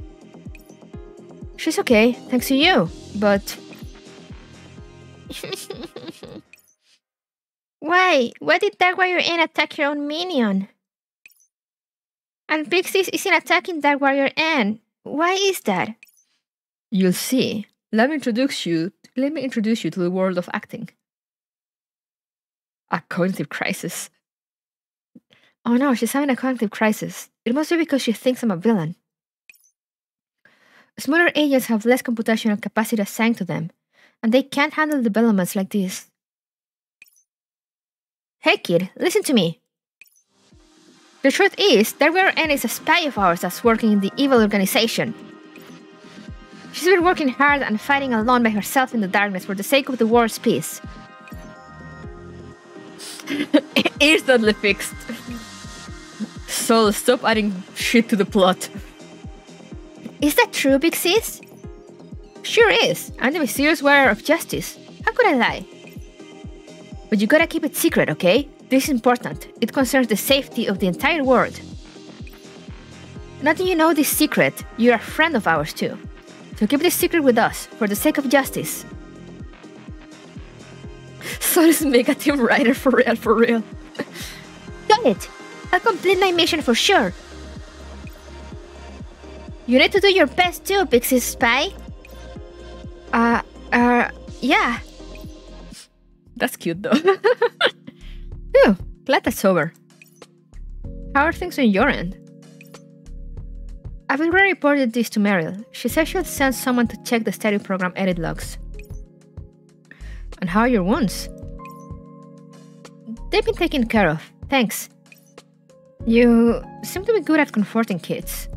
She's okay, thanks to you, but. Why? Why did Dark Warrior N attack your own minion? And Pixis isn't attacking Dark Warrior N. Why is that? You'll see. Let me introduce you. Let me introduce you to the world of acting. A cognitive crisis. Oh no, she's having a cognitive crisis. It must be because she thinks I'm a villain. Smaller agents have less computational capacity assigned to them, and they can't handle developments like this. Hey kid, listen to me. The truth is, there were is spy of ours that's working in the evil organization. She's been working hard and fighting alone by herself in the darkness for the sake of the world's peace. Instantly fixed. So stop adding shit to the plot. Is that true, Big Sis? Sure is. I'm the mysterious wearer of justice. How could I lie? But you gotta keep it secret, okay? This is important. It concerns the safety of the entire world. Now that you know this secret, you're a friend of ours too. So keep this secret with us, for the sake of justice. So this Mega Team Rider for real, for real. Got it! I'll complete my mission for sure. You need to do your best too, Pixie Spy. Uh, uh, yeah. That's cute though. Phew, glad that's over. How are things on your end? I've already reported this to Meryl. She said she'll send someone to check the study program edit logs. And how are your wounds? They've been taken care of, thanks. You seem to be good at comforting kids.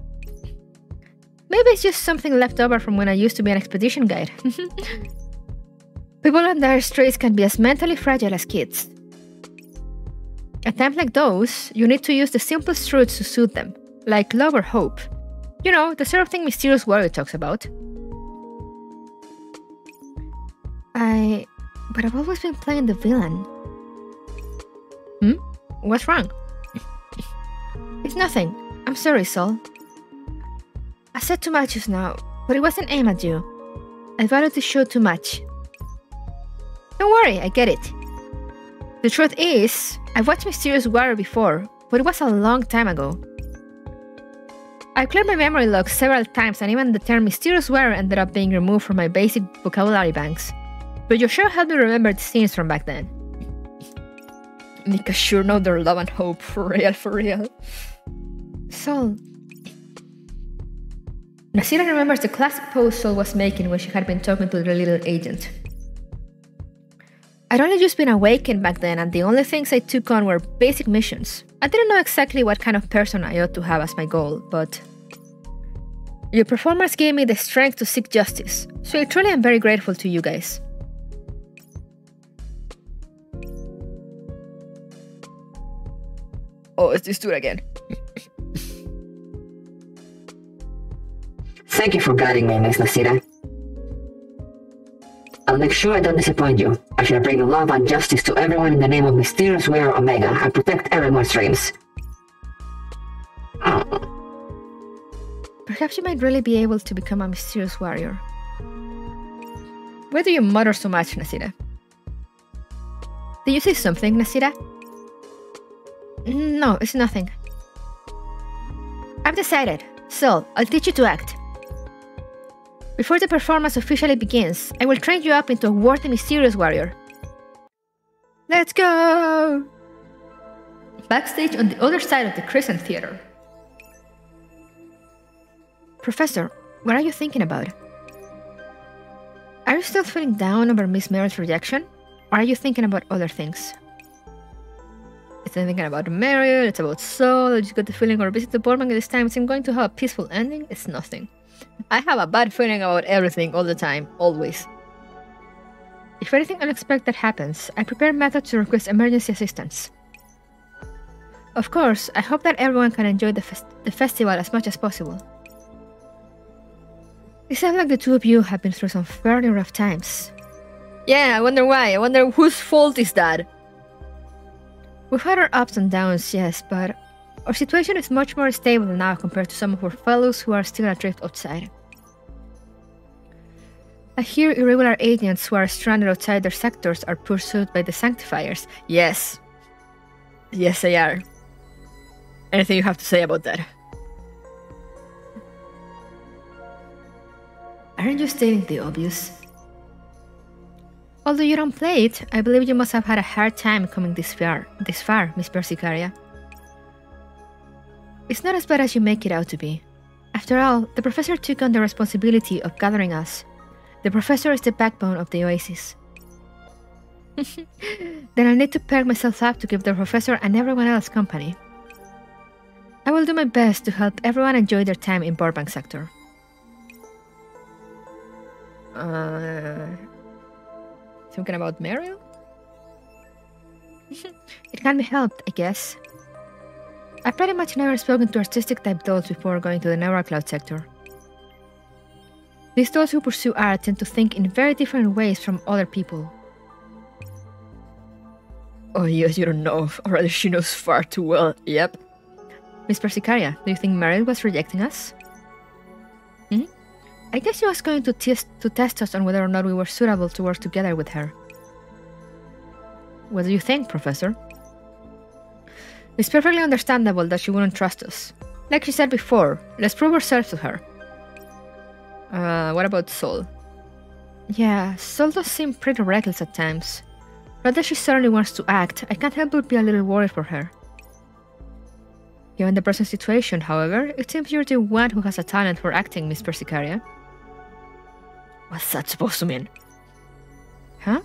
Maybe it's just something left over from when I used to be an expedition guide. People on dire straits can be as mentally fragile as kids. At times like those, you need to use the simplest roots to soothe them, like love or hope. You know, the sort of thing Mysterious Warrior talks about. I. But I've always been playing the villain. Hmm? What's wrong? it's nothing. I'm sorry, Sol. I said too much just now, but it wasn't aimed at you. I valued the show too much. Don't worry, I get it. The truth is, I've watched Mysterious Warrior before, but it was a long time ago. I cleared my memory logs several times and even the term mysterious warrior ended up being removed from my basic vocabulary banks. But you sure helped me remember the scenes from back then. Nika sure know their love and hope, for real, for real. Sol. Nascita remembers the classic pose Sol was making when she had been talking to the little agent. I'd only just been awakened back then, and the only things I took on were basic missions. I didn't know exactly what kind of person I ought to have as my goal, but. Your performance gave me the strength to seek justice, so truly I truly am very grateful to you guys. Oh, it's this dude again. Thank you for guiding me, Miss Nascita. I'll make sure I don't disappoint you. I shall bring love and justice to everyone in the name of Mysterious Wearer Omega and protect everyone's dreams. Oh. Perhaps you might really be able to become a mysterious warrior. Why do you mutter so much, Nascita? Did you say something, Nascita? Mm, no, it's nothing. I've decided, so I'll teach you to act. Before the performance officially begins, I will train you up into a worthy mysterious warrior. Let's go! Backstage on the other side of the Crescent Theater. Professor, what are you thinking about? Are you still feeling down over Miss Meryl's rejection? Or are you thinking about other things? It's not thinking about Meryl, it's about Sol, I just got the feeling our visit to Burbank this time seemed going to have a peaceful ending. It's nothing. I have a bad feeling about everything all the time, always. If anything unexpected happens, I prepare methods to request emergency assistance. Of course, I hope that everyone can enjoy the, fest- the festival as much as possible. It sounds like the two of you have been through some fairly rough times. Yeah, I wonder why. I wonder whose fault is that? We've had our ups and downs, yes, but our situation is much more stable now compared to some of our fellows who are still adrift outside. I hear irregular agents who are stranded outside their sectors are pursued by the Sanctifiers. Yes. Yes, they are. Anything you have to say about that? Aren't you stating the obvious? Although you don't play it, I believe you must have had a hard time coming this far, this far, Miss Persicaria. It's not as bad as you make it out to be. After all, the professor took on the responsibility of gathering us. The professor is the backbone of the oasis. then I need to perk myself up to give the professor and everyone else company. I will do my best to help everyone enjoy their time in Burbank sector. Uh, thinking about Meryl? It can't be helped, I guess. I've pretty much never spoken to artistic type dolls before going to the Neurocloud sector. These dolls who pursue art tend to think in very different ways from other people. Oh, yes, you don't know. Or rather, she knows far too well. Yep. Miss Persicaria, do you think Meryl was rejecting us? Hmm? I guess she was going to test to test us on whether or not we were suitable to work together with her. What do you think, Professor? It's perfectly understandable that she wouldn't trust us. Like she said before, let's prove ourselves to her. Uh, what about Sol? Yeah, Sol does seem pretty reckless at times. Not that she certainly wants to act, I can't help but be a little worried for her. Given the present situation, however, it seems you're the one who has a talent for acting, Miss Persicaria. What's that supposed to mean? Huh?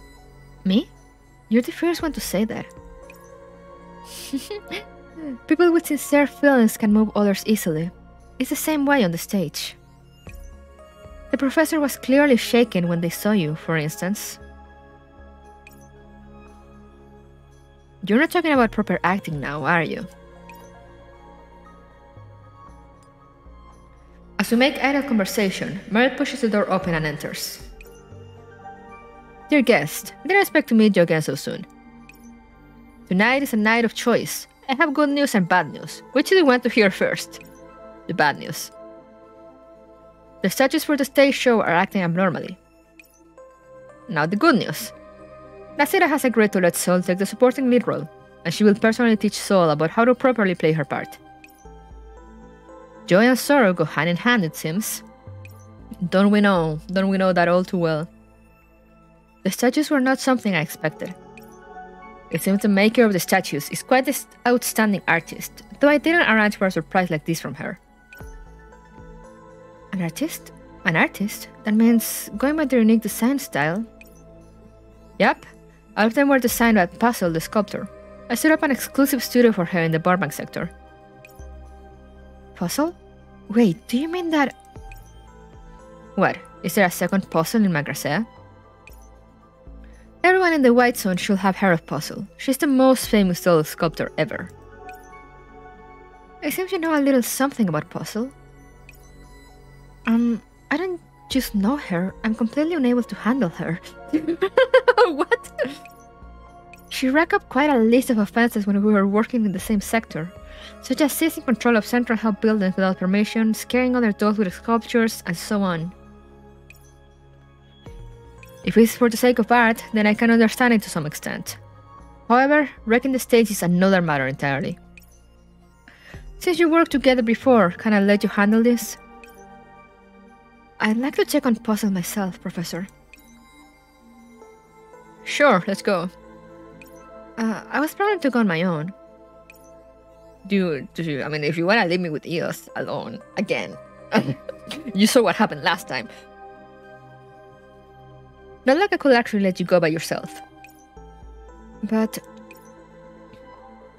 Me? You're the first one to say that. People with sincere feelings can move others easily. It's the same way on the stage. The professor was clearly shaken when they saw you, for instance. You're not talking about proper acting now, are you? As we make idle conversation, Meryl pushes the door open and enters. Dear guest, didn't expect to meet you again so soon. Tonight is a night of choice. I have good news and bad news. Which do you want to hear first? The bad news. The statues for the stage show are acting abnormally. Now the good news. Nascita has agreed to let Sol take the supporting lead role, and she will personally teach Sol about how to properly play her part. Joy and sorrow go hand in hand, it seems. Don't we know, don't we know that all too well? The statues were not something I expected. It seems the maker of the statues is quite an outstanding artist, though I didn't arrange for a surprise like this from her. An artist? An artist? That means going by their unique design style. Yep, all of them were designed by Puzzle the sculptor. I set up an exclusive studio for her in the Burbank sector. Puzzle? Wait, do you mean that. What? Is there a second puzzle in Magrasea? Everyone in the White Zone should have heard of Puzzle. She's the most famous doll sculptor ever. It seems you know a little something about Puzzle. Um, I don't just know her, I'm completely unable to handle her. what? She racked up quite a list of offenses when we were working in the same sector, such as seizing control of Central Hub buildings without permission, scaring other dolls with sculptures, and so on. If it's for the sake of art, then I can understand it to some extent. However, wrecking the stage is another matter entirely. Since you worked together before, can I let you handle this? I'd like to check on puzzle myself, Professor. Sure, let's go. Uh, I was planning to go on my own. Do, do you, I mean, if you want to leave me with Eos alone, again. you saw what happened last time. Not like I could actually let you go by yourself. But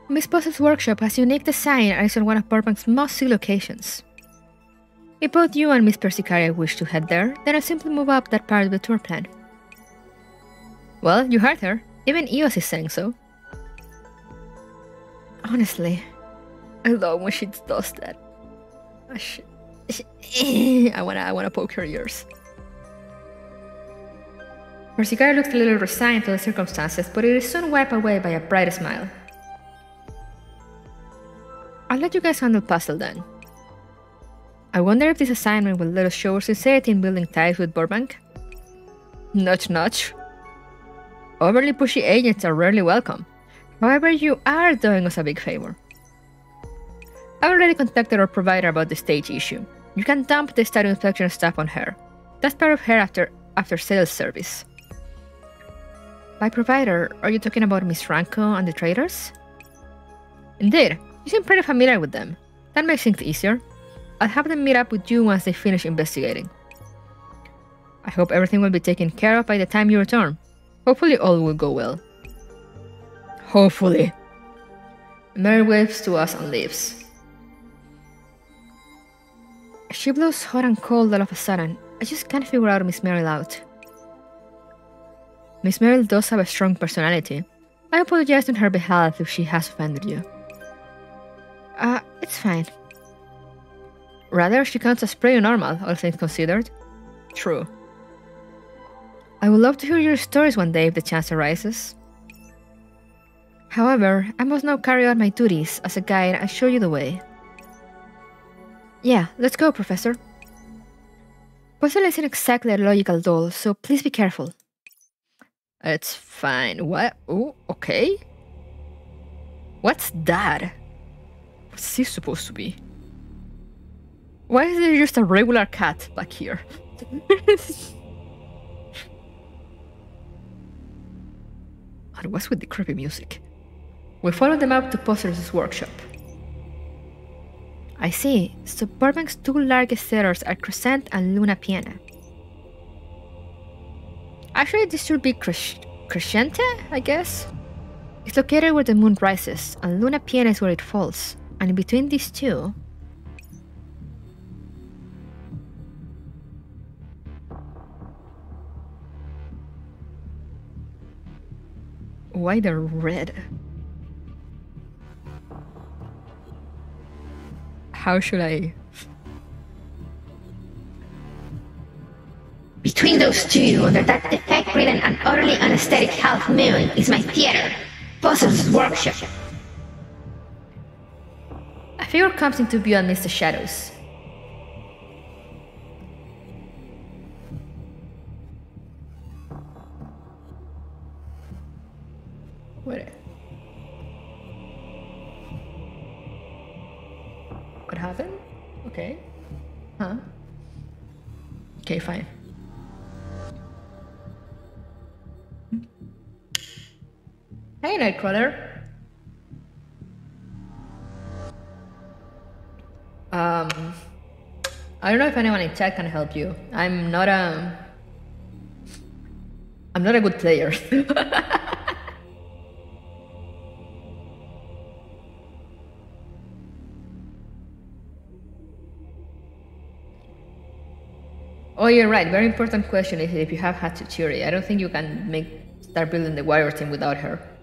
Miss Puzzle's workshop has unique design and is on one of Burbank's most see locations. If both you and Miss Persicaria wish to head there, then I'll simply move up that part of the tour plan. Well, you heard her. Even Eos is saying so. Honestly, I love when she does that. I wanna, I wanna poke her ears. Persicaria looks a little resigned to the circumstances, but it is soon wiped away by a bright smile. I'll let you guys handle puzzle then. I wonder if this assignment will let us show our sincerity in building ties with Burbank? Nudge nudge. Overly pushy agents are rarely welcome. However, you are doing us a big favor. I've already contacted our provider about the stage issue. You can dump the statue inspection stuff on her. That's part of her after after sales service. By provider, are you talking about Miss Franco and the traders? Indeed, you seem pretty familiar with them. That makes things easier. I'll have them meet up with you once they finish investigating. I hope everything will be taken care of by the time you return. Hopefully, all will go well. Hopefully. Mary waves to us and leaves. She blows hot and cold all of a sudden. I just can't figure out Miss Mary out. Miss Merrill does have a strong personality. I apologize on her behalf if she has offended you. Uh, it's fine. Rather, she counts as pretty normal, all things considered. True. I would love to hear your stories one day if the chance arises. However, I must now carry out my duties as a guide and show you the way. Yeah, let's go, Professor. Puzzle isn't exactly a logical doll, so please be careful. It's fine. What? Oh, okay. What's that? What's this supposed to be? Why is there just a regular cat back here? and what's with the creepy music? We follow them up to Puzzle's workshop. I see. So Burbank's two largest sellers are Crescent and Luna Piena. Actually, this should be Cres- Crescente, I guess? It's located where the moon rises, and Luna Piena is where it falls. And in between these two, Why they're red? How should I? Between those two, under that defect-ridden and utterly unesthetic half moon, is my theater, Puzzle's workshop. A figure comes into view amidst the shadows. What? What happened? Okay. Huh? Okay, fine. Hey, Nightcrawler. Um, I don't know if anyone in chat can help you. I'm not a. I'm not a good player. oh, you're right. Very important question is if you have Hatsuchiri. I don't think you can make start building the warrior team without her.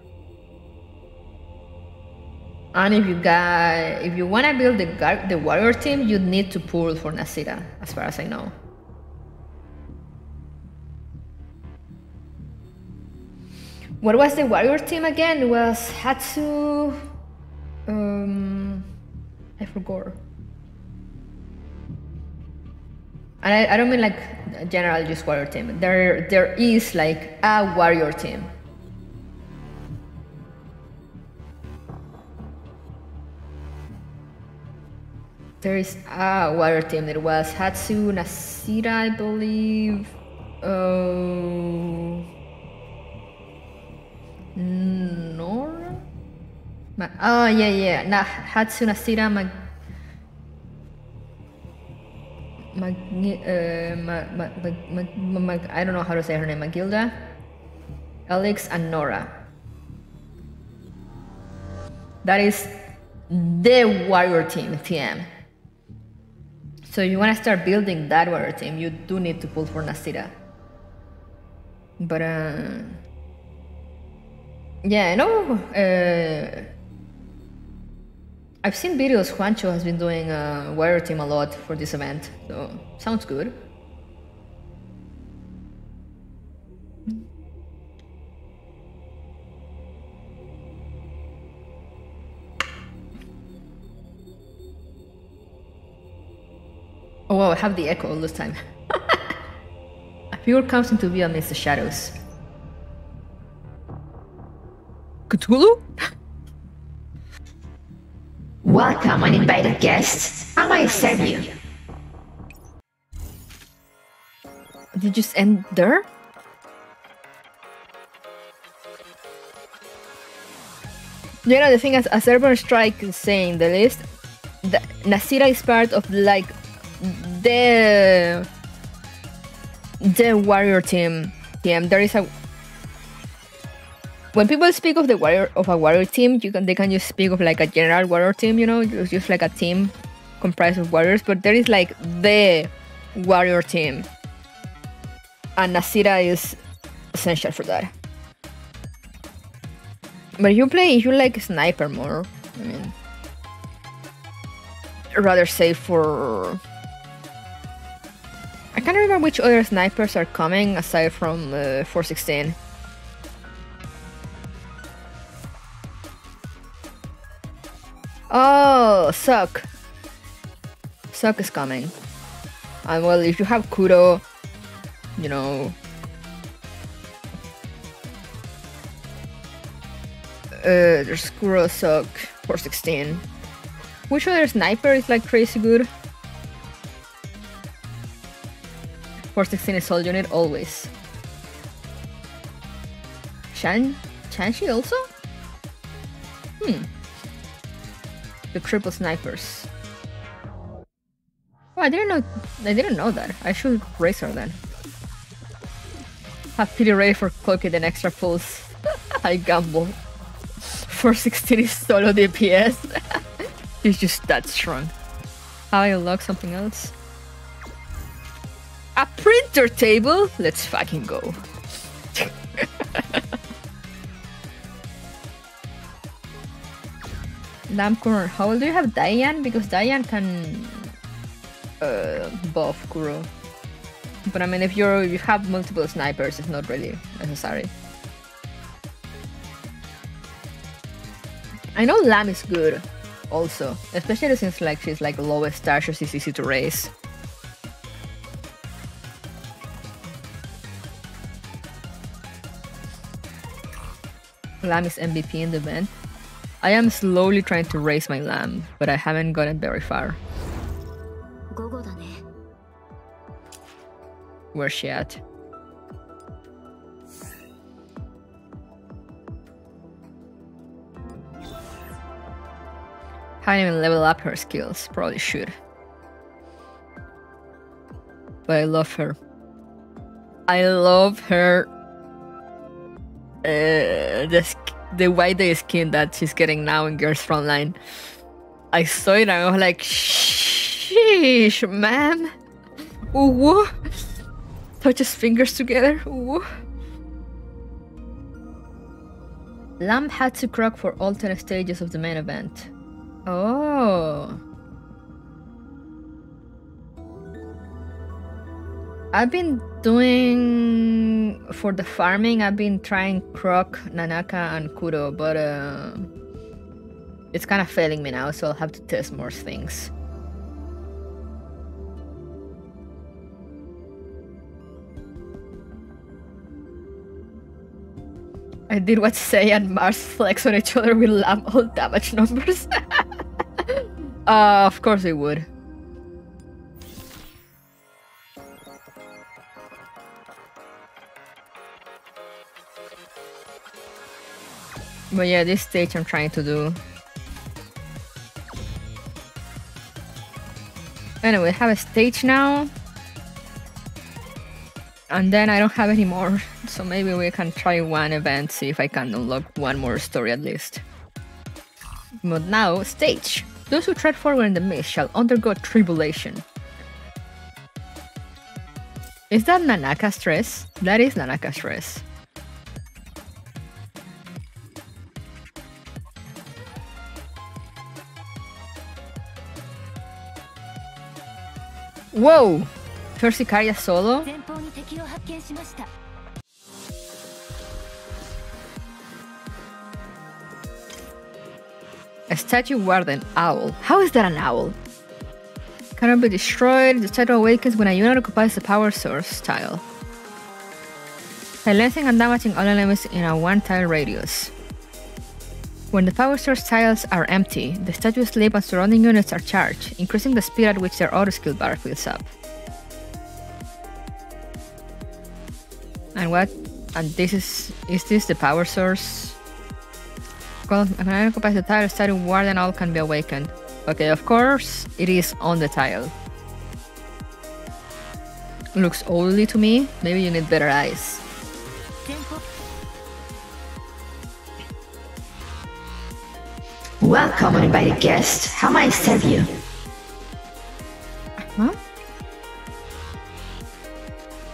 And if you got, if you want to build the gar- the warrior team, you need to pull for Nascita, as far as I know. What was the warrior team again? It was Hatsu. Um, I forgot. And I, I don't mean like general just warrior team. There there is like a warrior team. There is a warrior team. There was Hatsu, Nascita, I believe. Oh, Nora. Ma- oh yeah, yeah. Na- Hatsu, Nascita, Mag. Mag, uh, ma, ma, ma, ma, ma, I don't know how to say her name. Magilda, Alex, and Nora. That is the warrior team, TM. So if you want to start building that warrior team, you do need to pull for Nascita. But uh, yeah, I know. Uh, I've seen videos. Juancho has been doing uh, warrior team a lot for this event, so sounds good. Oh wow, I have the echo all this time. A figure comes into view amidst the shadows. Cthulhu? Welcome, uninvited guests. How may I serve you? Did you just end there? You know, the thing is, as Urban Strike is saying, the list, the, Nascita is part of like the the warrior team. team. There is a when people speak of the warrior of a warrior team, you can they can just speak of like a general warrior team, you know, it's just like a team comprised of warriors. But there is like the warrior team, and Nascita is essential for that. But you play, you like sniper more. I mean, rather safe for. I can't remember which other snipers are coming aside from uh, 416. Oh, suck. Suck is coming. And well, if you have Kuro, you know. Uh, there's Kuro, Suck, 416. Which other sniper is like crazy good? 416 is all unit always. Shan Shanshi also? Hmm. The triple snipers. Oh, I didn't know I didn't know that. I should race her then. Have pity ready for cloaking the extra pulse. I gamble. 416 is solo DPS. He's just that strong. How I unlock something else? A printer table? Let's fucking go. Lamp Kuro. How old do you have Diane? Because Diane can uh, buff Kuro. But I mean, if you're you have multiple snipers, it's not really necessary. I know Lamb is good, also, especially since like she's like lowest star, she's easy to race. Lamb is MVP in the event. I am slowly trying to raise my Lamb, but I haven't gotten very far. Where's she at? Haven't even leveled up her skills, probably should. But I love her. I love her uh, the the white skin that she's getting now in Girls Frontline. I saw it and I was like, sheesh, man. Ooh. touch his fingers together. Ooh. Lamb had to croak for all 10 stages of the main event. Oh. I've been doing for the farming. I've been trying Croque, Nanaka, and Kuro, but uh, it's kind of failing me now. So I'll have to test more things. I did what Say and Mars flex on each other with lamb all damage numbers. uh, of course they would. But yeah, this stage I'm trying to do. Anyway, I have a stage now. And then I don't have any more. So maybe we can try one event, see if I can unlock one more story at least. But now, stage. Those who tread forward in the mist shall undergo tribulation. Is that Nanaka stress? That is Nanaka stress. Whoa! First solo? A statue warden owl. How is that an owl? Cannot be destroyed. The statue awakens when a unit occupies the power source tile. Silencing and damaging all enemies in a one tile radius. When the power source tiles are empty, the statue sleep and surrounding units are charged, increasing the speed at which their auto skill bar fills up. And what? And this is is this the power source? Well, when I occupies the tile, statue ward and all can be awakened. Okay, of course, it is on the tile. Looks oldly to me. Maybe you need better eyes. Welcome, invited guest. How may I serve you? Huh?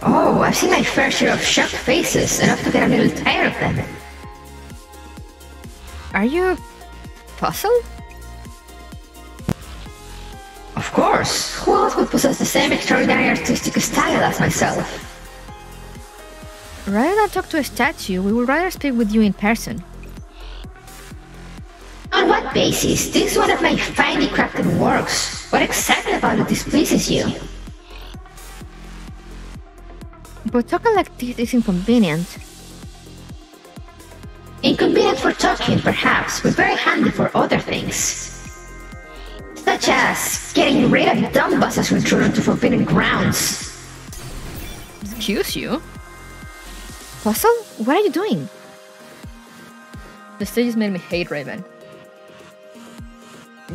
Oh, I've seen my fair share of shocked faces, enough to get a little tired of them. Are you puzzled? Of course, who else would possess the same extraordinary artistic style as myself? Rather than talk to a statue, we would rather speak with you in person. On what basis? This is one of my finely crafted works. What exactly about it displeases you? But talking like this is inconvenient. Inconvenient for talking, perhaps, but very handy for other things. Such as getting rid of dumb buses who intrude to forbidden grounds. Excuse you? Puzzle? What are you doing? The stages made me hate Raven.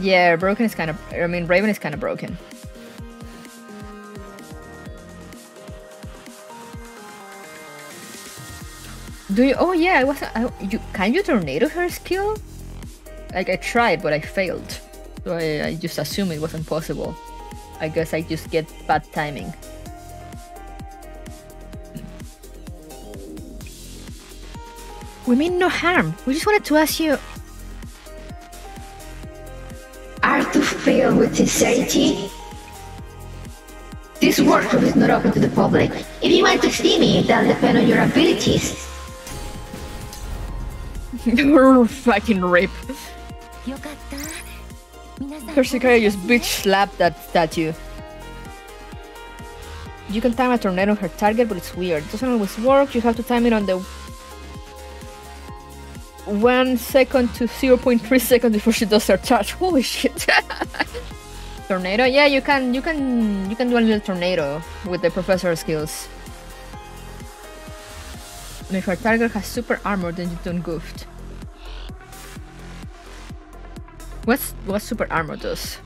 Yeah, Broken is kind of. I mean, Raven is kind of broken. Do you? Oh yeah, I wasn't. I, you can you tornado her skill? Like I tried, but I failed. So I, I just assume it wasn't possible. I guess I just get bad timing. We mean no harm. We just wanted to ask you are to fail with sincerity. This workshop is not open to the public. If you want to see me, that'll depend on your abilities. Fucking rip. Persicaria just bitch slapped that statue. You can time a tornado on her target, but it's weird. It doesn't always work, you have to time it on the 1 second to 0.3 seconds before she does her charge. Holy shit. tornado? Yeah, you can you can you can do a little tornado with the professor skills. And if her target has super armor, then you don't goofed. What's what super armor does?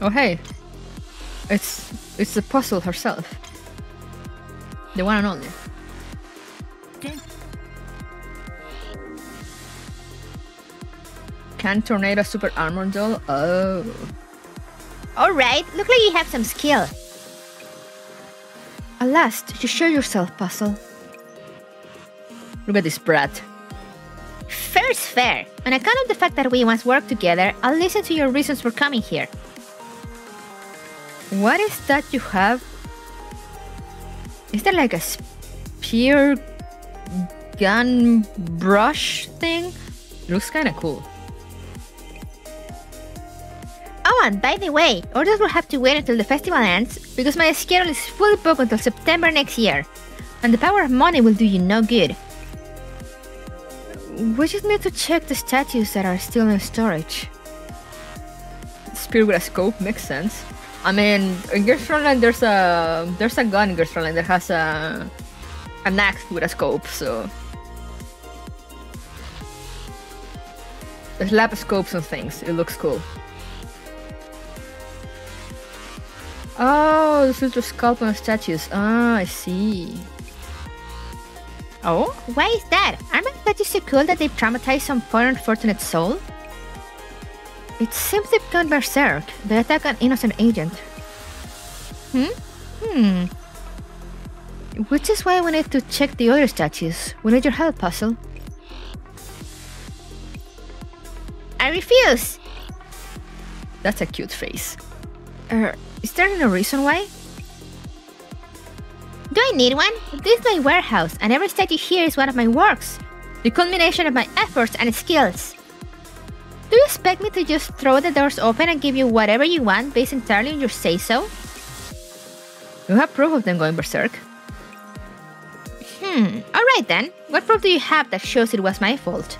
Oh hey, it's it's the puzzle herself, the one and only. Can tornado super armor doll? Oh, Alright, look like you have some skill. At last, you show yourself, Puzzle. look at this brat. Fair's fair. On account of the fact that we once worked together, I'll listen to your reasons for coming here. What is that you have? Is that like a spear gun brush thing? looks kind of cool. Oh, and by the way, orders will have to wait until the festival ends because my schedule is fully booked until September next year. And the power of money will do you no good. We just need to check the statues that are still in storage. Spear with a scope makes sense. I mean, in Girls there's a there's a gun in Girls that has a an axe with a scope. So there's lap scopes and things. It looks cool. Oh, the sculpt on statues. Ah, I see. Oh? Why is that? Aren't my statues so cool that they've traumatized some poor unfortunate soul? It seems they've gone berserk. They attack an innocent agent. Hmm? Hmm. Which is why we need to check the other statues. We need your help, Puzzle. I refuse! That's a cute face. Er, is there any reason why? Do I need one? This is my warehouse, and every statue here is one of my works. The culmination of my efforts and skills. Do you expect me to just throw the doors open and give you whatever you want based entirely on your say so? You have proof of them going berserk. Hmm, alright then. What proof do you have that shows it was my fault?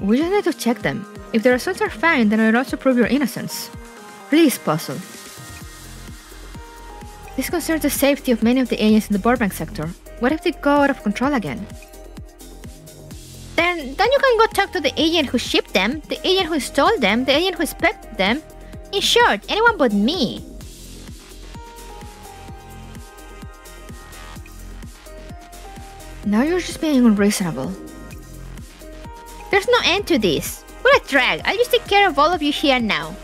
We just need to check them. If the results are fine, then I'll also prove your innocence. Please, Puzzle. This concerns the safety of many of the agents in the Burbank sector. What if they go out of control again? Then then you can go talk to the agent who shipped them, the agent who stole them, the agent who inspected them. In short, anyone but me. Now you're just being unreasonable. There's no end to this. What a drag. I'll just take care of all of you here now.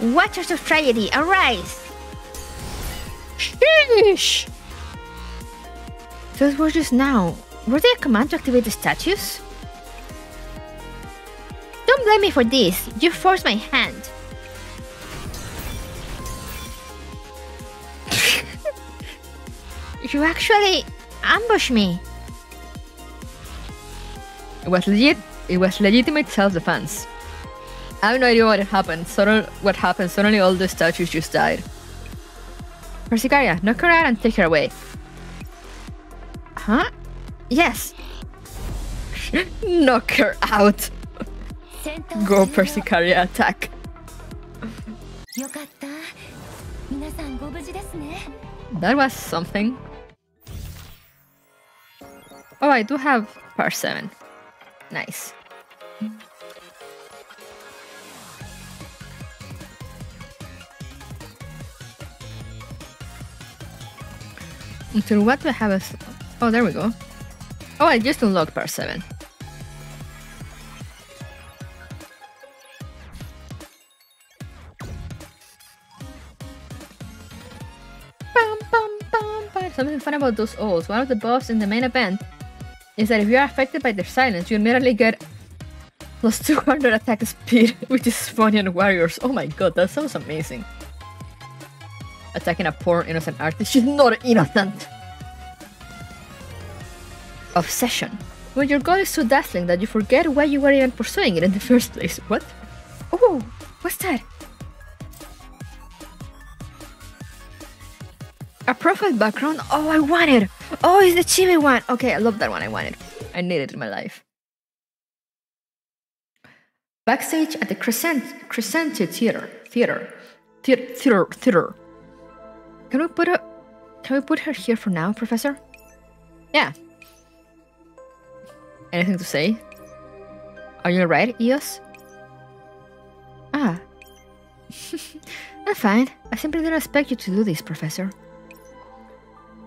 Watchers of tragedy, arise! Sheesh! Those were just now. Were they a command to activate the statues? Don't blame me for this. You forced my hand. you actually ambushed me. It was legit. It was legitimate self-defense. I have no idea what happened. Suddenly, what happened? Suddenly, all the statues just died. Persicaria, knock her out and take her away. Huh? Yes! Knock her out! Go Persicaria attack! that was something. Oh, I do have par 7. Nice. Until what we have a... Oh, there we go. Oh, I just unlocked part 7. Bum, bum, bum, bum. Something fun about those owls. One of the buffs in the main event is that if you are affected by their silence, you immediately get plus 200 attack speed, which is funny on warriors. Oh my god, that sounds amazing. Attacking a poor innocent artist. She's not innocent! Obsession. When your goal is so dazzling that you forget why you were even pursuing it in the first place. What? Oh, what's that? A profile background? Oh, I want it! Oh, it's the chibi one! Okay, I love that one, I want it. I need it in my life. Backstage at the Crescent Crescente Theater. Theater. Theater. Theater. Theater. Can we put a can we put her here for now, Professor? Yeah. Anything to say? Are you alright, Eos? Ah. I'm fine. I simply didn't expect you to do this, Professor.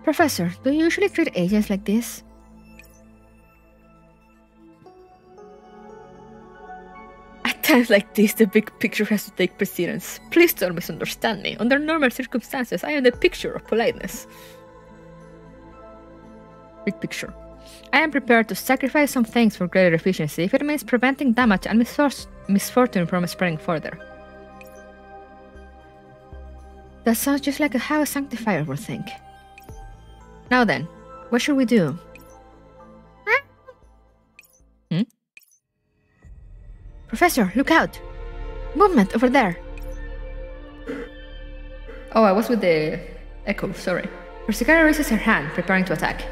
Professor, do you usually treat agents like this? At times like this, the big picture has to take precedence. Please don't misunderstand me. Under normal circumstances, I am the picture of politeness. Big picture. I am prepared to sacrifice some things for greater efficiency if it means preventing damage and misfortune from spreading further. That sounds just like how a sanctifier would think. Now then, what should we do? Hmm? Professor, look out! Movement over there! Oh, I was with the echo, sorry. Persicaria raises her hand, preparing to attack.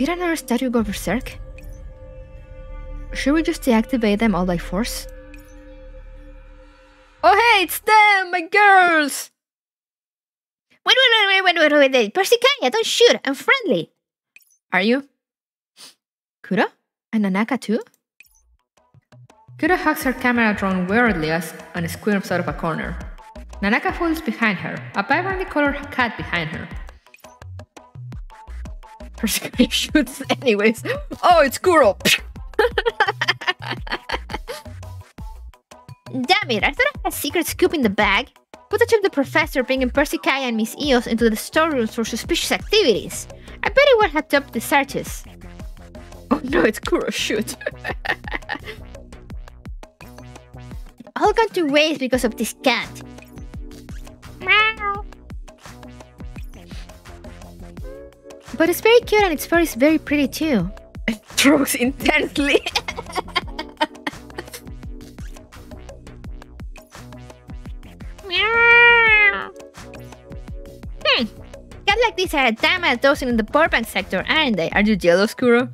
Did another statue go berserk? Should we just deactivate them all by force? Oh hey, it's them, my girls! Wait, wait, wait, wait, wait, wait. Persicaria, don't shoot. I'm friendly. Are you? Kuro? And Nanaka too? Kuro hugs her camera drone weirdly as and squirms out of a corner. Nanaka follows behind her, a vibrantly colored cat behind her. Persicaria shoots anyways. Oh, it's Kuro! Damn it, I thought I had a secret scoop in the bag. Footage of the professor bringing Persicaria and Miss Eos into the storerooms for suspicious activities. I bet it would have topped the searches. Oh no, it's Kuro, shoot. All gone to waste because of this cat. Meow. But it's very cute and its fur is very pretty too. It strokes intensely. Hmm. Cats like this are a damn a dozen in the Burbank sector, aren't they? Are you jealous, Kuro?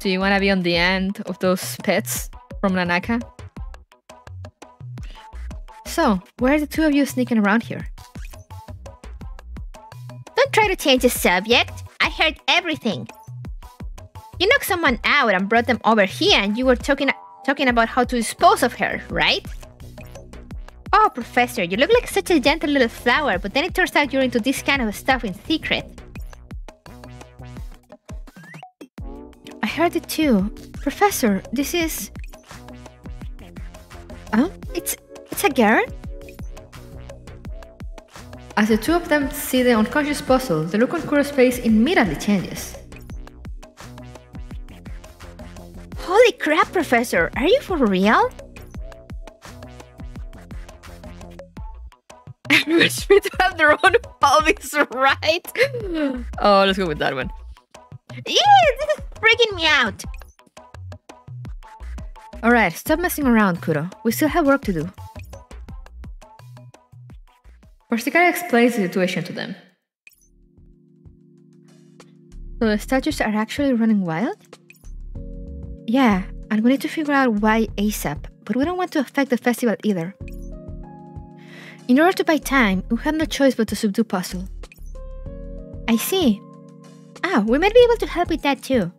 Do you want to be on the end of those pets from Nanaka? So, where are the two of you sneaking around here? Don't try to change the subject. I heard everything. You knocked someone out and brought them over here, and you were talking talking about how to dispose of her, right? Oh, Professor, you look like such a gentle little flower, but then it turns out you're into this kind of stuff in secret. I heard it too. Professor, this is. Huh? It's. It's a girl? As the two of them see the unconscious puzzle, the look on Kuro's face immediately changes. Holy crap, Professor! Are you for real? Wish me to have their own hobbies, right? Oh, let's go with that one. Yeah, this is freaking me out! Alright, stop messing around, Kuro. We still have work to do. Persicaria explains the situation to them. So the statues are actually running wild? Yeah, and we need to figure out why ASAP, but we don't want to affect the festival either. In order to buy time, we have no choice but to subdue puzzle. I see. Ah, we might be able to help with that too.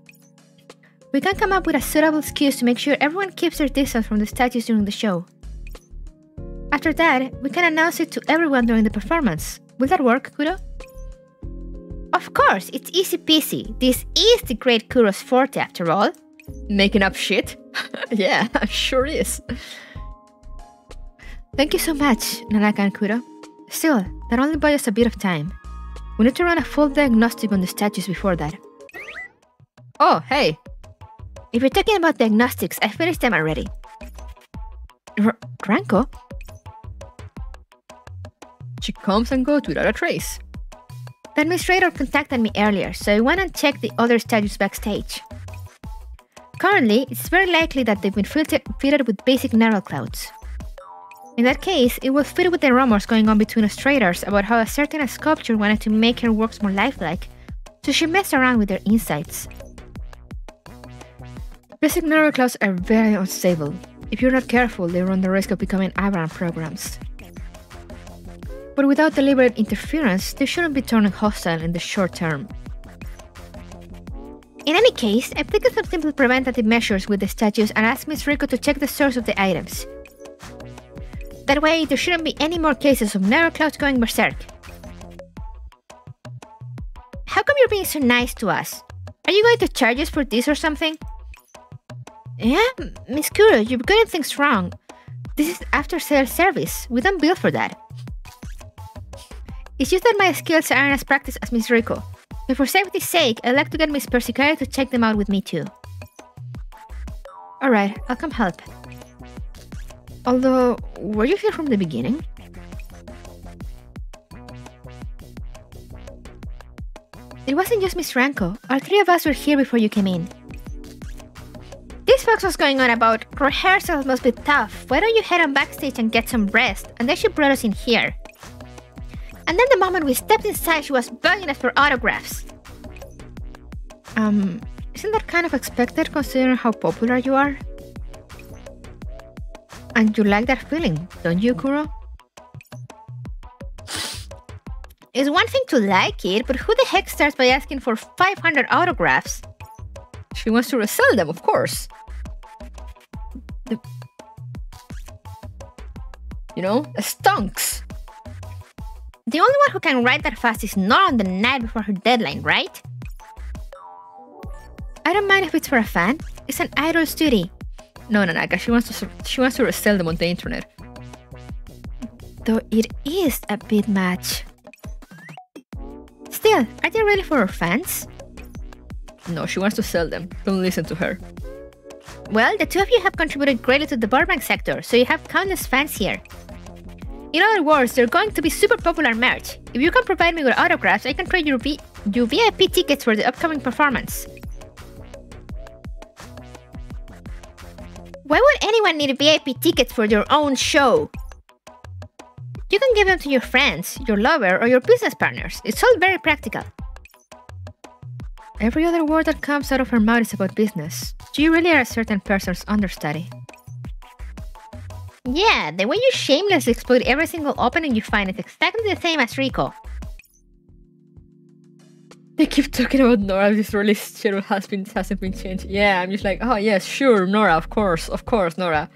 We can come up with a suitable excuse to make sure everyone keeps their distance from the statues during the show. After that, we can announce it to everyone during the performance. Will that work, Kuro? Of course, it's easy peasy. This is the great Kuro's forte after all. Making up shit? yeah, sure is. Thank you so much, Nanaka and Kuro. Still, that only buys us a bit of time. We need to run a full diagnostic on the statues before that. Oh, hey. If you're talking about diagnostics, I finished them already. R- Ranko? She comes and goes without a trace. The administrator contacted me earlier, so I went and checked the other statues backstage. Currently, it's very likely that they've been filtered, fitted with basic neural clouds. In that case, it was fit with the rumors going on between illustrators about how a certain sculptor wanted to make her works more lifelike, so she messed around with their insights. Basic neural clouds are very unstable. If you're not careful, they run the risk of becoming aberrant programs. But without deliberate interference, they shouldn't be turning hostile in the short term. In any case, I've taken some simple preventative measures with the statues and asked Miss Rico to check the source of the items. That way, there shouldn't be any more cases of neural clouds going berserk. How come you're being so nice to us? Are you going to charge us for this or something? Yeah, Miss Kuro, you're getting things wrong. This is after sales service. We don't bill for that. It's just that my skills aren't as practiced as Miss Rico. But for safety's sake, I'd like to get Miss Persicaria to check them out with me too. Alright, I'll come help. Although, were you here from the beginning? It wasn't just Miss Ranko. All three of us were here before you came in. This fox was going on about rehearsals must be tough. Why don't you head on backstage and get some rest? And then she brought us in here. And then the moment we stepped inside, she was begging us for autographs. Um, isn't that kind of expected considering how popular you are? And you like that feeling, don't you, Kuro? It's one thing to like it, but who the heck starts by asking for 500 autographs? She wants to resell them, of course. The... You know, stunks. The only one who can write that fast is not on the night before her deadline, right? I don't mind if it's for a fan. It's an idol's duty. No, Nanaka, she wants to she wants to resell them on the internet. Though it is a bit much. Still, are they really for her fans? No, she wants to sell them. Don't listen to her. Well, the two of you have contributed greatly to the Burbank sector, so you have countless fans here. In other words, they're going to be super popular merch. If you can provide me with autographs, I can trade your, v- VIP tickets for the upcoming performance. Why would anyone need VIP tickets for their own show? You can give them to your friends, your lover, or your business partners. It's all very practical. Every other word that comes out of her mouth is about business. You really are a certain person's understudy. Yeah, the way you shamelessly exploit every single opening you find is exactly the same as Rico. They keep talking about Nora. This release schedule has been hasn't been changed. Yeah, I'm just like, oh yes, sure, Nora, of course, of course, Nora.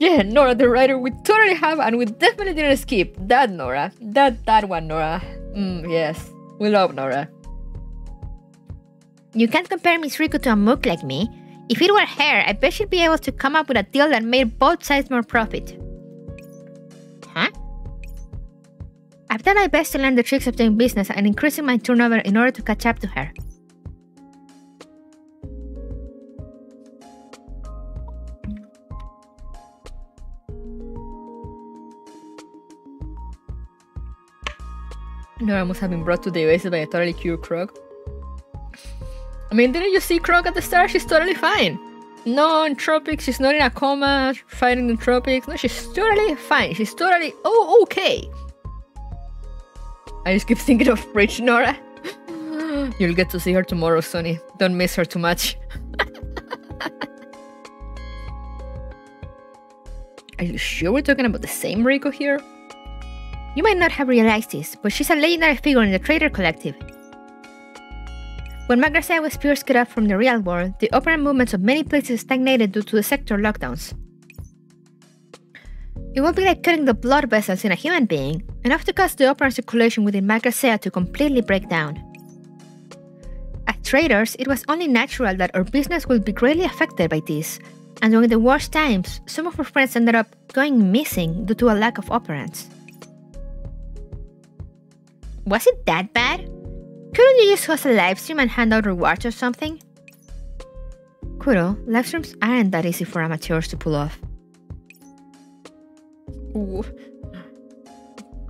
Yeah, Nora, the writer, we totally have, and we definitely didn't skip that Nora. That that one, Nora. Mm, yes, we love Nora. You can't compare Miss Rico to a mook like me. If it were her, I bet she'd be able to come up with a deal that made both sides more profit. Huh? I've done my best to learn the tricks of doing business and increasing my turnover in order to catch up to her. Nora must have been brought to the Oasis by a totally cured Croque. I mean, didn't you see Croque at the start? She's totally fine. No entropics, she's not in a coma fighting the entropics. No, she's totally fine. She's totally oh okay. I just keep thinking of Bridge Nora. You'll get to see her tomorrow, Sonny. Don't miss her too much. Are you sure we're talking about the same Rico here? You might not have realized this, but she's a legendary figure in the Trader Collective. When Magrasea was first cut off from the real world, the operand movements of many places stagnated due to the sector lockdowns. It would be like cutting the blood vessels in a human being, enough to cause the operand circulation within Magrasea to completely break down. As traders, it was only natural that our business would be greatly affected by this, and during the worst times, some of our friends ended up going missing due to a lack of operands. Was it that bad? Couldn't you just host a livestream and hand out rewards or something? Kuro, livestreams aren't that easy for amateurs to pull off. Ooh.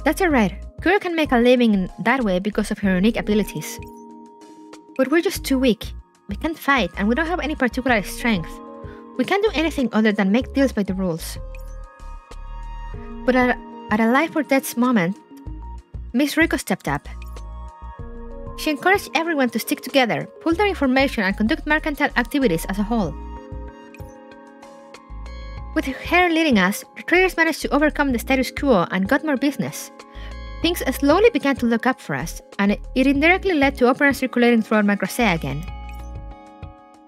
That's alright. Kuro can make a living in that way because of her unique abilities. But we're just too weak. We can't fight and we don't have any particular strength. We can't do anything other than make deals by the rules. But at, at a life or death moment, Miss Rico stepped up. She encouraged everyone to stick together, pool their information, and conduct mercantile activities as a whole. With her leading us, the traders managed to overcome the status quo and got more business. Things slowly began to look up for us, and it indirectly led to operands circulating throughout Magrasea again.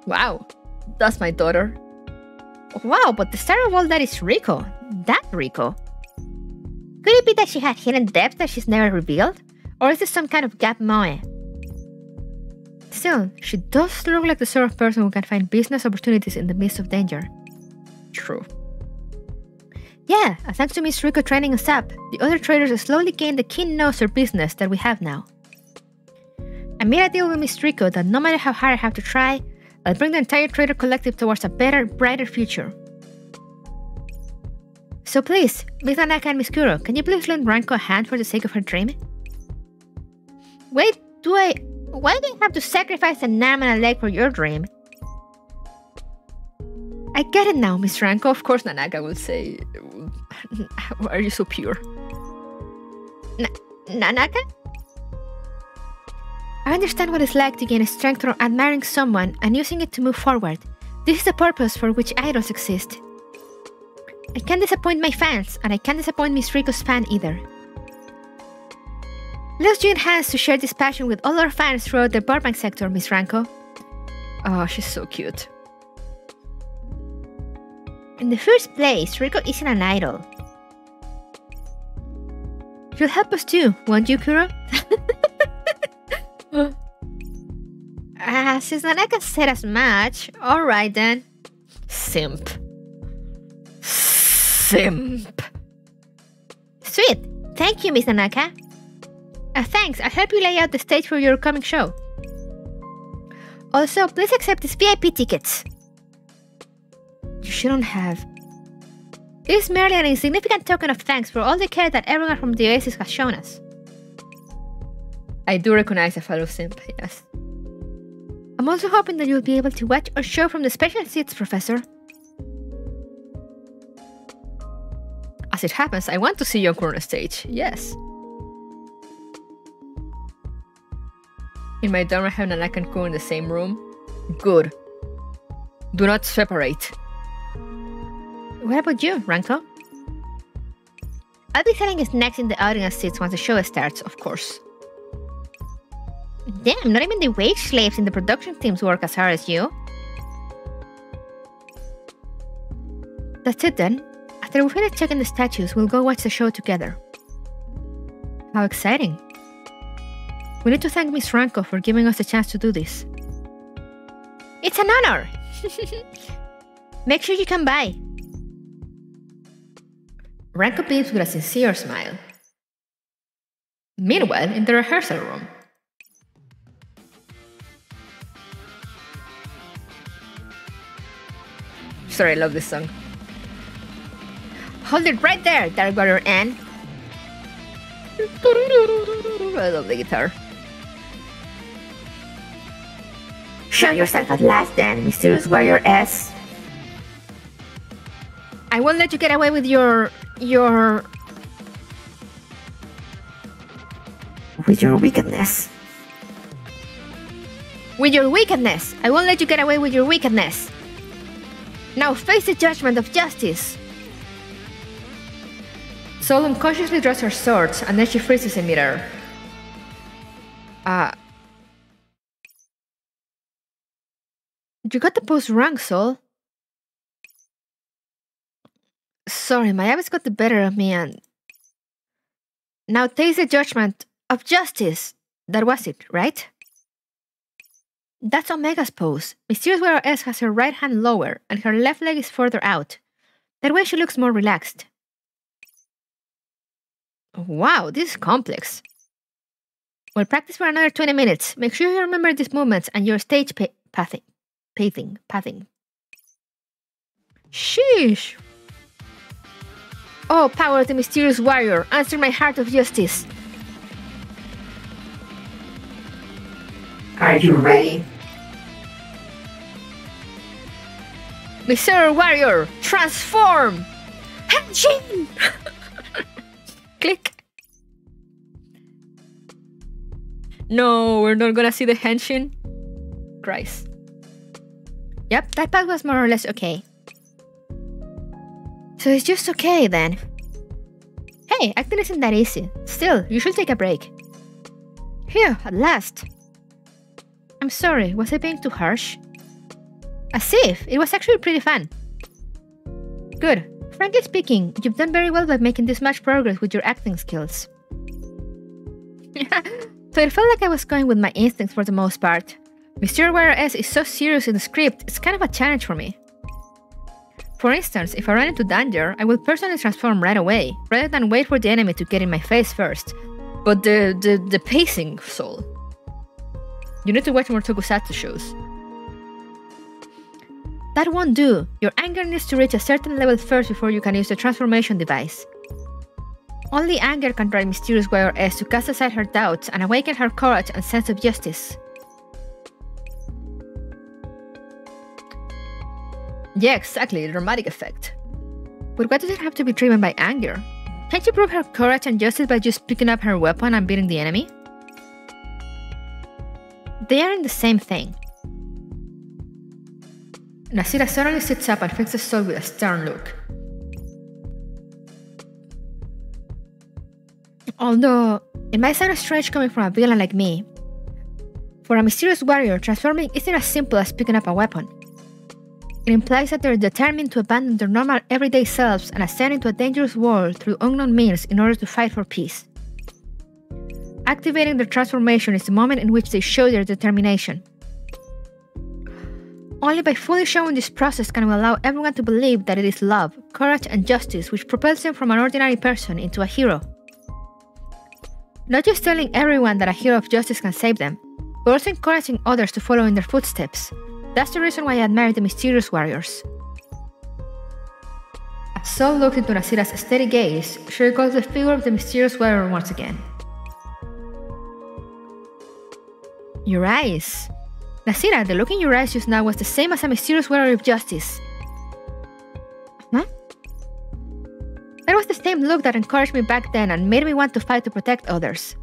Wow, that's my daughter. Wow, but the star of all that is Rico. That Rico. Could it be that she had hidden depths that she's never revealed? Or is this some kind of gap moe? Still, she does look like the sort of person who can find business opportunities in the midst of danger. True. Yeah, uh, thanks to Miss Rico training us up, the other traders slowly gained the keen nose for business that we have now. I made a deal with Miss Rico that no matter how hard I have to try, I'll bring the entire trader collective towards a better, brighter future. So please, Miss Nanaka and Miss Kuro, can you please lend Ranko a hand for the sake of her dream? Wait, do I... Why do you have to sacrifice an arm and a leg for your dream? I get it now, Miss Ranko. Of course, Nanaka will say, Why are you so pure? Nanaka? I understand what it's like to gain strength from admiring someone and using it to move forward. This is the purpose for which idols exist. I can't disappoint my fans, and I can't disappoint Miss Rico's fan either. Let's join hands to share this passion with all our fans throughout the Burbank sector, Miss Ranko. Oh, she's so cute. In the first place, Rico isn't an idol. You'll help us too, won't you, Kuro? Ah, since Nanaka said as much, alright then. Simp. Simp. Sweet! Thank you, Miss Nanaka. Uh, thanks, I'll help you lay out the stage for your coming show. Also, please accept these VIP tickets. You shouldn't have. It is merely an insignificant token of thanks for all the care that everyone from the Oasis has shown us. I do recognize a fellow simp, yes. I'm also hoping that you'll be able to watch our show from the special seats, Professor. As it happens, I want to see you on Corner stage, yes. In my dorm, I have Nanaka and Ko in the same room. Good. Do not separate. What about you, Ranko? I'll be sitting next in the audience seats once the show starts, of course. Damn, not even the wage slaves in the production teams work as hard as you. That's it then. After we finish checking the statues, we'll go watch the show together. How exciting. We need to thank Miss Ranko for giving us the chance to do this. It's an honor! Make sure you come by. Ranko beams with a sincere smile. Meanwhile, in the rehearsal room, Sorry, I love this song. Hold it right there, Dark Warrior N. I love the guitar. Show yourself at last then, Mysterious Warrior S. I won't let you get away with your your With your wickedness. with your wickedness. I won't let you get away with your wickedness. Now face the judgment of justice. Sol unconsciously draws her swords and then she freezes in midair. Ah. You got the pose wrong, Sol. Sorry, my habits got the better of me and. Now taste the judgment of justice. That was it, right? That's Omega's pose. Mysterious Warrior S has her right hand lower and her left leg is further out. That way she looks more relaxed. Wow, this is complex. We'll practice for another 20 minutes. Make sure you remember these movements and your stage pa- pathing. Pathing. Pathing. Sheesh. Oh, power of the mysterious warrior, answer my heart of justice. Are you ready? Mysterious warrior, transform! Henshin! Click. No, we're not gonna see the henshin. Christ. Yep, that pack was more or less okay. So it's just okay then. Hey, acting isn't that easy. Still, you should take a break. Here, at last. I'm sorry, was I being too harsh? As if, it was actually pretty fun. Good. Frankly speaking, you've done very well by making this much progress with your acting skills. so it felt like I was going with my instincts for the most part. Mr. Warrior S is so serious in the script, it's kind of a challenge for me. For instance, if I run into danger, I will personally transform right away, rather than wait for the enemy to get in my face first. But the, the, the pacing, Sol. You need to watch more tokusatsu shows. That won't do. Your anger needs to reach a certain level first before you can use the transformation device. Only anger can drive Mysterious Warrior S to cast aside her doubts and awaken her courage and sense of justice. Yeah, exactly, the dramatic effect. But why does it have to be driven by anger? Can't you prove her courage and justice by just picking up her weapon and beating the enemy? They aren't the same thing. Nascita suddenly sits up and fixes Sol with a stern look. Although, it might sound strange coming from a villain like me, for a mysterious warrior, transforming isn't as simple as picking up a weapon. It implies that they're determined to abandon their normal everyday selves and ascend into a dangerous world through unknown means in order to fight for peace. Activating their transformation is the moment in which they show their determination. Only by fully showing this process can we allow everyone to believe that it is love, courage, and justice which propels them from an ordinary person into a hero. Not just telling everyone that a hero of justice can save them, but also encouraging others to follow in their footsteps. That's the reason why I admire the mysterious warriors. As Sol looked into Nascita's steady gaze, she recalls the figure of the mysterious warrior once again. Your eyes. Nascita, the look in your eyes just now was the same as a mysterious warrior of justice. Huh? That was the same look that encouraged me back then and made me want to fight to protect others.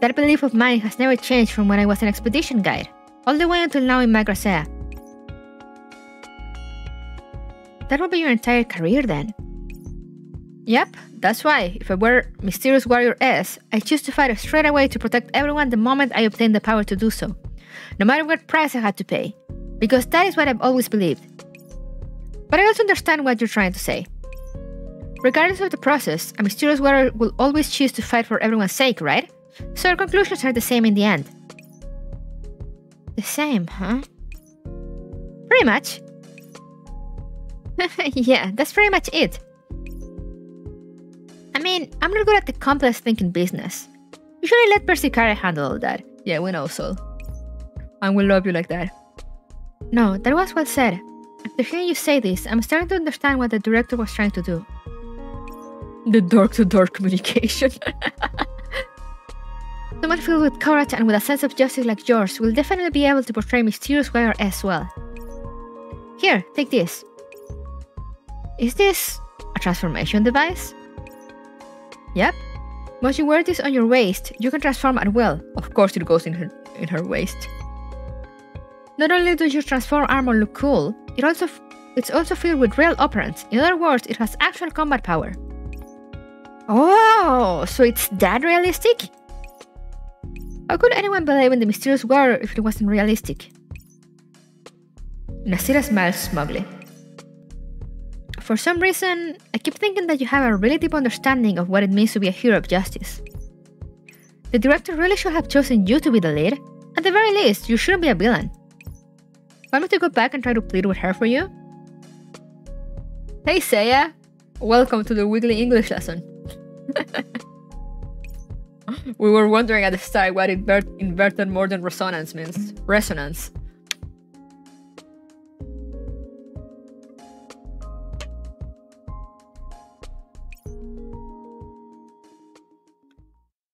That belief of mine has never changed from when I was an expedition guide, all the way until now in Magrasea. That will be your entire career then. Yep, that's why, if I were Mysterious Warrior S, I choose to fight straight away to protect everyone the moment I obtain the power to do so, no matter what price I had to pay, because that is what I've always believed. But I also understand what you're trying to say. Regardless of the process, a Mysterious Warrior will always choose to fight for everyone's sake, right? So our conclusions are the same in the end. The same, huh? Pretty much. yeah, that's pretty much it. I mean, I'm not good at the complex thinking business. Usually let Persicaria handle all that. Yeah, we know, Sol. And we love you like that. No, that was well said. After hearing you say this, I'm starting to understand what the director was trying to do. The door-to-door communication. Someone filled with courage and with a sense of justice like yours will definitely be able to portray Mysterious Warrior as well. Here, take this. Is this a transformation device? Yep. Once you wear this on your waist, you can transform at will. of course, it goes in her in her waist. Not only does your transform armor look cool, it also it's also filled with real operands. In other words, it has actual combat power. Oh, so it's that realistic? How could anyone believe in the mysterious warrior if it wasn't realistic? Nascita smiles smugly. For some reason, I keep thinking that you have a really deep understanding of what it means to be a hero of justice. The director really should have chosen you to be the lead. At the very least, you shouldn't be a villain. Want me to go back and try to plead with her for you? Hey, Seiya! Welcome to the weekly English lesson. we were wondering at the start what invert- inverted mordent resonance means. Resonance.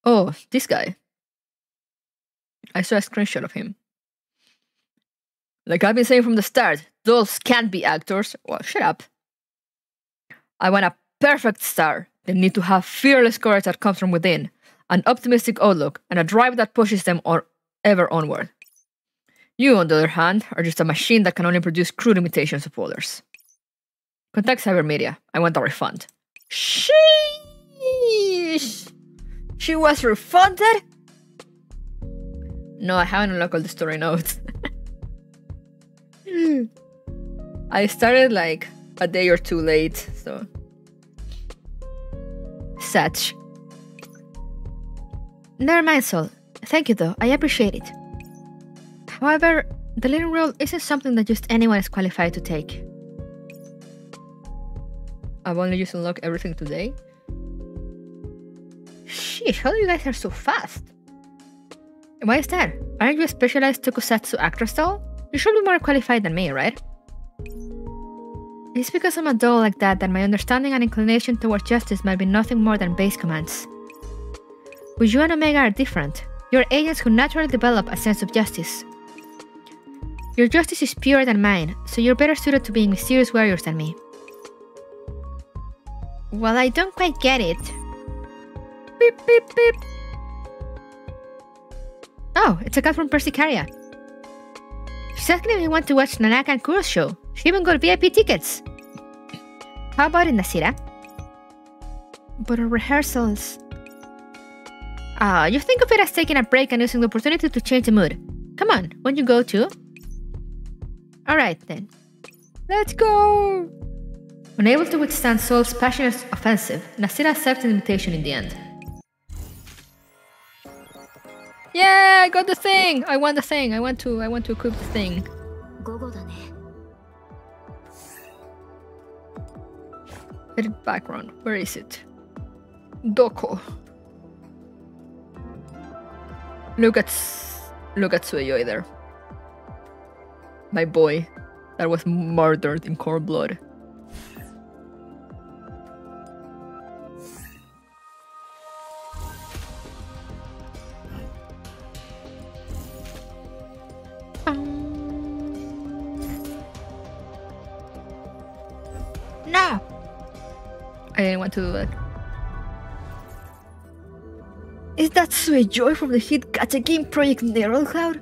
Oh, this guy. I saw a screenshot of him. Like I've been saying from the start, those can't be actors. Well, shut up. I want a perfect star. They need to have fearless courage that comes from within, an optimistic outlook, and a drive that pushes them ever onward. You, on the other hand, are just a machine that can only produce crude imitations of others. Contact Cybermedia. I want a refund. Sheesh! She was refunded? No, I haven't unlocked all the story notes. I started like a day or two late, so. Such. Never mind, Sol. Thank you, though. I appreciate it. However, the leading role isn't something that just anyone is qualified to take. I've only just unlocked everything today. Sheesh, how you guys are so fast? Why is that? Aren't you a specialized tokusatsu actress doll? You should be more qualified than me, right? It's because I'm a doll like that that my understanding and inclination toward justice might be nothing more than base commands. But you and Omega are different. You're agents who naturally develop a sense of justice. Your justice is purer than mine, so you're better suited to being mysterious warriors than me. Well, I don't quite get it. Beep, beep, beep. Oh, it's a cat from Persicaria. She's asking if we want to watch Nanaka and Kuro's show. She even got VIP tickets. How about it, Nascita? But our rehearsals. Uh, you think of it as taking a break and using the opportunity to change the mood. Come on, won't you go too? Alright then. Let's go! Unable to withstand Sol's passionate offensive, Nascita accepts the invitation in the end. Yeah, I got the thing! I want the thing! I want to I want to equip the thing. Little background, where is it? Doko. Look at look at Sueyoi there. My boy, that was murdered in cold blood. No! I didn't want to do that. Is that Sweet Joy from the hit gacha game Project Neural Cloud?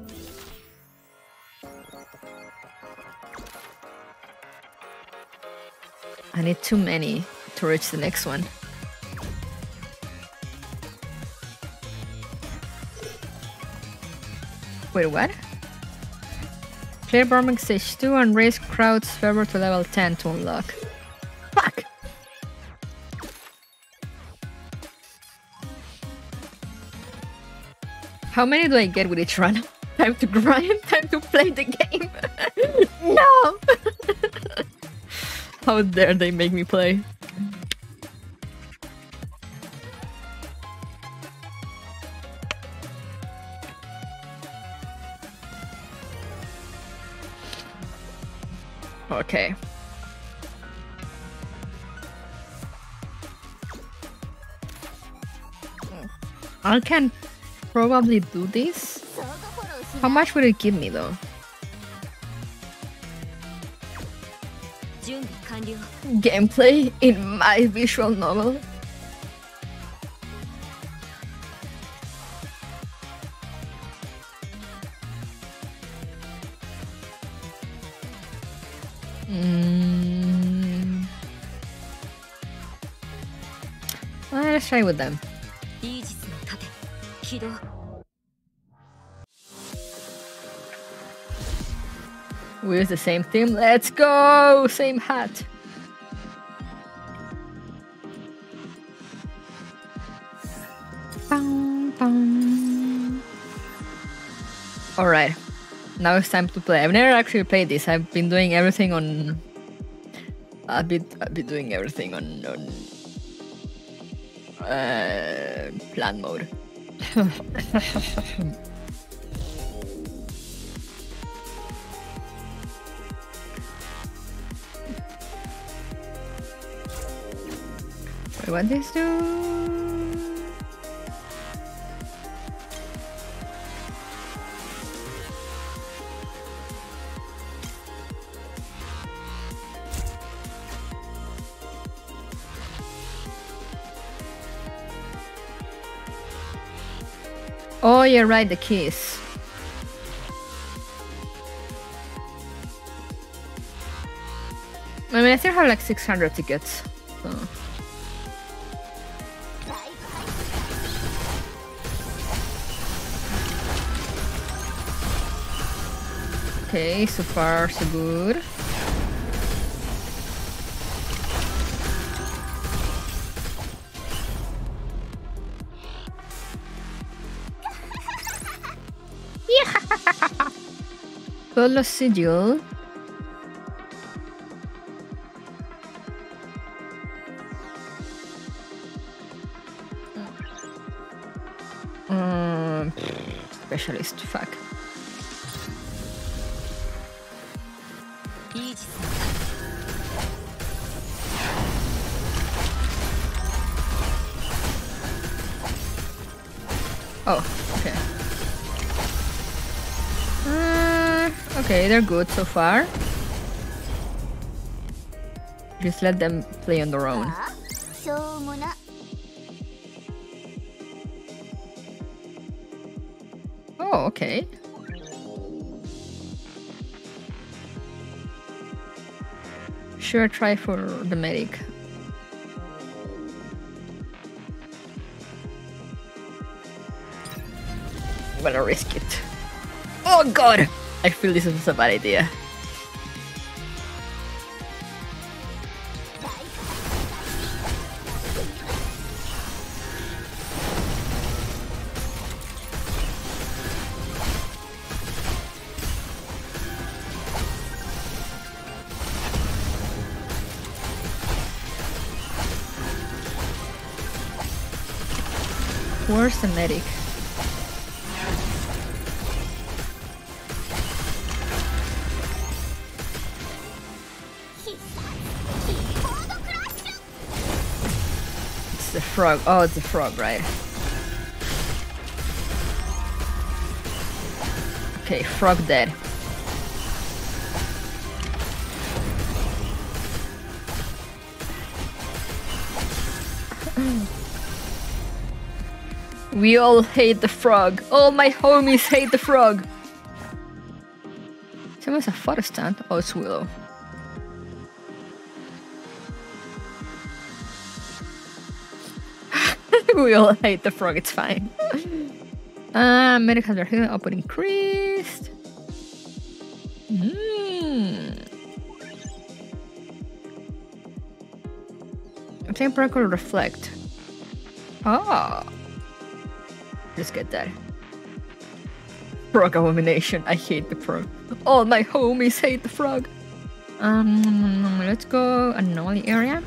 I need too many to reach the next one. Wait, what? Clear bombing stage 2 and raise crowd's fervor to level 10 to unlock. Fuck! How many do I get with each run? Time to grind, time to play the game. no! How dare they make me play? Okay. I can probably do this. How much would it give me though? Gameplay in my visual novel? Mm. Let's try with them. 起動 Wears the same theme. Let's go! Same hat. Alright. Now it's time to play. I've never actually played this. I've been doing everything on... I've been, I've been doing everything on... on uh, plan mode. What this do? Oh, you're right, the keys. I mean, I still have like 600 tickets. So. Okay, so far so good. Velocidio. Um, mm, specialist, fuck. Oh, okay. Uh, okay, they're good so far. Just let them play on their own. Oh, okay. Sure, try for the medic. I'm gonna risk it. Oh god! I feel this is a bad idea. Where's the medic? Frog. Oh, it's a frog, right? Okay, frog dead. We all hate the frog. All my homies hate the frog. Someone's a photo stand. Oh, it's Willow. we all hate the frog, it's fine. Uh, medical healing output increased. Hmm. Temporal reflect. Ah. Let's get that. Frog abomination. I hate the frog. All my homies hate the frog. Um, let's go anomaly area.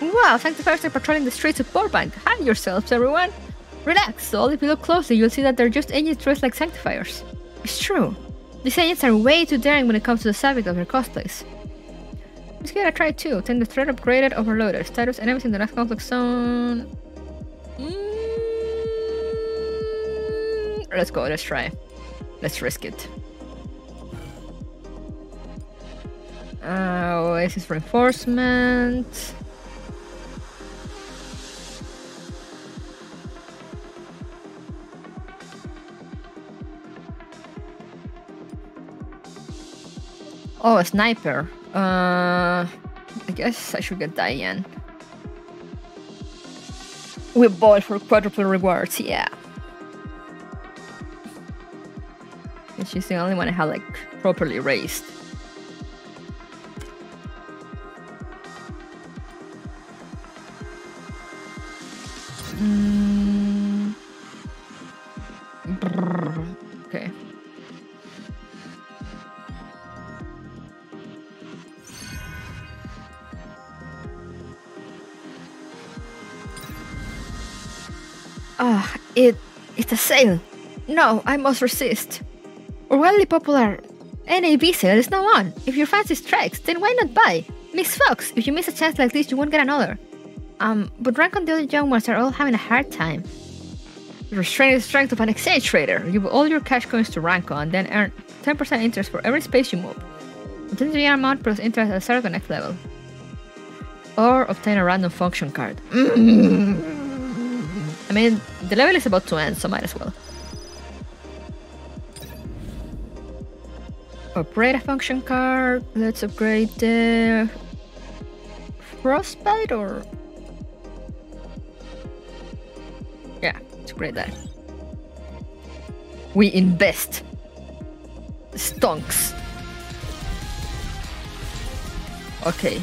Wow, sanctifiers are patrolling the streets of Burbank. Hide yourselves, everyone. Relax. So if you look closely, you'll see that they're just agents dressed like sanctifiers. It's true. These agents are way too daring when it comes to the subject of their cosplays. Let's give it a try too. Obtain the threat upgraded overloaded. Status enemies in the next conflict zone. Mm. Let's go, let's try. Let's risk it. Uh, is reinforcement. Oh, a sniper. Uh, I guess I should get Diane. We bought for quadruple rewards, yeah. And she's the only one I have like properly raised. Mm. Ah, it it's a sale. No, I must resist. Our wildly popular NAB sale is now on. If your fancy strikes, then why not buy? Miss Fox, if you miss a chance like this, you won't get another. Um, but Rank and the other young ones are all having a hard time. Restrain the strength of an exchange trader. Give all your cash coins to Ranko and then earn 10% interest for every space you move. Obtain the amount plus interest at the start of the next level. Or obtain a random function card. I mean, the level is about to end, so might as well. Upgrade a function card. Let's upgrade the frostbite or yeah, let's upgrade that. We invest. Stonks. Okay.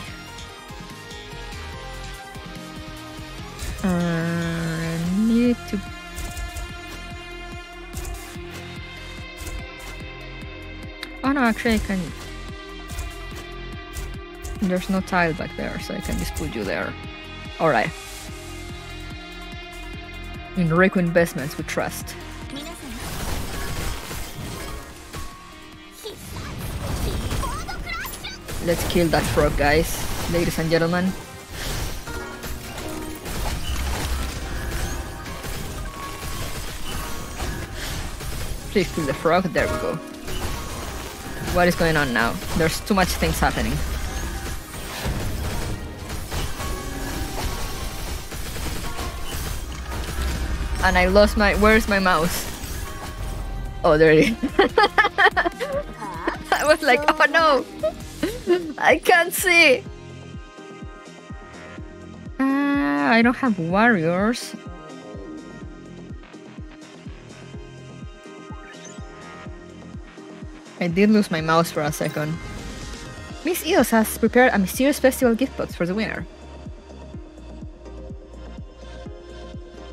Uh, YouTube. Oh no actually I can there's no tile back there so I can just put you there. Alright. In Rico Investments we trust. Let's kill that frog guys, ladies and gentlemen. Please kill the frog. There we go. What is going on now? There's too much things happening. And I lost my... Where's my mouse? Oh, there it is. I was like, oh no! I can't see! Uh, I don't have warriors. I did lose my mouse for a second. Miss Eos has prepared a mysterious festival gift box for the winner.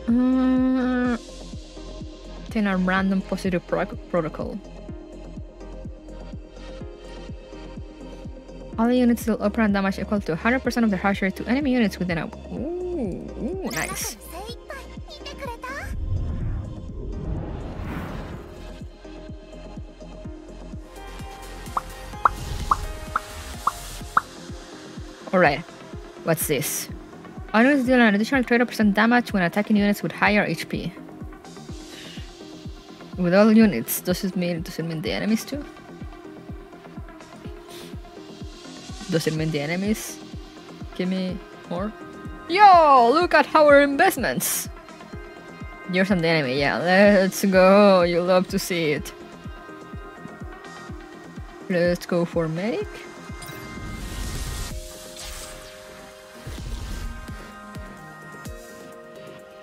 Uh, then a random positive pro- protocol. All units deal operand damage equal to 100% of their hash to enemy units within a. Ooh, ooh nice. Alright, what's this? Units deal an additional 20% damage when attacking units with higher HP. With all units, does it mean does it mean the enemies too? Does it mean the enemies? Give me more. Yo, look at our investments! You're the enemy, yeah. Let's go. You love to see it. Let's go for medic.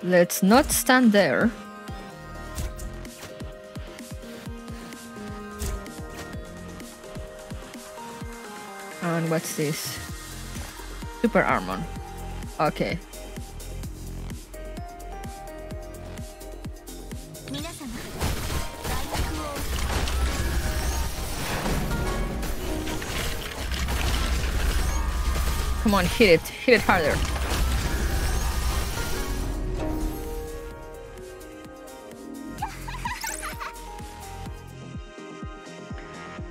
Let's not stand there. And what's this? Super Armor. Okay. Come on, hit it. Hit it harder.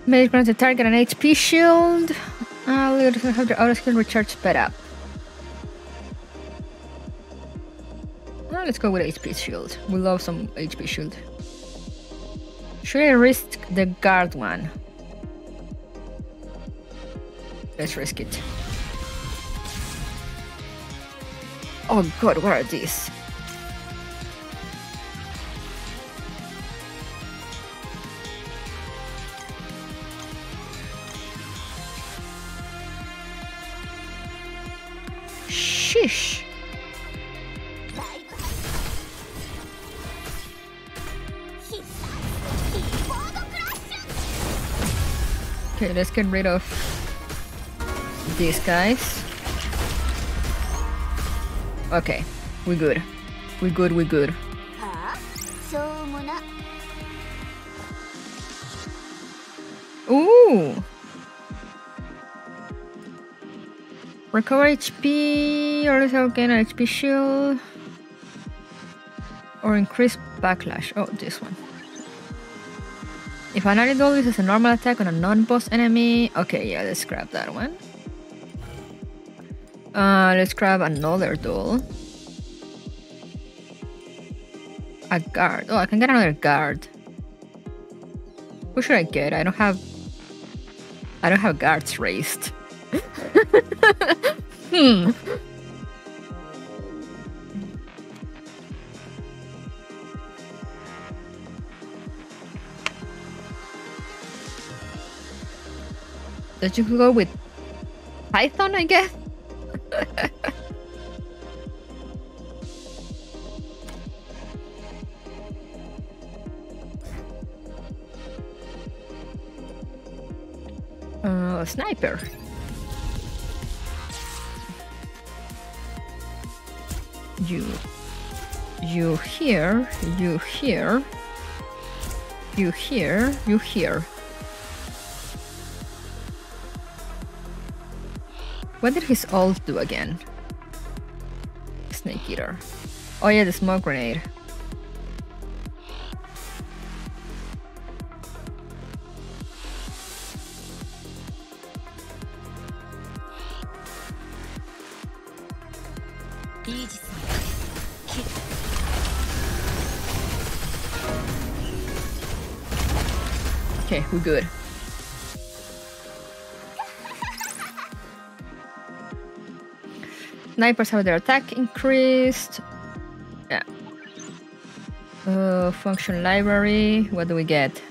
May grant the target an HP shield. Uh, we also have the auto skill recharge sped up. Well, let's go with HP shield. We love some HP shield. Should I risk the guard one? Let's risk it. Oh god, what are these? Sheesh. Okay, let's get rid of these guys. Okay, we good. We good, we good. Ooh! Recover HP, or gain HP shield. Or increase backlash. Oh, this one. If an ally doll uses a normal attack on a non-boss enemy, okay, yeah, let's grab that one. Uh, let's grab another doll. A guard. Oh, I can get another guard. Who should I get? I don't have. I don't have guards raised. Hmm. Did you go with Python, I guess? uh, sniper. You, you here, you here, you here, you here. What did his ult do again? Snake Eater. Oh yeah, the smoke grenade. Okay, we're good. Snipers have their attack increased. Yeah. Uh, function library. What do we get?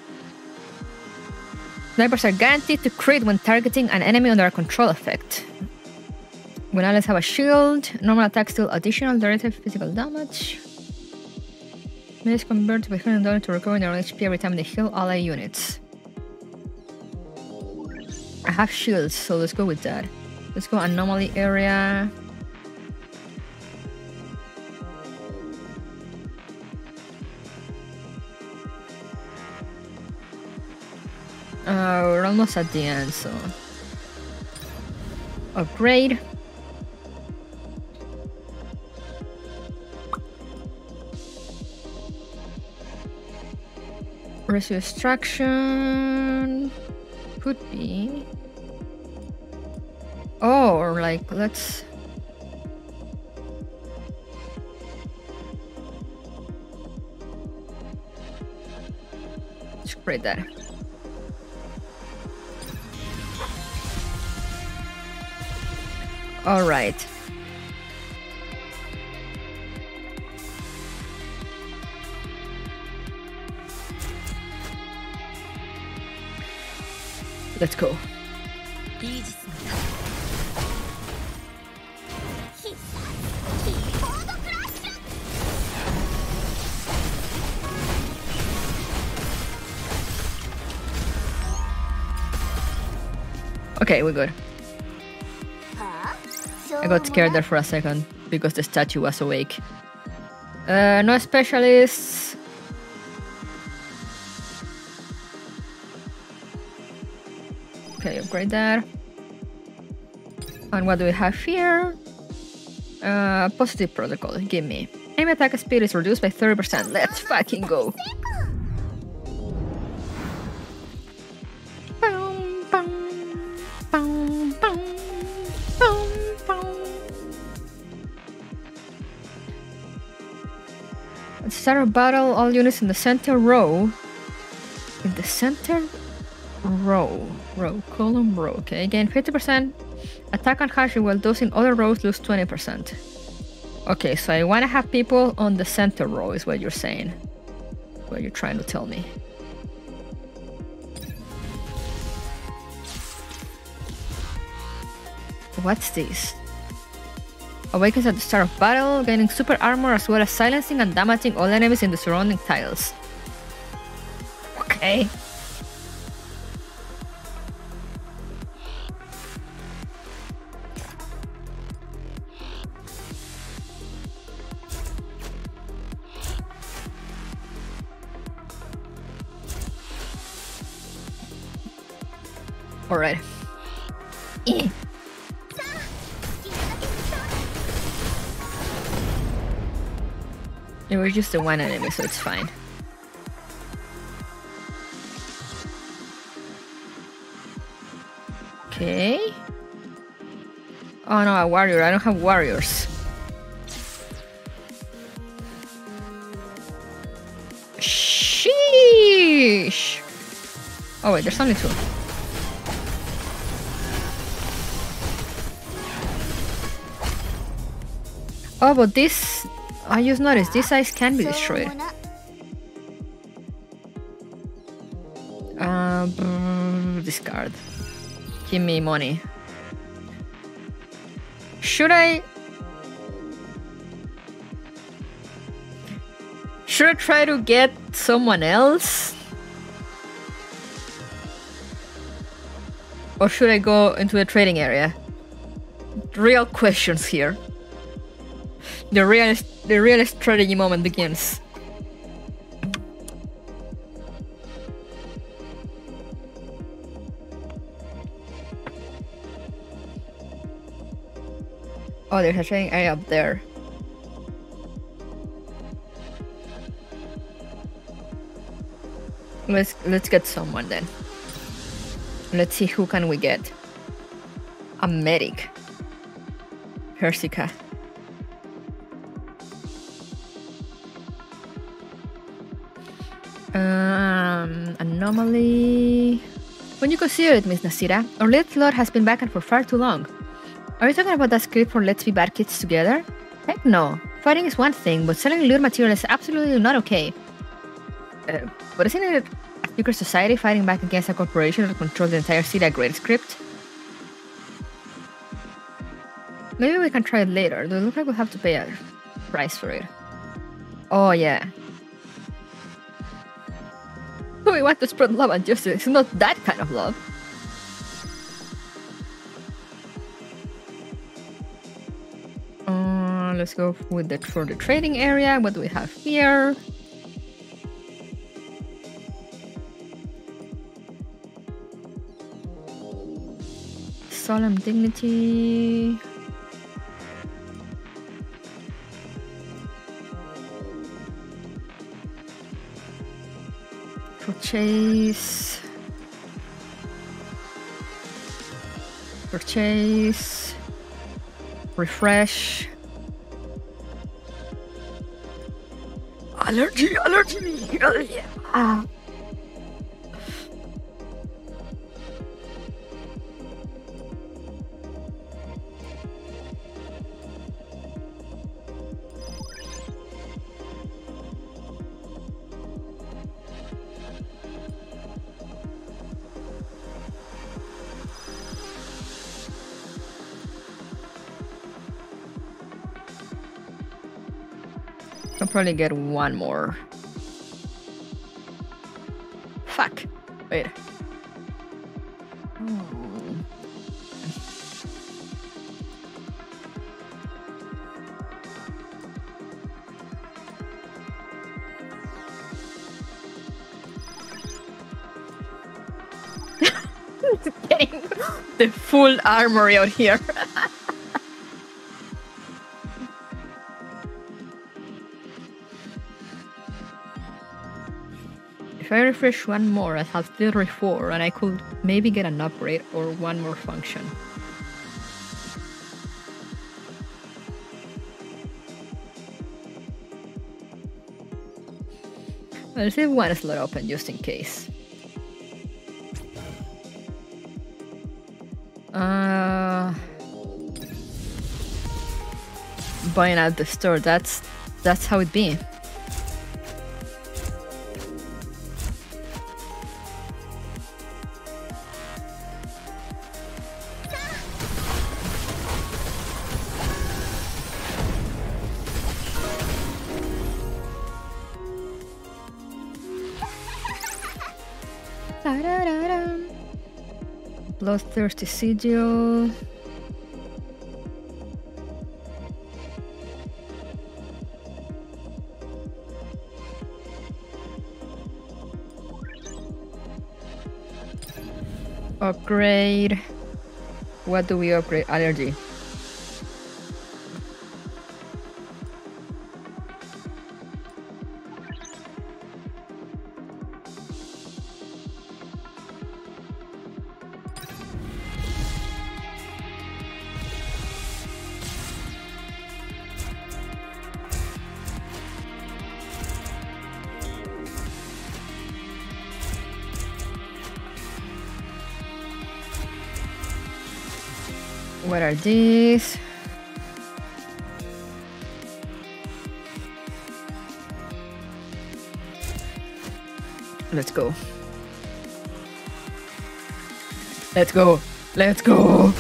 Snipers are guaranteed to crit when targeting an enemy under a control effect. When allies have a shield, normal attacks deal additional direct physical damage. May convert behind down to recover their own HP every time they heal ally units. Have shields, so let's go with that. Let's go anomaly area. Uh, we're almost at the end, so upgrade. Rescue extraction could be. Like let's. Spread that. All right. Let's go. Okay, we're good. I got scared there for a second because the statue was awake. Uh, no specialists. Okay, upgrade that. And what do we have here? Uh, positive protocol, give me. Aim attack speed is reduced by 30%. Let's fucking go. Start of battle, all units in the center row. In the center row. Row. Column row. Okay, gain 50%. Attack on Hashi while those in other rows lose 20%. Okay, so I want to have people on the center row, is what you're saying. What you're trying to tell me. What's this? Awakens at the start of battle, gaining super armor as well as silencing and damaging all enemies in the surrounding tiles. Okay. Just a one enemy, so it's fine. Okay. Oh no, a warrior. I don't have warriors. Sheesh! Oh wait, there's only two. Oh, but this... I just noticed, this ice can be destroyed. Uh, discard. Give me money. Should I... Should I try to get someone else? Or should I go into the trading area? Real questions here. The real, the real strategy moment begins. Oh, there's a trading area up there. Let's let's get someone then. Let's see who can we get. A medic. Persica. Consider it, Miss Nascita, our lead lord has been vacant for far too long. Are you talking about that script for Let's Be Bad Kids Together? Heck no. Fighting is one thing, but selling lure material is absolutely not okay. Uh, but isn't it a secret society fighting back against a corporation that controls the entire city a great script? Maybe we can try it later, though it looks like we'll have to pay a price for it. Oh yeah. Want to spread love and justice. It's not that kind of love. Uh, let's go with the for the trading area. What do we have here? Solemn dignity. Purchase. Purchase. Refresh. Allergy, allergy. Ah. probably get one more. Fuck. Wait. Hmm. The full armory out here. refresh one more, I have literally four, and I could maybe get an upgrade or one more function. Let's leave one slot open just in case. Uh, buying out the store. That's that's how it be. Bloodthirsty Sigil. Upgrade. What do we upgrade? Allergy. These? Let's go. Let's go. Let's go.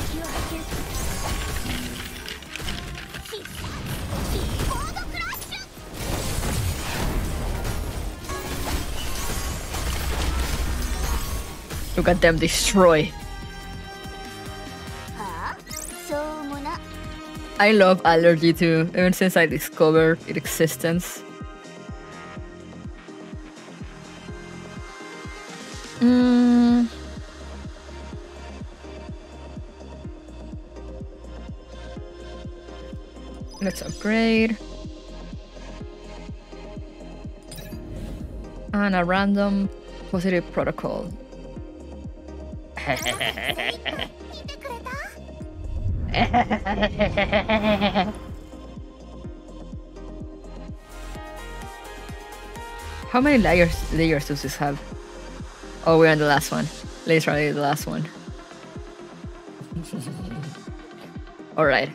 Look at them destroy. I love allergy too, even since I discovered its existence. Mm. Let's upgrade. And a random positive protocol. How many layers do does this have? Oh, we're on the last one. Literally the last one. Alright.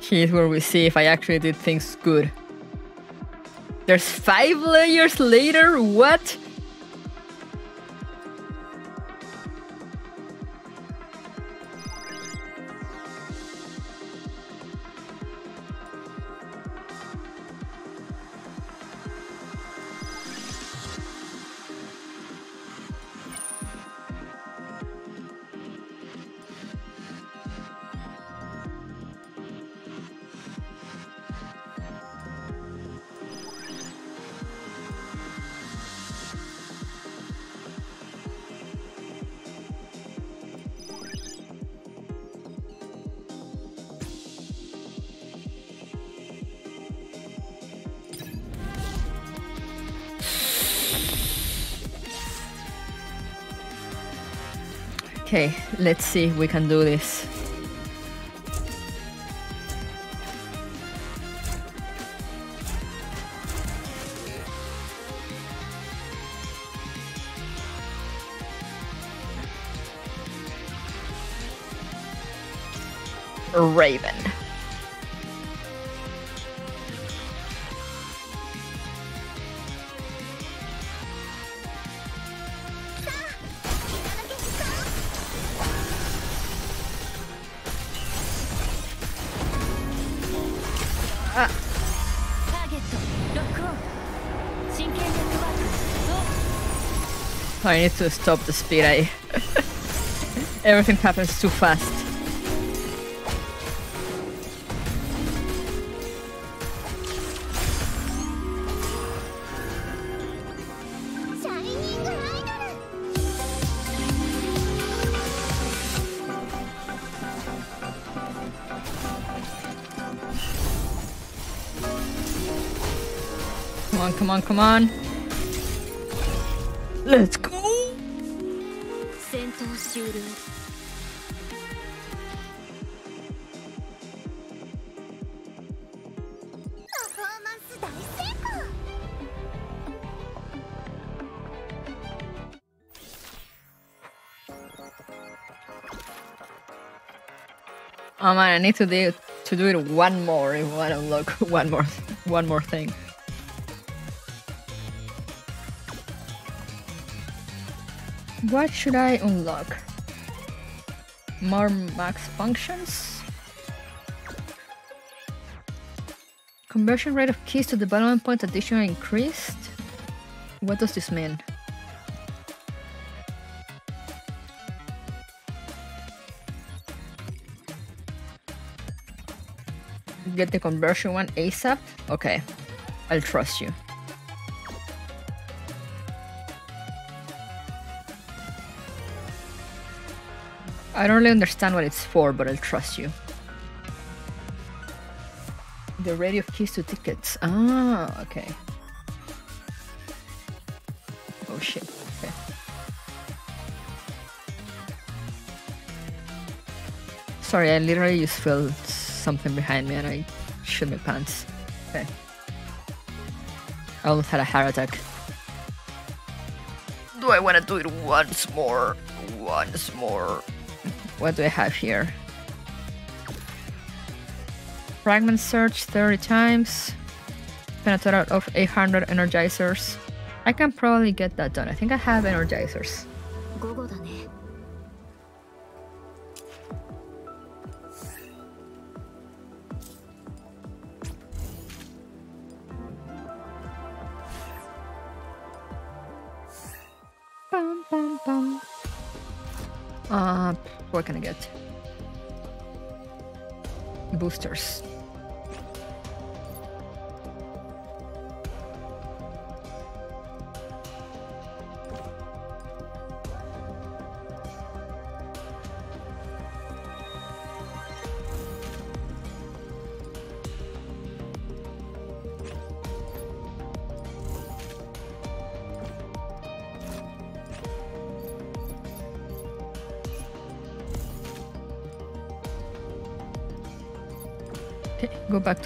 Here's where we see if I actually did things good. There's five layers later? What? Let's see if we can do this. Raven. I need to stop the speed. I Everything happens too fast. come on, come on. Let's Oh man, I need to do to do it one more if I want to unlock one more one more thing. What should I unlock? More max functions? Conversion rate of keys to development points additionally increased? What does this mean? Get the conversion one ASAP? Okay, I'll trust you. I don't really understand what it's for, but I'll trust you. The radio keys to tickets. Ah, okay. Oh shit. Okay. Sorry, I literally just felt something behind me and I shit my pants. Okay. I almost had a heart attack. Do I want to do it once more? Once more. What do I have here? Fragment search 30 times. Penetrate of 800 energizers. I can probably get that done. I think I have energizers.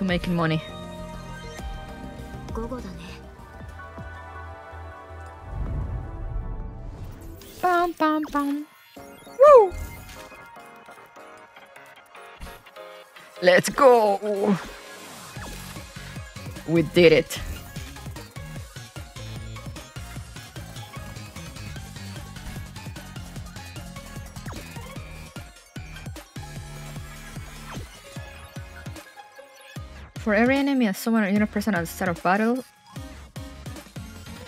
to making money. Bum bum bum. Woo! Let's go! We did it. And summon a unit present at the start of battle,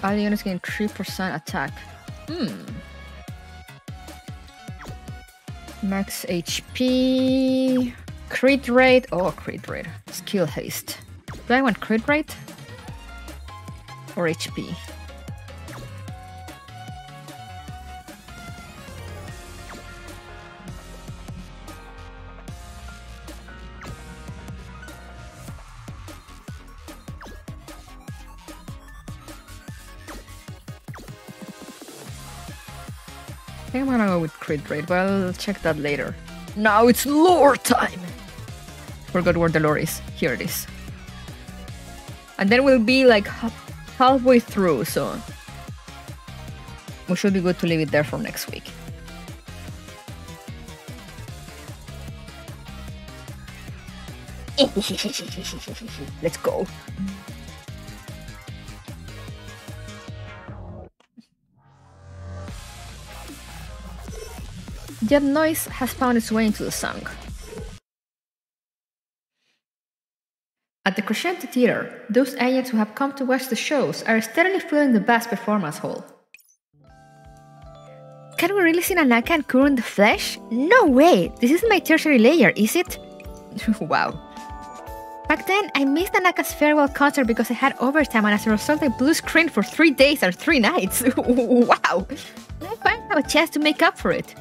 all units gain 3% attack. Hmm. Max HP. Crit rate. Oh, crit rate. Skill haste. Do I want crit rate? Or HP? Rate, but I'll check that later. Now it's lore time! Forgot where the lore is. Here it is. And then we'll be like halfway through, so we should be good to leave it there for next week. Let's go. Jet noise has found its way into the song. At the Crescente Theater, those agents who have come to watch the shows are steadily filling the vast performance hall. Can we really see Nanaka and Kuro in the flesh? No way! This isn't my tertiary layer, is it? wow. Back then, I missed Nanaka's farewell concert because I had overtime and as a result I blue screened for three days and three nights. wow! I finally have a chance to make up for it.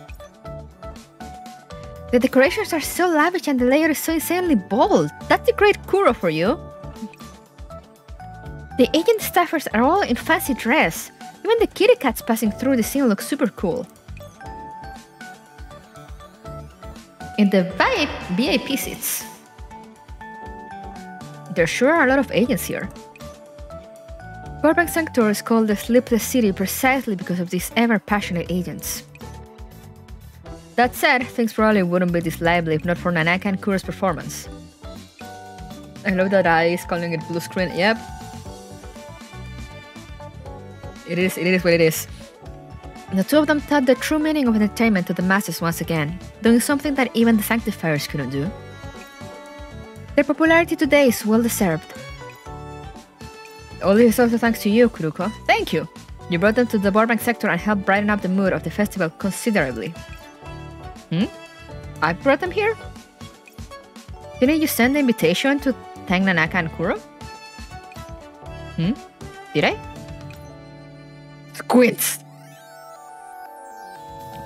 The decorations are so lavish and the layout is so insanely bold. That's a great Kuro for you. The agent staffers are all in fancy dress. Even the kitty cats passing through the scene look super cool. In the VIP VIP seats, there sure are a lot of agents here. Burbank Sanctuary is called the Sleepless City precisely because of these ever passionate agents. That said, things probably wouldn't be this lively if not for Nanaka and Kuro's performance. I love that I is calling it blue screen. Yep. It is, it is what it is. The two of them taught the true meaning of entertainment to the masses once again, doing something that even the Sanctifiers couldn't do. Their popularity today is well deserved. All this is also thanks to you, Kuruko. Thank you! You brought them to the Burbank sector and helped brighten up the mood of the festival considerably. Hmm? I brought them here? Didn't you send the invitation to thank Nanaka and Kuro? Hmm? Did I? Squints!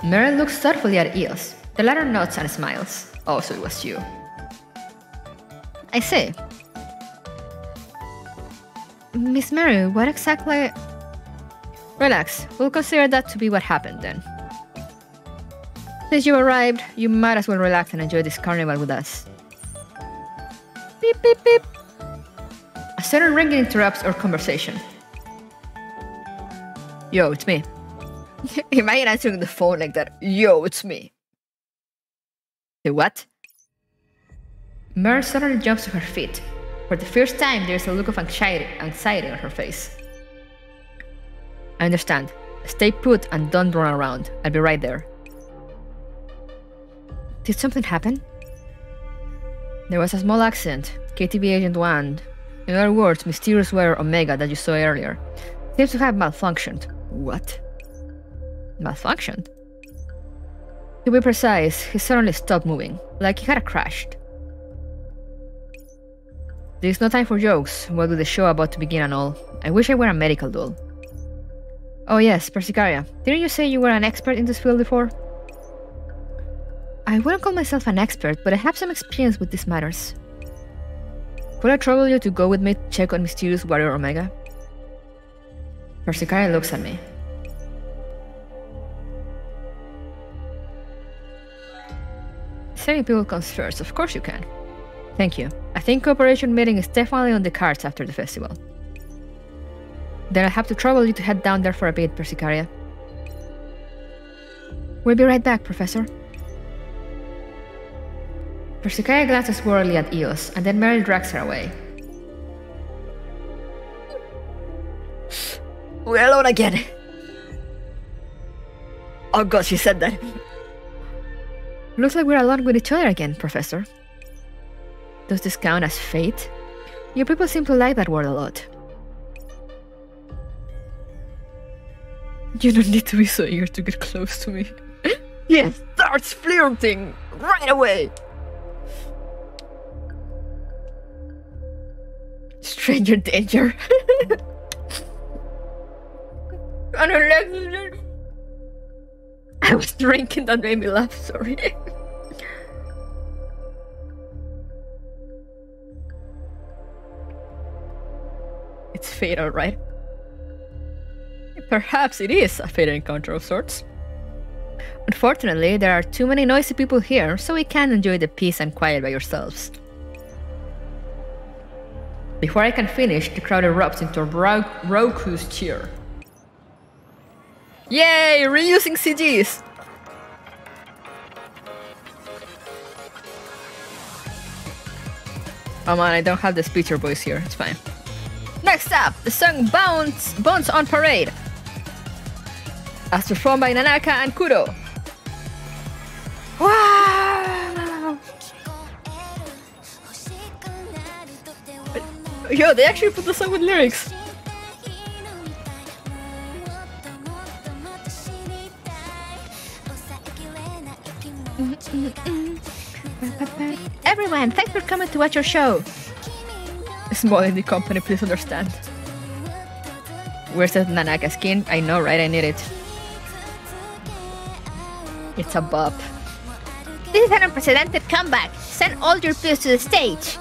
Meryl looks thoughtfully at Eos. The latter nods and smiles. Oh, so it was you. I say. Miss Mary, what exactly... Relax, we'll consider that to be what happened then. Since you arrived, you might as well relax and enjoy this carnival with us. Beep beep beep. A sudden ringing interrupts our conversation. Yo, it's me. Imagine answering the phone like that. Yo, it's me. The what? Mer suddenly jumps to her feet. For the first time, there's a look of anxiety, anxiety on her face. I understand. Stay put and don't run around. I'll be right there. Did something happen? There was a small accident. KTB Agent 1. In other words, mysterious warrior Omega that you saw earlier. Seems to have malfunctioned. What? Malfunctioned? To be precise, he suddenly stopped moving, like he had crashed. There's no time for jokes, what with the show about to begin and all. I wish I were a medical doll. Oh yes, Persicaria. Didn't you say you were an expert in this field before? I wouldn't call myself an expert, but I have some experience with these matters. Could I trouble you to go with me to check on Mysterious Warrior Omega? Persicaria looks at me. People comes first, of course you can. Thank you. I think cooperation meeting is definitely on the cards after the festival. Then I'll have to trouble you to head down there for a bit, Persicaria. We'll be right back, Professor. Persicaria glances worriedly at Eos, and then Meryl drags her away. We're alone again. Oh god, she said that. Looks like we're alone with each other again, Professor. Does this count as fate? Your people seem to like that word a lot. You don't need to be so eager to get close to me. yes, starts flirting right away. Stranger danger. I was drinking that made me laugh, sorry. it's fatal, right? Perhaps it is a fatal encounter of sorts. Unfortunately, there are too many noisy people here, so we can't enjoy the peace and quiet by yourselves. Before I can finish, the crowd erupts into a Roku's cheer. Yay! Reusing CGs! Oh man, I don't have the speecher voice here, it's fine. Next up, the song Bounce, Bounce on Parade. As performed by Nanaka and Kuro. Wow! Yo, they actually put the song with lyrics. Everyone, thanks for coming to watch our show. Small indie company, please understand. Where's that Nanaka skin? I know, right? I need it. It's a bop. This is an unprecedented comeback. Send all your peers to the stage.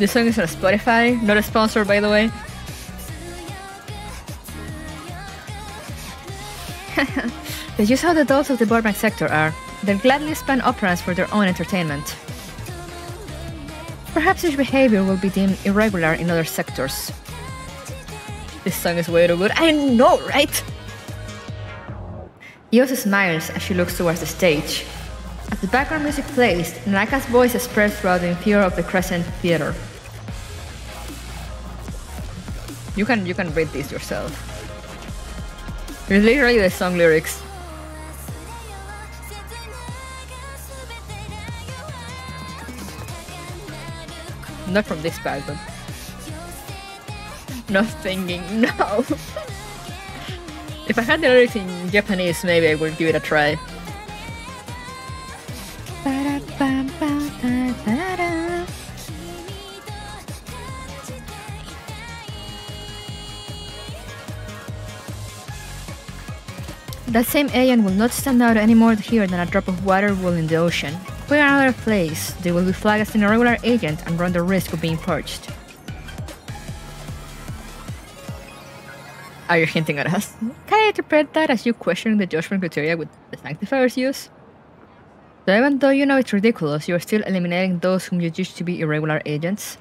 This song is on Spotify, not a sponsor by the way. That's just how the dolls of the Burbank sector are. They'll gladly spend operas for their own entertainment. Perhaps such behavior will be deemed irregular in other sectors. This song is way too good. I know, right? Yos smiles as she looks towards the stage. As the background music plays, Nanaka's voice spreads throughout the interior of the Crescent Theater. You can you can read this yourself. It's literally the song lyrics. Not from this bag, but not thinking. No. if I had the lyrics in Japanese, maybe I would give it a try. That same alien will not stand out any more here than a drop of water will in the ocean. Out of place, they will be flagged as an irregular agent and run the risk of being purged. Are you hinting at us? Can I interpret that as you questioning the judgment criteria with the sanctifiers use? So even though you know it's ridiculous, you are still eliminating those whom you judge to be irregular agents?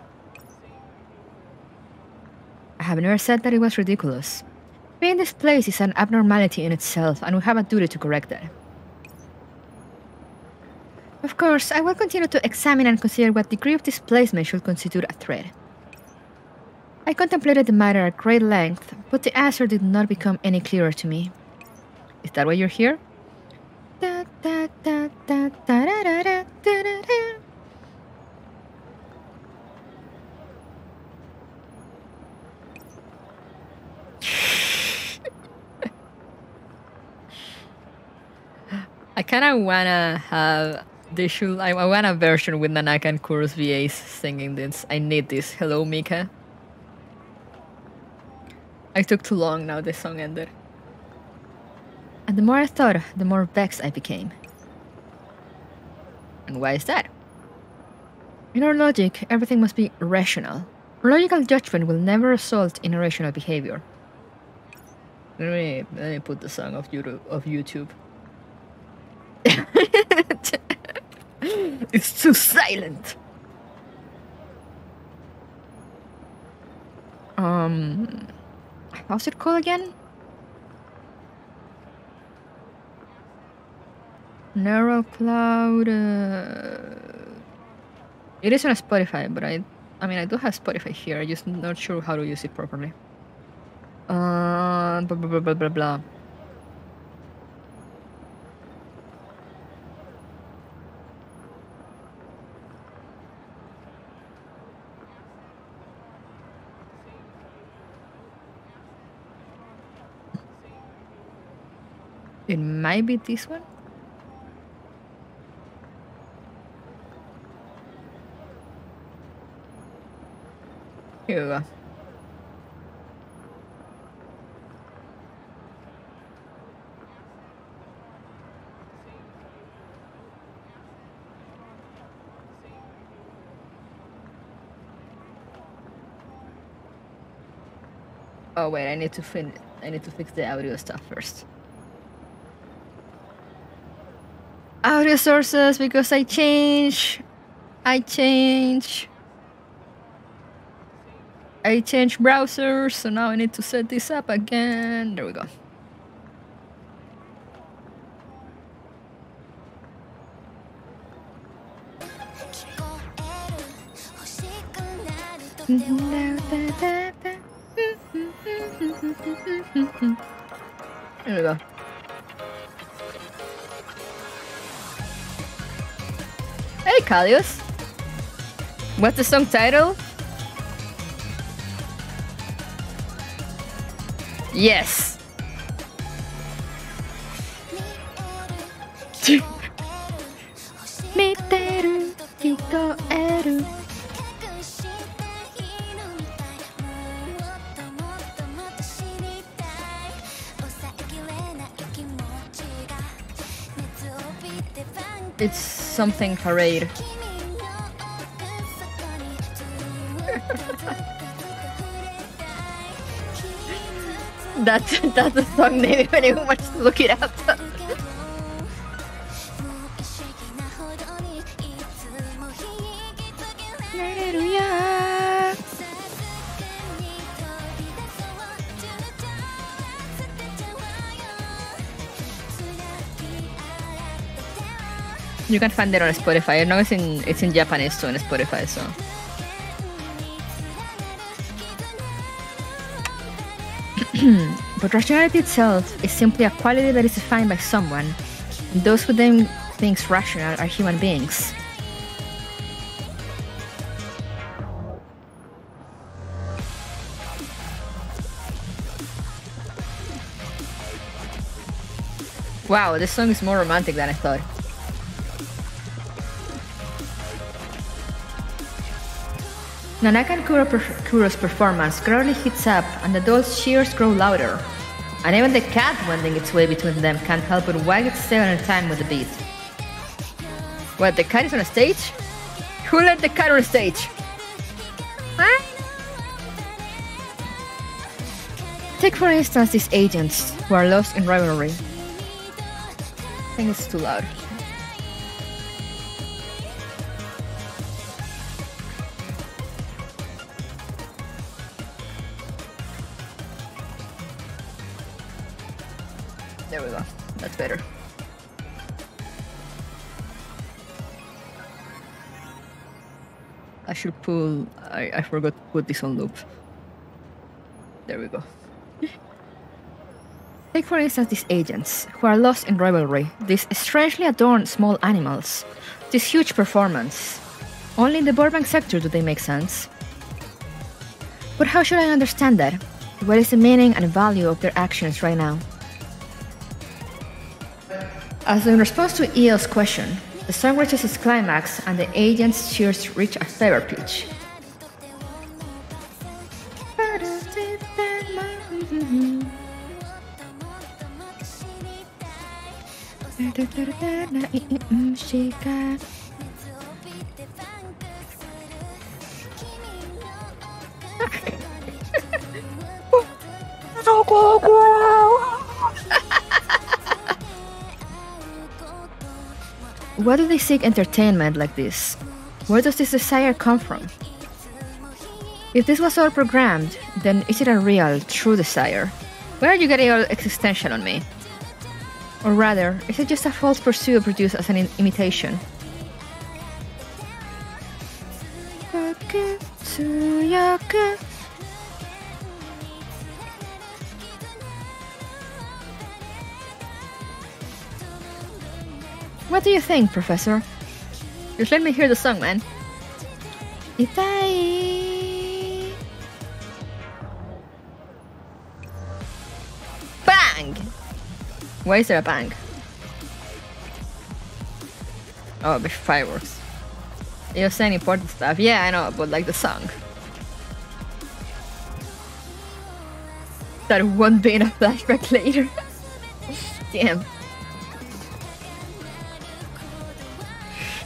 I have never said that it was ridiculous. Being in this place is an abnormality in itself, and we have a duty to correct that. Of course, I will continue to examine and consider what degree of displacement should constitute a threat. I contemplated the matter at great length, but the answer did not become any clearer to me. Is that why you're here? I kind of wanna have this. should. I, I wanna version with Nanaka and Kuro's VAs singing this. I need this. Hello, Mika. I took too long. Now the song ended. And the more I thought, the more vexed I became. And why is that? In our logic, everything must be rational. Logical judgment will never result in irrational behavior. Let me let me put the song of YouTube of YouTube. it's too silent. Um, how's it called again? Neural Cloud. Uh, It is on Spotify, but I I mean I do have Spotify here. I'm just not sure how to use it properly. Uh, blah blah blah blah blah. blah. It might be this one. Here we go. Oh wait, I need to fin I need to fix the audio stuff first. Audio sources because I change I change I change browsers, so now I need to set this up again. There we go. Mm-hmm. There we go. Kalios. What's the song title? Yes. Something parade. That's that's the song name if anyone wants to look it up. You can find it on Spotify. I know it's in it's in Japanese too on Spotify, so But rationality itself is simply a quality that is defined by someone. Those who then thinks rational are human beings. Wow, this song is more romantic than I thought. Nanaka and per- Kuro's performance gradually heats up and the doll's cheers grow louder. And even the cat wending its way between them can't help but wag its tail in time with the beat. What, the cat is on a stage? Who let the cat on stage? Huh? Take for instance these agents who are lost in rivalry. I think it's too loud. Should pull. I, I forgot to put this on loop. There we go. Take for instance these agents, who are lost in rivalry, these strangely adorned small animals, this huge performance. Only in the Burbank sector do they make sense. But how should I understand that? What is the meaning and value of their actions right now? As in response to EL's question, the song reaches its climax and the agent's cheers reach a fever pitch. Why do they seek entertainment like this? Where does this desire come from? If this was all programmed, then is it a real, true desire? Where are you getting all existential on me? Or rather, is it just a false pursuit produced as an in- imitation? What do you think, Professor? Just let me hear the song, man. Itai. Bang! Why is there a bang? Oh, the fireworks. You're saying important stuff. Yeah, I know, but like the song. That won't be in a flashback later. Damn.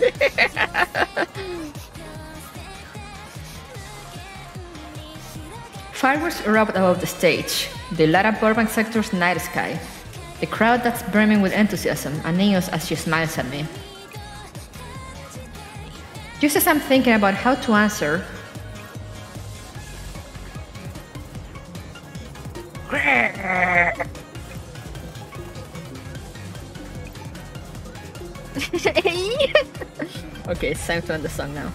Fireworks erupt above the stage. the up Burbank sector's night sky. The crowd that's brimming with enthusiasm and Neos as she smiles at me. Just as I'm thinking about how to answer, okay, it's time to end the song now.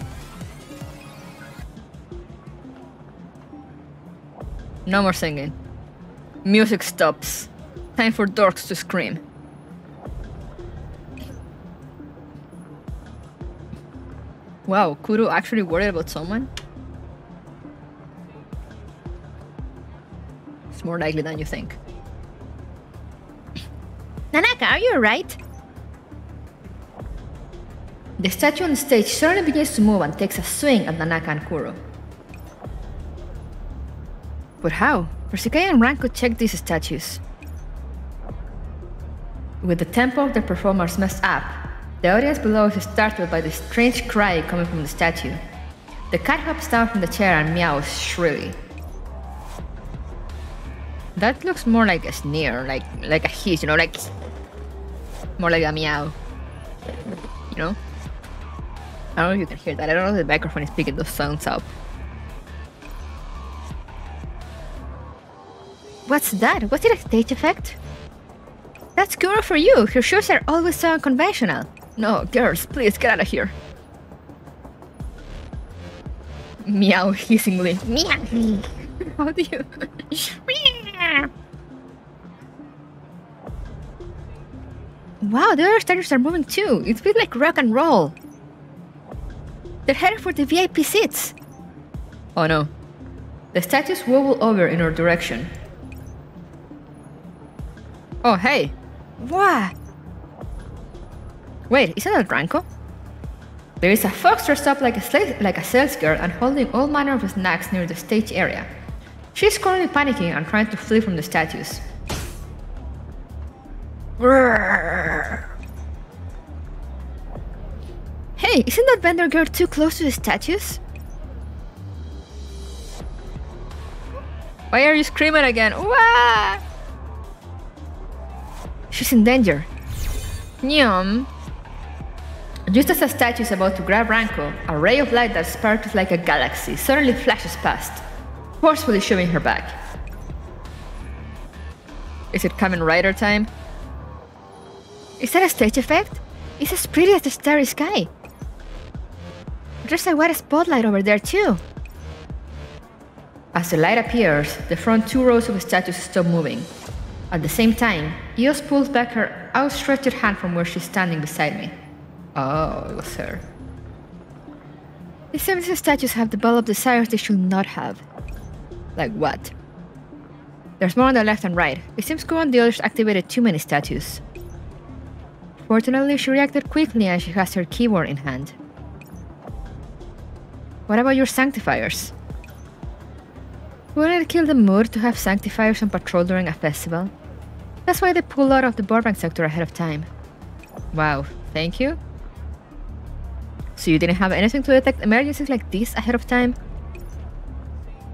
No more singing. Music stops. Time for dorks to scream. Wow, Kuro actually worried about someone? It's more likely than you think. Nanaka, are you alright? The statue on the stage suddenly begins to move and takes a swing at Nanaka and Kuro. But how? Persicaria and Ranko check these statues. With the tempo of the performers messed up, The audience below is startled by the strange cry coming from the statue. The cat hops down from the chair and meows shrilly. That looks more like a sneer, like like a hiss, you know, like more like a meow. You know? I don't know if you can hear that. I don't know if the microphone is picking those sounds up. What's that? Was it a stage effect? That's Kuro for you. Your shoes are always so unconventional. No, girls, please get out of here. Meow hissingly. Meow. How do you? Wow, the other statues are moving too. It feels like rock and roll. They're headed for the VIP seats. Oh no. The statues wobble over in our direction. Oh hey! What? Wait, isn't that Ranko? There is a fox dressed up like a, like a sales girl and holding all manner of snacks near the stage area. She's currently panicking and trying to flee from the statues. Hey, isn't that vendor girl too close to the statues? Why are you screaming again? Wah! She's in danger. Nyum. Just as the statue is about to grab Ranko, a ray of light that sparkles like a galaxy suddenly flashes past, forcefully shoving her back. Is it Kamen Rider time? Is that a stage effect? It's as pretty as the starry sky. There's a white spotlight over there too. As the light appears, the front two rows of statues stop moving. At the same time, Eos pulls back her outstretched hand from where she's standing beside me. Oh, it was her. These 70 statues have developed desires they should not have. Like what? There's more on the left and right. It seems Kuro and the others activated too many statues. Fortunately, she reacted quickly and she has her keyboard in hand. What about your sanctifiers? Wouldn't it kill the mood to have sanctifiers on patrol during a festival? That's why they pull out of the Burbank sector ahead of time. Wow, thank you? So you didn't have anything to detect emergencies like this ahead of time?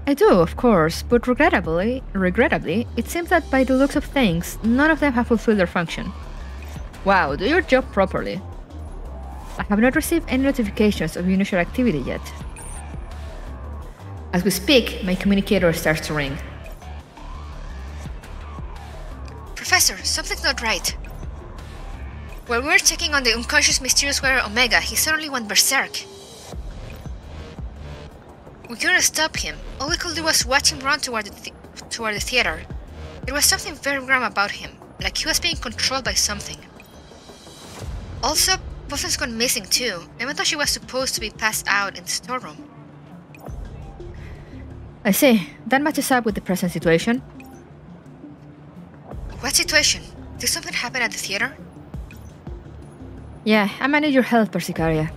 I do, of course, but regrettably, regrettably, it seems that by the looks of things, none of them have fulfilled their function. Wow, do your job properly. I have not received any notifications of unusual activity yet. As we speak, my communicator starts to ring. Professor, something's not right. While we were checking on the unconscious mysterious warrior Omega, he suddenly went berserk. We couldn't stop him. All we could do was watch him run toward the, th- toward the theater. There was something very grim about him, like he was being controlled by something. Also, Buffen's gone missing too, even though she was supposed to be passed out in the storeroom. I see. That matches up with the present situation. What situation? Did something happen at the theater? Yeah, I might need your help, Persicaria.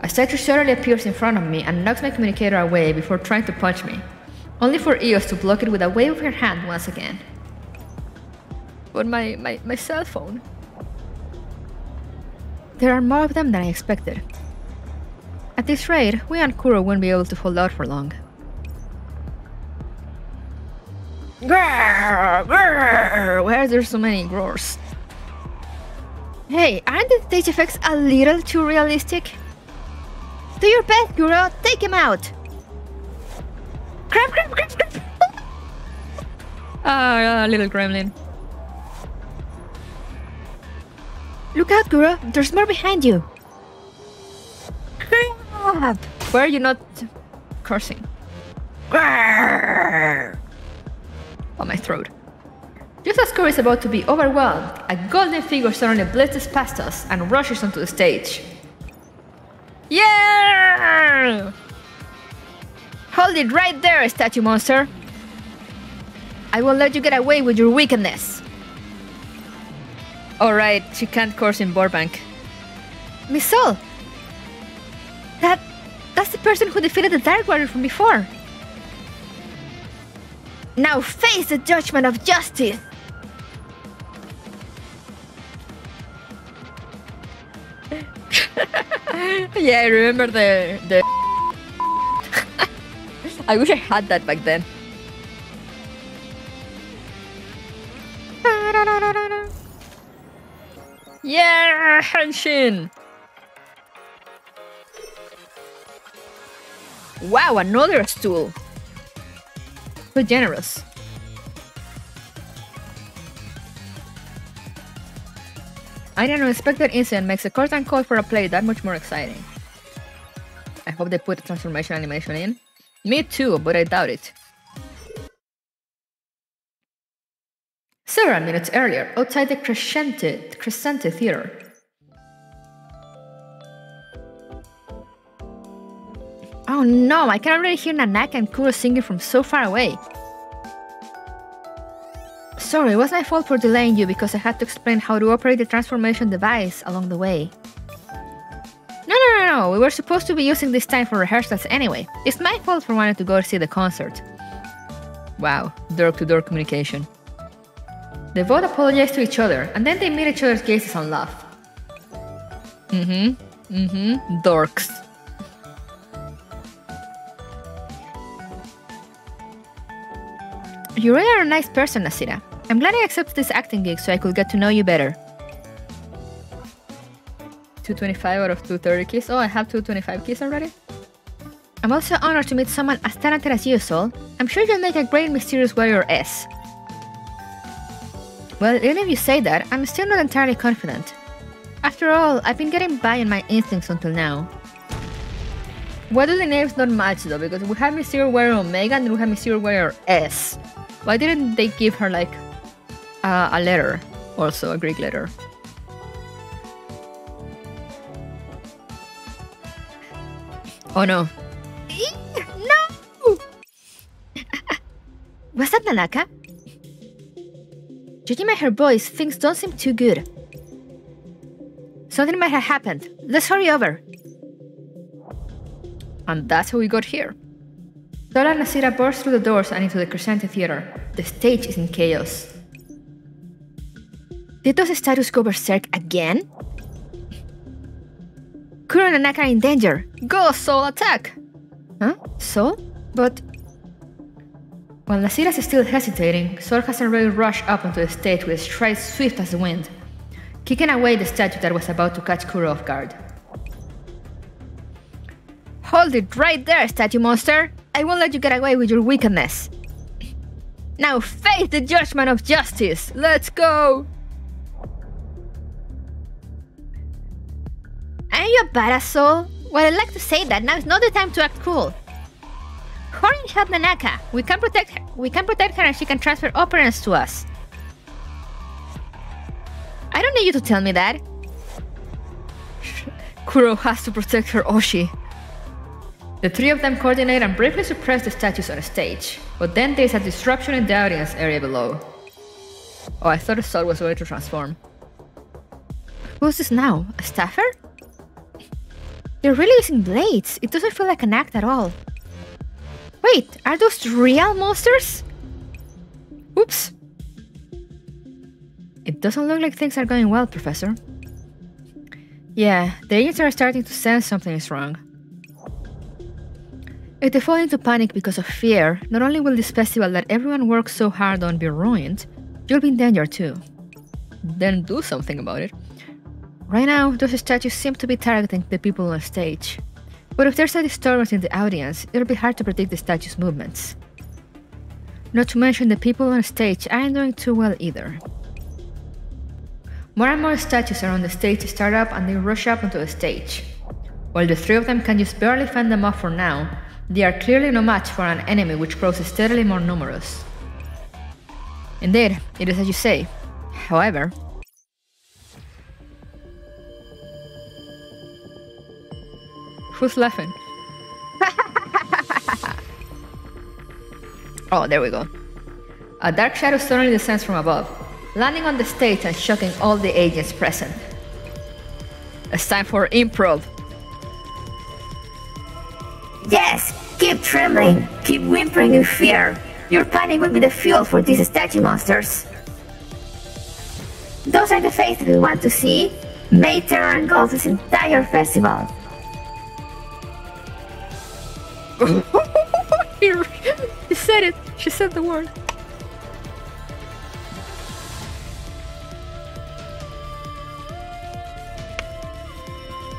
A statue suddenly appears in front of me and knocks my communicator away before trying to punch me, only for Eos to block it with a wave of her hand once again. But my, my, my cell phone. There are more of them than I expected. At this rate, we and Kuro won't be able to hold out for long. Grrr, grrr, why are there so many roars? Hey, aren't the stage effects a little too realistic? Do your best, Kuro. Take him out. Crap, crap, crap, crap! Ah, uh, little gremlin. Look out, Kuro. There's more behind you. Crap! Why are you not cursing? Grrr! On my throat. Just as Kuro is about to be overwhelmed, a golden figure suddenly blitzes past us and rushes onto the stage. Yeah! Hold it right there, statue monster! I won't let you get away with your wickedness! Oh, Alright, she can't course in Burbank. Miss Sol! That... that's the person who defeated the Dark Warrior from before. Now face the judgment of justice! yeah, I remember the the. I wish I had that back then. Yeah, Henshin. Wow, another stool. So generous. I didn't expect that incident makes a curtain call for a play that much more exciting. I hope they put the transformation animation in. Me too, but I doubt it. Several minutes earlier, outside the Crescente, Crescente Theater. Oh no, I can already hear Nanaka and Kuro singing from so far away. Sorry, it was my fault for delaying you because I had to explain how to operate the transformation device along the way. No, no, no, no, we were supposed to be using this time for rehearsals anyway. It's my fault for wanting to go see the concert. Wow, door to door communication. They both apologize to each other, and then they meet each other's gazes and laugh. Mm hmm, mm hmm, dorks. You really are a nice person, Nascita. I'm glad I accepted this acting gig so I could get to know you better. 225 out of 230 keys. Oh, I have 225 keys already? I'm also honored to meet someone as talented as you, Sol. I'm sure you'll make a great mysterious warrior S. Well, even if you say that, I'm still not entirely confident. After all, I've been getting by on my instincts until now. Why do the names not match though? Because we have Mysterious Warrior Omega and we have Mysterious Warrior S. Why didn't they give her like uh, a letter, also a Greek letter? Oh no. No! Was that Nanaka? Judging by her voice, things don't seem too good. Something might have happened. Let's hurry over. And that's how we got here. Sola and Nascita burst through the doors and into the Crescente Theater. The stage is in chaos. Did those statues go berserk again? Kuro and Nanaka are in danger. Go, Sol, attack! Huh? Sol? But... While Nascita is still hesitating, Sol has already rushed up onto the stage with strides swift as the wind, kicking away the statue that was about to catch Kuro off guard. Hold it right there, statue monster! I won't let you get away with your wickedness! Now face the judgment of justice! Let's go! Are you a badass soul? Well, I'd like to say that now is not the time to act cool. Hurry and help Nanaka. We can protect her. We can protect her and she can transfer operands to us. I don't need you to tell me that. Kuro has to protect her Oshi. The three of them coordinate and briefly suppress the statues on stage, but then there's a disruption in the audience area below. Oh, I thought the sword was going to transform. Who's this now? A staffer? They're really using blades. It doesn't feel like an act at all. Wait, are those real monsters? Oops. It doesn't look like things are going well, Professor. Yeah, the agents are starting to sense something is wrong. If they fall into panic because of fear, not only will this festival that everyone works so hard on be ruined, you'll be in danger too. Then do something about it. Right now, those statues seem to be targeting the people on stage. But if there's a disturbance in the audience, it'll be hard to predict the statue's movements. Not to mention the people on stage aren't doing too well either. More and more statues are on the stage to start up and they rush up onto the stage. While the three of them can just barely fend them off for now, they are clearly no match for an enemy which grows steadily more numerous. Indeed, it is as you say. However, Who's laughing? oh, there we go. A dark shadow suddenly descends from above, landing on the stage and shocking all the agents present. It's time for improv. Yes, keep trembling, keep whimpering in fear. your panic will be the fuel for these statue monsters. Those are the faces we want to see. May terror engulf this entire festival. She said it. She said the word.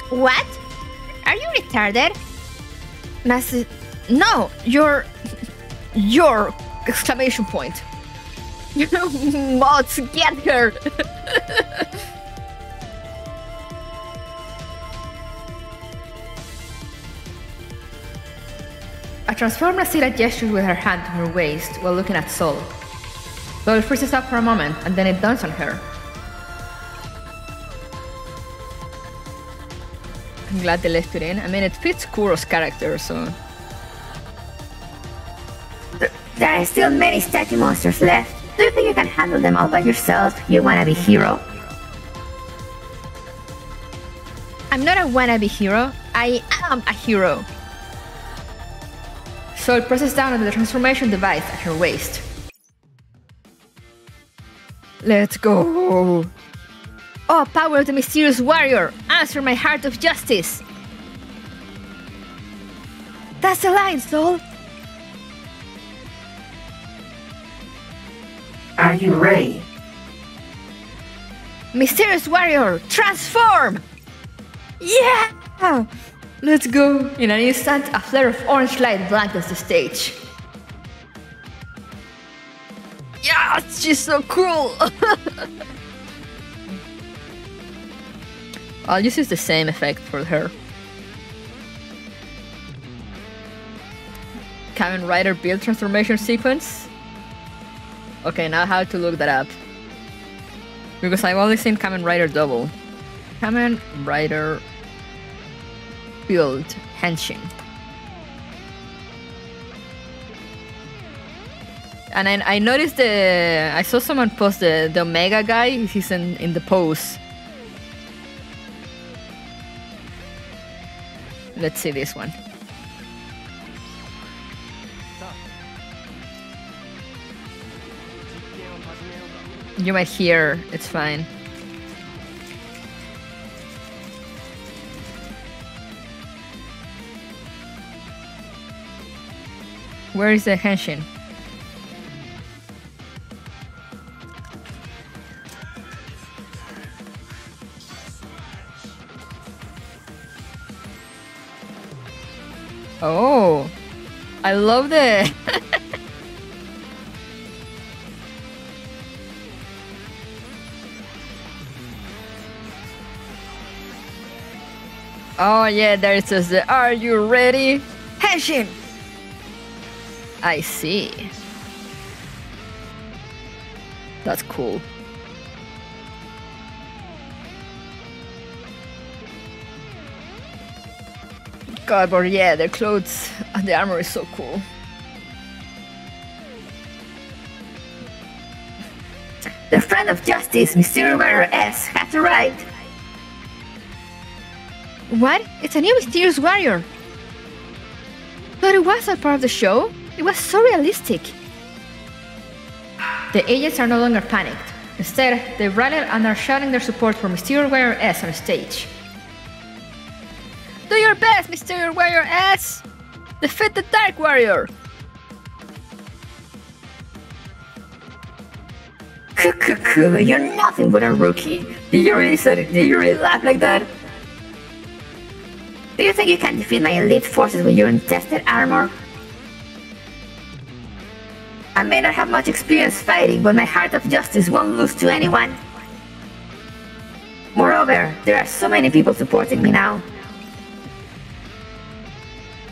What? Are you retarded? Nas- no, your, your exclamation point. You know, mods, get her. A transformed Nascita gestures with her hand to her waist while looking at Sol. Sol freezes up for a moment and then it dawns on her. I'm glad they left it in. I mean, it fits Kuro's character, so. There are still many statue monsters left. Do you think you can handle them all by yourself, you wannabe hero? I'm not a wannabe hero. I am a hero. Sol presses down on the transformation device at her waist. Let's go. Oh, power of the mysterious warrior! Answer my heart of justice! That's the line, Sol! Are you ready? Mysterious warrior, transform! Yeah! Let's go! In an instant, a flare of orange light blankets the stage. Yeah, she's so cool! I'll just use the same effect for her. Kamen Rider build transformation sequence. Okay, now how to look that up. Because I've only seen Kamen Rider double. Kamen Rider build Henshin. And I, I noticed the I saw someone post the, the Omega guy. He's in, in the pose. Let's see this one. You might hear, it's fine. Where is the henshin? Oh, I love the. oh yeah, there it says "Are you ready?" Henshin. I see. That's cool. God, but yeah, the clothes and the armor is so cool. The friend of justice, Mysterio Warrior S, has arrived. What? It's a new mysterious warrior. But it was not part of the show. It was so realistic. The agents are no longer panicked. Instead, they rallied and are shouting their support for Mysterio Warrior S on stage. Do your best, Mysterio Warrior S! Defeat the Dark Warrior! Cuckoo, you're nothing but a rookie. Did you really say it? Did you really laugh like that? Do you think you can defeat my elite forces with your untested armor? I may not have much experience fighting, but my heart of justice won't lose to anyone. Moreover, there are so many people supporting me now.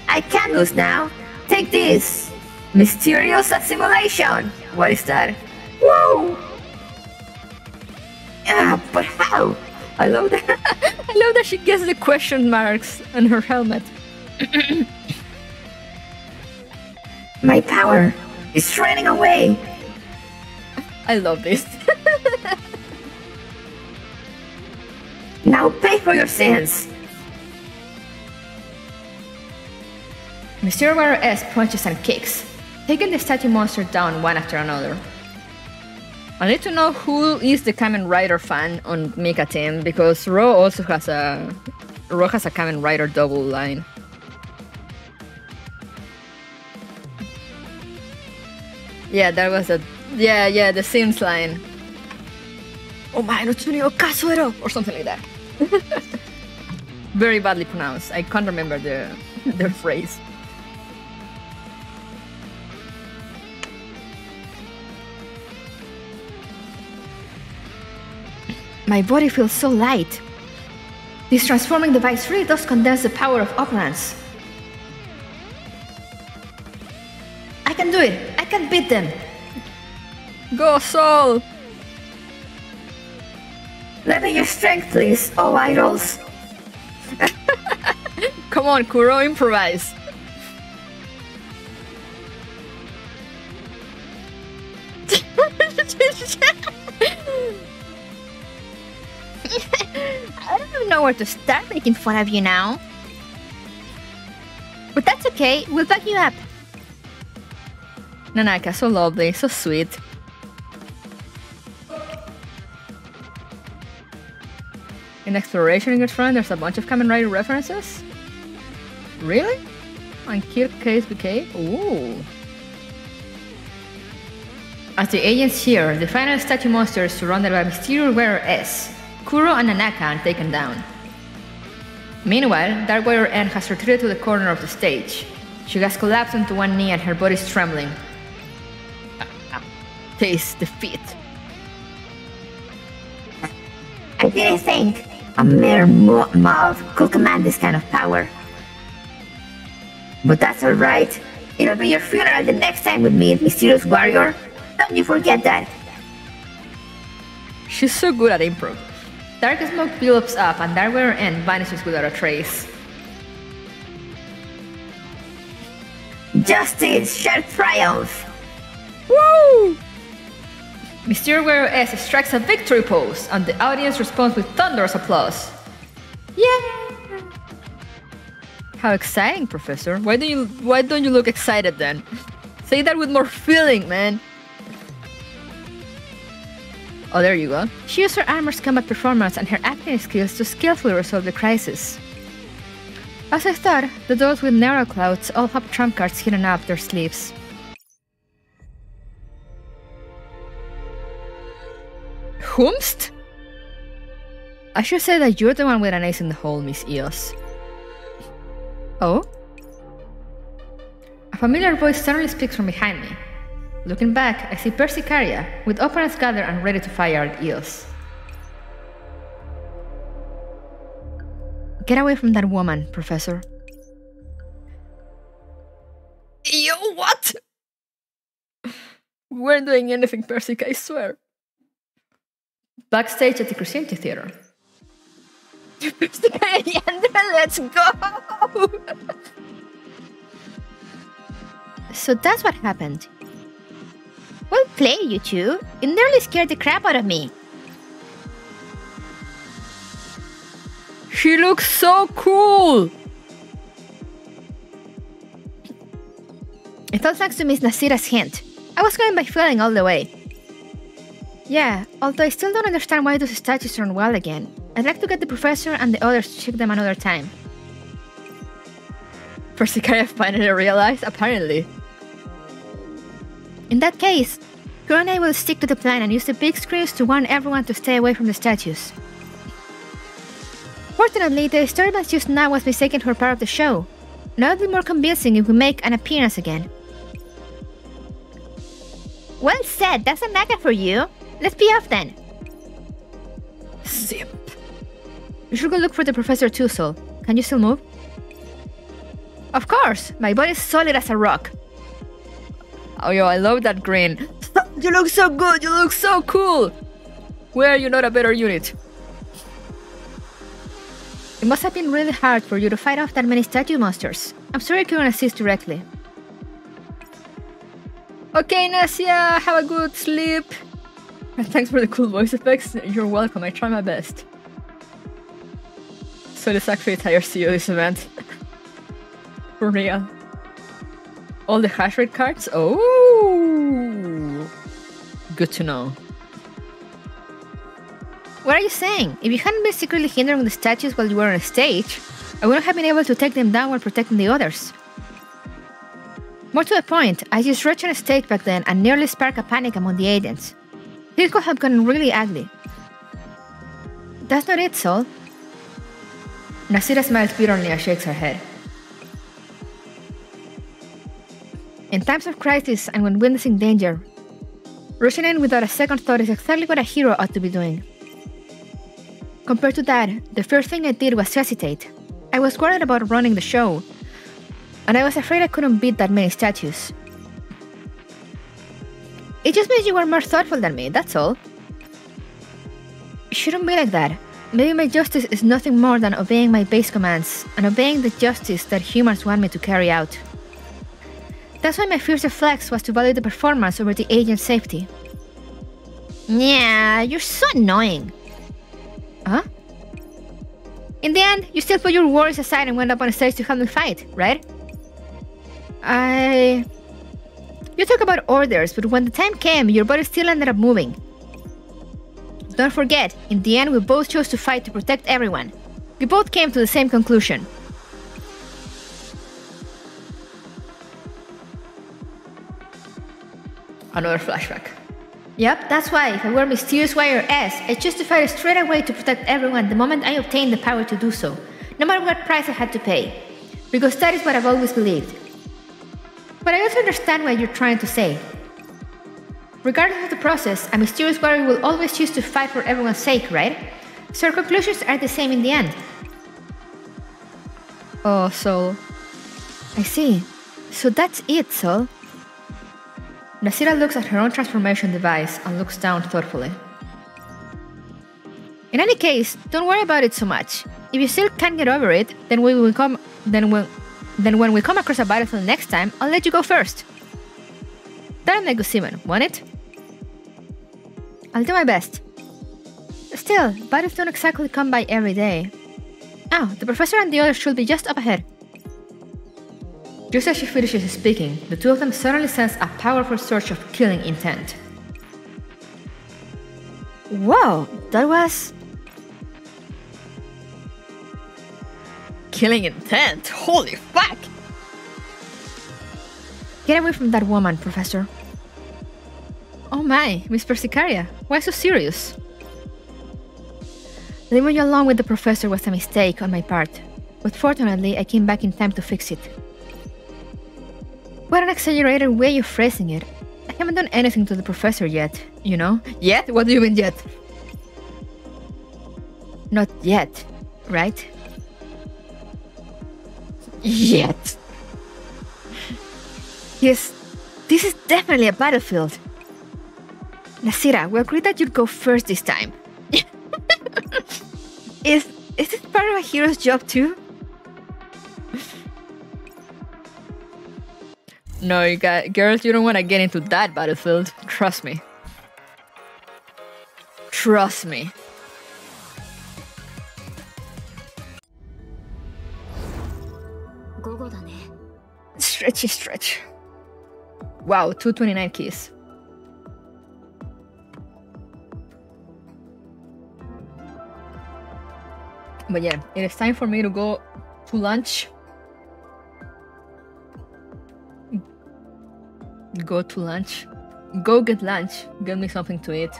I can't lose now. Take this. Mysterious assimilation. What is that? Whoa! Yeah, but how? I love that. I love that she gets the question marks on her helmet. My power is running away. I love this. Now pay for your sins. Mr. Warrior S punches and kicks. taking the statue monster down one after another. I need to know who is the Kamen Rider fan on MICA team because Ro also has a Ro has a Kamen Rider double line. Yeah, that was a yeah yeah the Sims line. Oh my no o kazoero or something like that. Very badly pronounced. I can't remember the the phrase. My body feels so light. This transforming device really does condense the power of operands. I can do it! I can beat them! Go Sol! Let me your strength, please, oh idols. Come on, Kuro, improvise. I don't even know where to start making fun of you now. But that's okay, we'll back you up. Nanaka, so lovely, so sweet. In Exploration in Good Friend, there's a bunch of Kamen Rider references? Really? On Kid Case BK? Ooh. As the agents here, the final statue monster is surrounded by mysterious wearer S. Kuro and Nanaka are taken down. Meanwhile, Dark Warrior N has retreated to the corner of the stage. She has collapsed onto one knee and her body is trembling. Taste defeat. I didn't think a mere mo- mob could command this kind of power. But that's alright. It'll be your funeral the next time with me, Mysterious Warrior. Don't you forget that. She's so good at improv. Dark smoke builds up and Dark Warrior N vanishes without a trace. Justice shall triumph. Woo! Mysterio Warrior S strikes a victory pose, and the audience responds with thunderous applause. Yeah! How exciting, Professor! Why don't you Why don't you look excited then? Say that with more feeling, man. Oh, there you go. She used her armor's combat performance and her acting skills to skillfully resolve the crisis. As I thought, the those with Neural Clouds all have trump cards hidden up their sleeves. Whomst? I should say that you're the one with an ace in the hole, Miss Eos. Oh? A familiar voice suddenly speaks from behind me. Looking back, I see Persicaria, with opponents gathered and ready to fire at Eos. Get away from that woman, Professor. Yo, what? We weren't doing anything, Persic, I swear. Backstage at the Crescente Theater. let's go! So that's what happened. Well played, you two. You nearly scared the crap out of me. She looks so cool! It all thanks to Miss Nascita's hint. I was going by feeling all the way. Yeah, although I still don't understand why those statues turn wild again. I'd like to get the professor and the others to check them another time. Persicaria finally realized, apparently. In that case, Kurone will stick to the plan and use the big screens to warn everyone to stay away from the statues. Fortunately, the disturbance just now was mistaken for part of the show. Now it'll be more convincing if we make an appearance again. Well said, that's a naga for you. Let's be off then. Zip. You should go look for the professor too, Sol. Can you still move? Of course, my body's solid as a rock. Oh yo, I love that grin. You look so good, you look so cool! Why are you not a better unit? It must have been really hard for you to fight off that many statue monsters. I'm sorry I couldn't assist directly. Okay, Nasia, have a good sleep. Thanks for the cool voice effects. You're welcome, I try my best. So this actually tires you this event. for real. Uh, all the hash rate cards? Oh! Good to know. What are you saying? If you hadn't been secretly hindering the statues while you were on stage, I wouldn't have been able to take them down while protecting the others. More to the point, I used Rich on stage back then and nearly sparked a panic among the agents. This could have gotten really ugly. That's not it, Sol. Nascita smiles bitterly and shakes her head. In times of crisis and when witnessing danger, rushing in without a second thought is exactly what a hero ought to be doing. Compared to that, the first thing I did was hesitate. I was worried about running the show, and I was afraid I couldn't beat that many statues. It just means you were more thoughtful than me, that's all. It shouldn't be like that. Maybe my justice is nothing more than obeying my base commands and obeying the justice that humans want me to carry out. That's why my first reflex was to value the performance over the agent's safety. Yeah, you're so annoying. Huh? In the end, you still put your worries aside and went up on stage to help me fight, right? I. You talk about orders, but when the time came, your body still ended up moving. Don't forget, in the end, we both chose to fight to protect everyone. We both came to the same conclusion. Another flashback. Yep, that's why, if I were Mysterious Wire S, I chose to fight straight away to protect everyone the moment I obtained the power to do so, no matter what price I had to pay. Because that is what I've always believed. But I also understand what you're trying to say. Regardless of the process, a mysterious warrior will always choose to fight for everyone's sake, right? So our conclusions are the same in the end. Oh, so. I see. So that's it, Sol. Nascita looks at her own transformation device and looks down thoughtfully. In any case, don't worry about it so much. If you still can't get over it, then we will come then when then when we come across a battlefield next time, I'll let you go first. That'll make us even, won't it? I'll do my best. Still, battles don't exactly come by every day. Oh, the professor and the others should be just up ahead. Just as she finishes speaking, the two of them suddenly sense a powerful surge of killing intent. Whoa, that was. Killing intent? Holy fuck! Get away from that woman, Professor. Oh my, Miss Persicaria, why so serious? Leaving you alone with the professor was a mistake on my part, but fortunately I came back in time to fix it. What an exaggerated way of phrasing it. I haven't done anything to the professor yet, you know? Yet? What do you mean yet? Not yet, right? Yet. Yes, this is definitely a battlefield. Nascita, we agreed that you'd go first this time. is is this part of a hero's job too? No, you got girls, you don't want to get into that battlefield. Trust me. Trust me. Stretchy stretch. Wow, 229 keys. But yeah, it is time for me to go to lunch. Go to lunch. Go get lunch. Get me something to eat.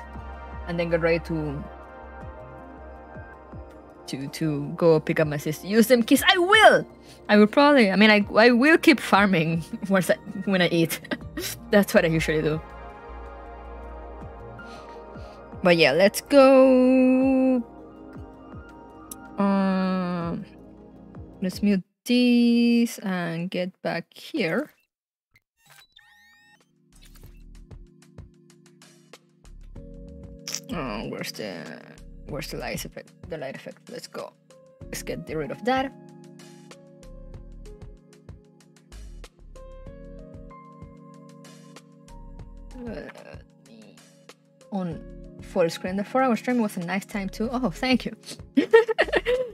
And then get ready to to to go pick up my sister. Use them keys. I will. I will probably. I mean, I I will keep farming once I, when I eat. That's what I usually do. But yeah, let's go. Um, let's mute these and get back here. Oh, where's the where's the light effect? The light effect. Let's go. Let's get rid of that. Uh, on full screen. The four hour stream was a nice time too. Oh, thank you.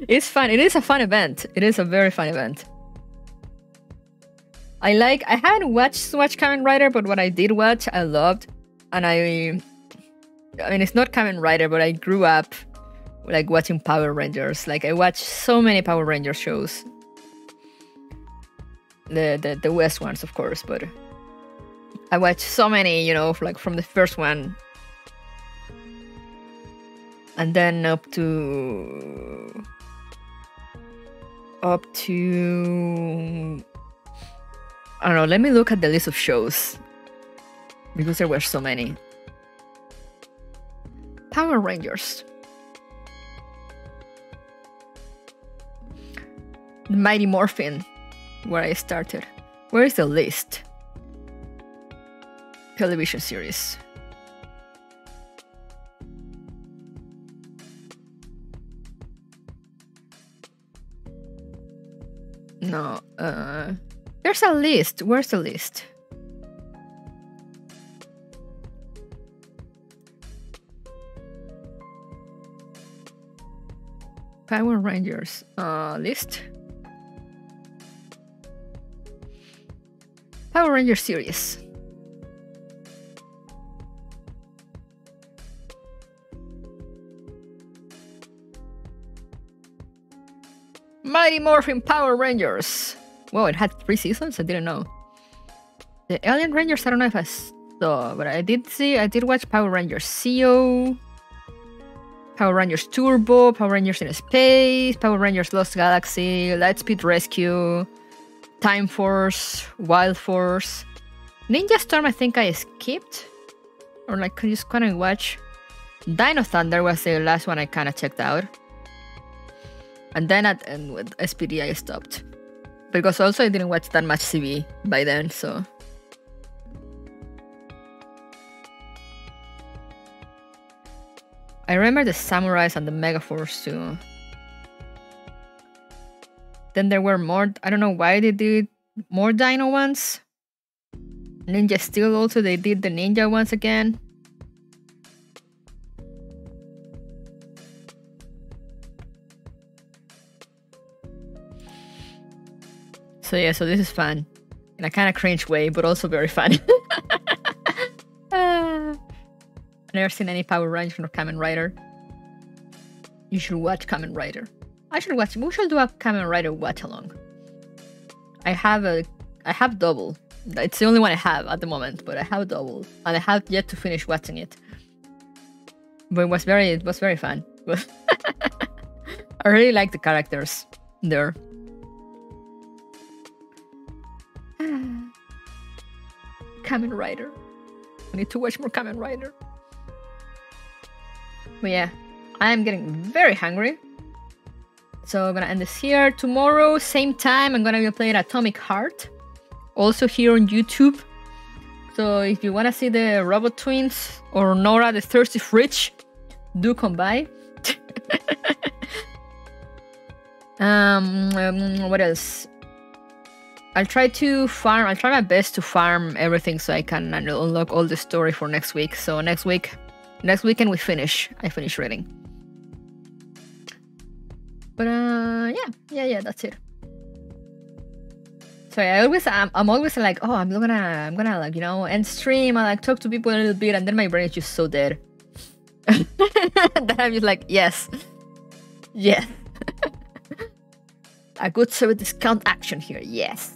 it's fun. It is a fun event. It is a very fun event. I like. I haven't watched much Kamen Rider, but what I did watch, I loved, and I. I mean, it's not Kamen Rider, but I grew up like watching Power Rangers. Like I watched so many Power Ranger shows. The the the West ones, of course, but I watched so many, you know, like from the first one, and then up to up to I don't know. Let me look at the list of shows because there were so many. Power Rangers. Mighty Morphin, where I started. Where is the list? Television series. No, uh, there's a list. Where's the list? Power Rangers uh, list. Power Ranger series. Mighty Morphin Power Rangers. Whoa, it had three seasons? I didn't know. The Alien Rangers, I don't know if I saw, but I did see, I did watch Power Rangers Zeo, Power Rangers Turbo, Power Rangers in Space, Power Rangers Lost Galaxy, Lightspeed Rescue, Time Force, Wild Force. Ninja Storm, I think I skipped. Or like, just of watch. Dino Thunder was the last one I kind of checked out. And then at and with SPD, I stopped. Because also I didn't watch that much TV by then, so. I remember the Samurais and the Megaforce too. Then there were more. I don't know why they did more Dino ones. Ninja Steel also they did the Ninja ones again. So yeah, so this is fun in a kind of cringe way, but also very fun. Ah. I've never seen any Power Ranger or Kamen Rider. You should watch Kamen Rider. I should watch. We should do a Kamen Rider watch along. I have a, I have double. It's the only one I have at the moment, but I have double, and I have yet to finish watching it. But it was very, it was very fun. I really like the characters there. Kamen Rider. I need to watch more Kamen Rider. But yeah, I am getting very hungry. So I'm gonna end this here. Tomorrow, same time, I'm gonna be playing Atomic Heart. Also here on YouTube. So if you wanna see the Robot Twins or Nora the Thirsty Fridge, do come by. um, um, what else? I'll try to farm. I'll try my best to farm everything so I can unlock all the story for next week. So next week, next weekend we finish. I finish reading. But uh, yeah, yeah, yeah. That's it. Sorry, I always I'm, I'm always like, oh, I'm gonna I'm gonna like you know end stream. I like talk to people a little bit, and then my brain is just so dead. then I'm just like, yes, yes. a good service discount action here, yes.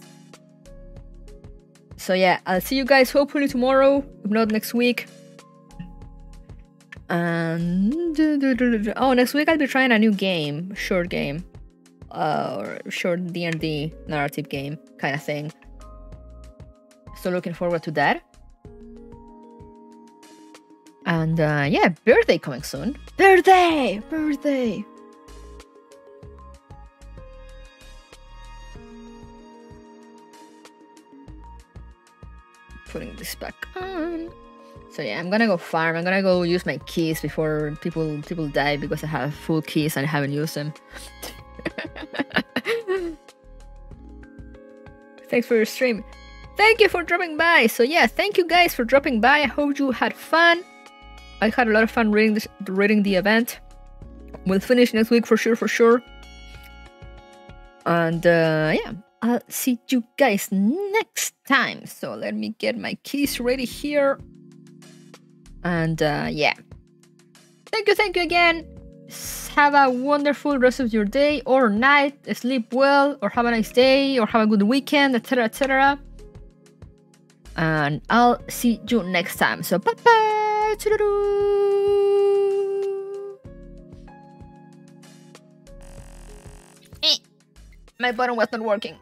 So yeah, I'll see you guys hopefully tomorrow, if not next week. And oh, next week I'll be trying a new game, short game, uh, or short D and D narrative game kind of thing. So looking forward to that. And uh, yeah, birthday coming soon. Birthday, birthday. Putting this back on. So yeah, I'm gonna go farm. I'm gonna go use my keys before people people die because I have full keys and I haven't used them. Thanks for your stream. Thank you for dropping by. So yeah, thank you guys for dropping by. I hope you had fun. I had a lot of fun reading this, reading the event. We'll finish next week for sure, for sure. And uh, yeah, I'll see you guys next time. So let me get my keys ready here. And uh, yeah. Thank you, thank you again. Have a wonderful rest of your day or night. Sleep well, or have a nice day, or have a good weekend, etc. etc. And I'll see you next time. So bye bye. Eh, my button was not working.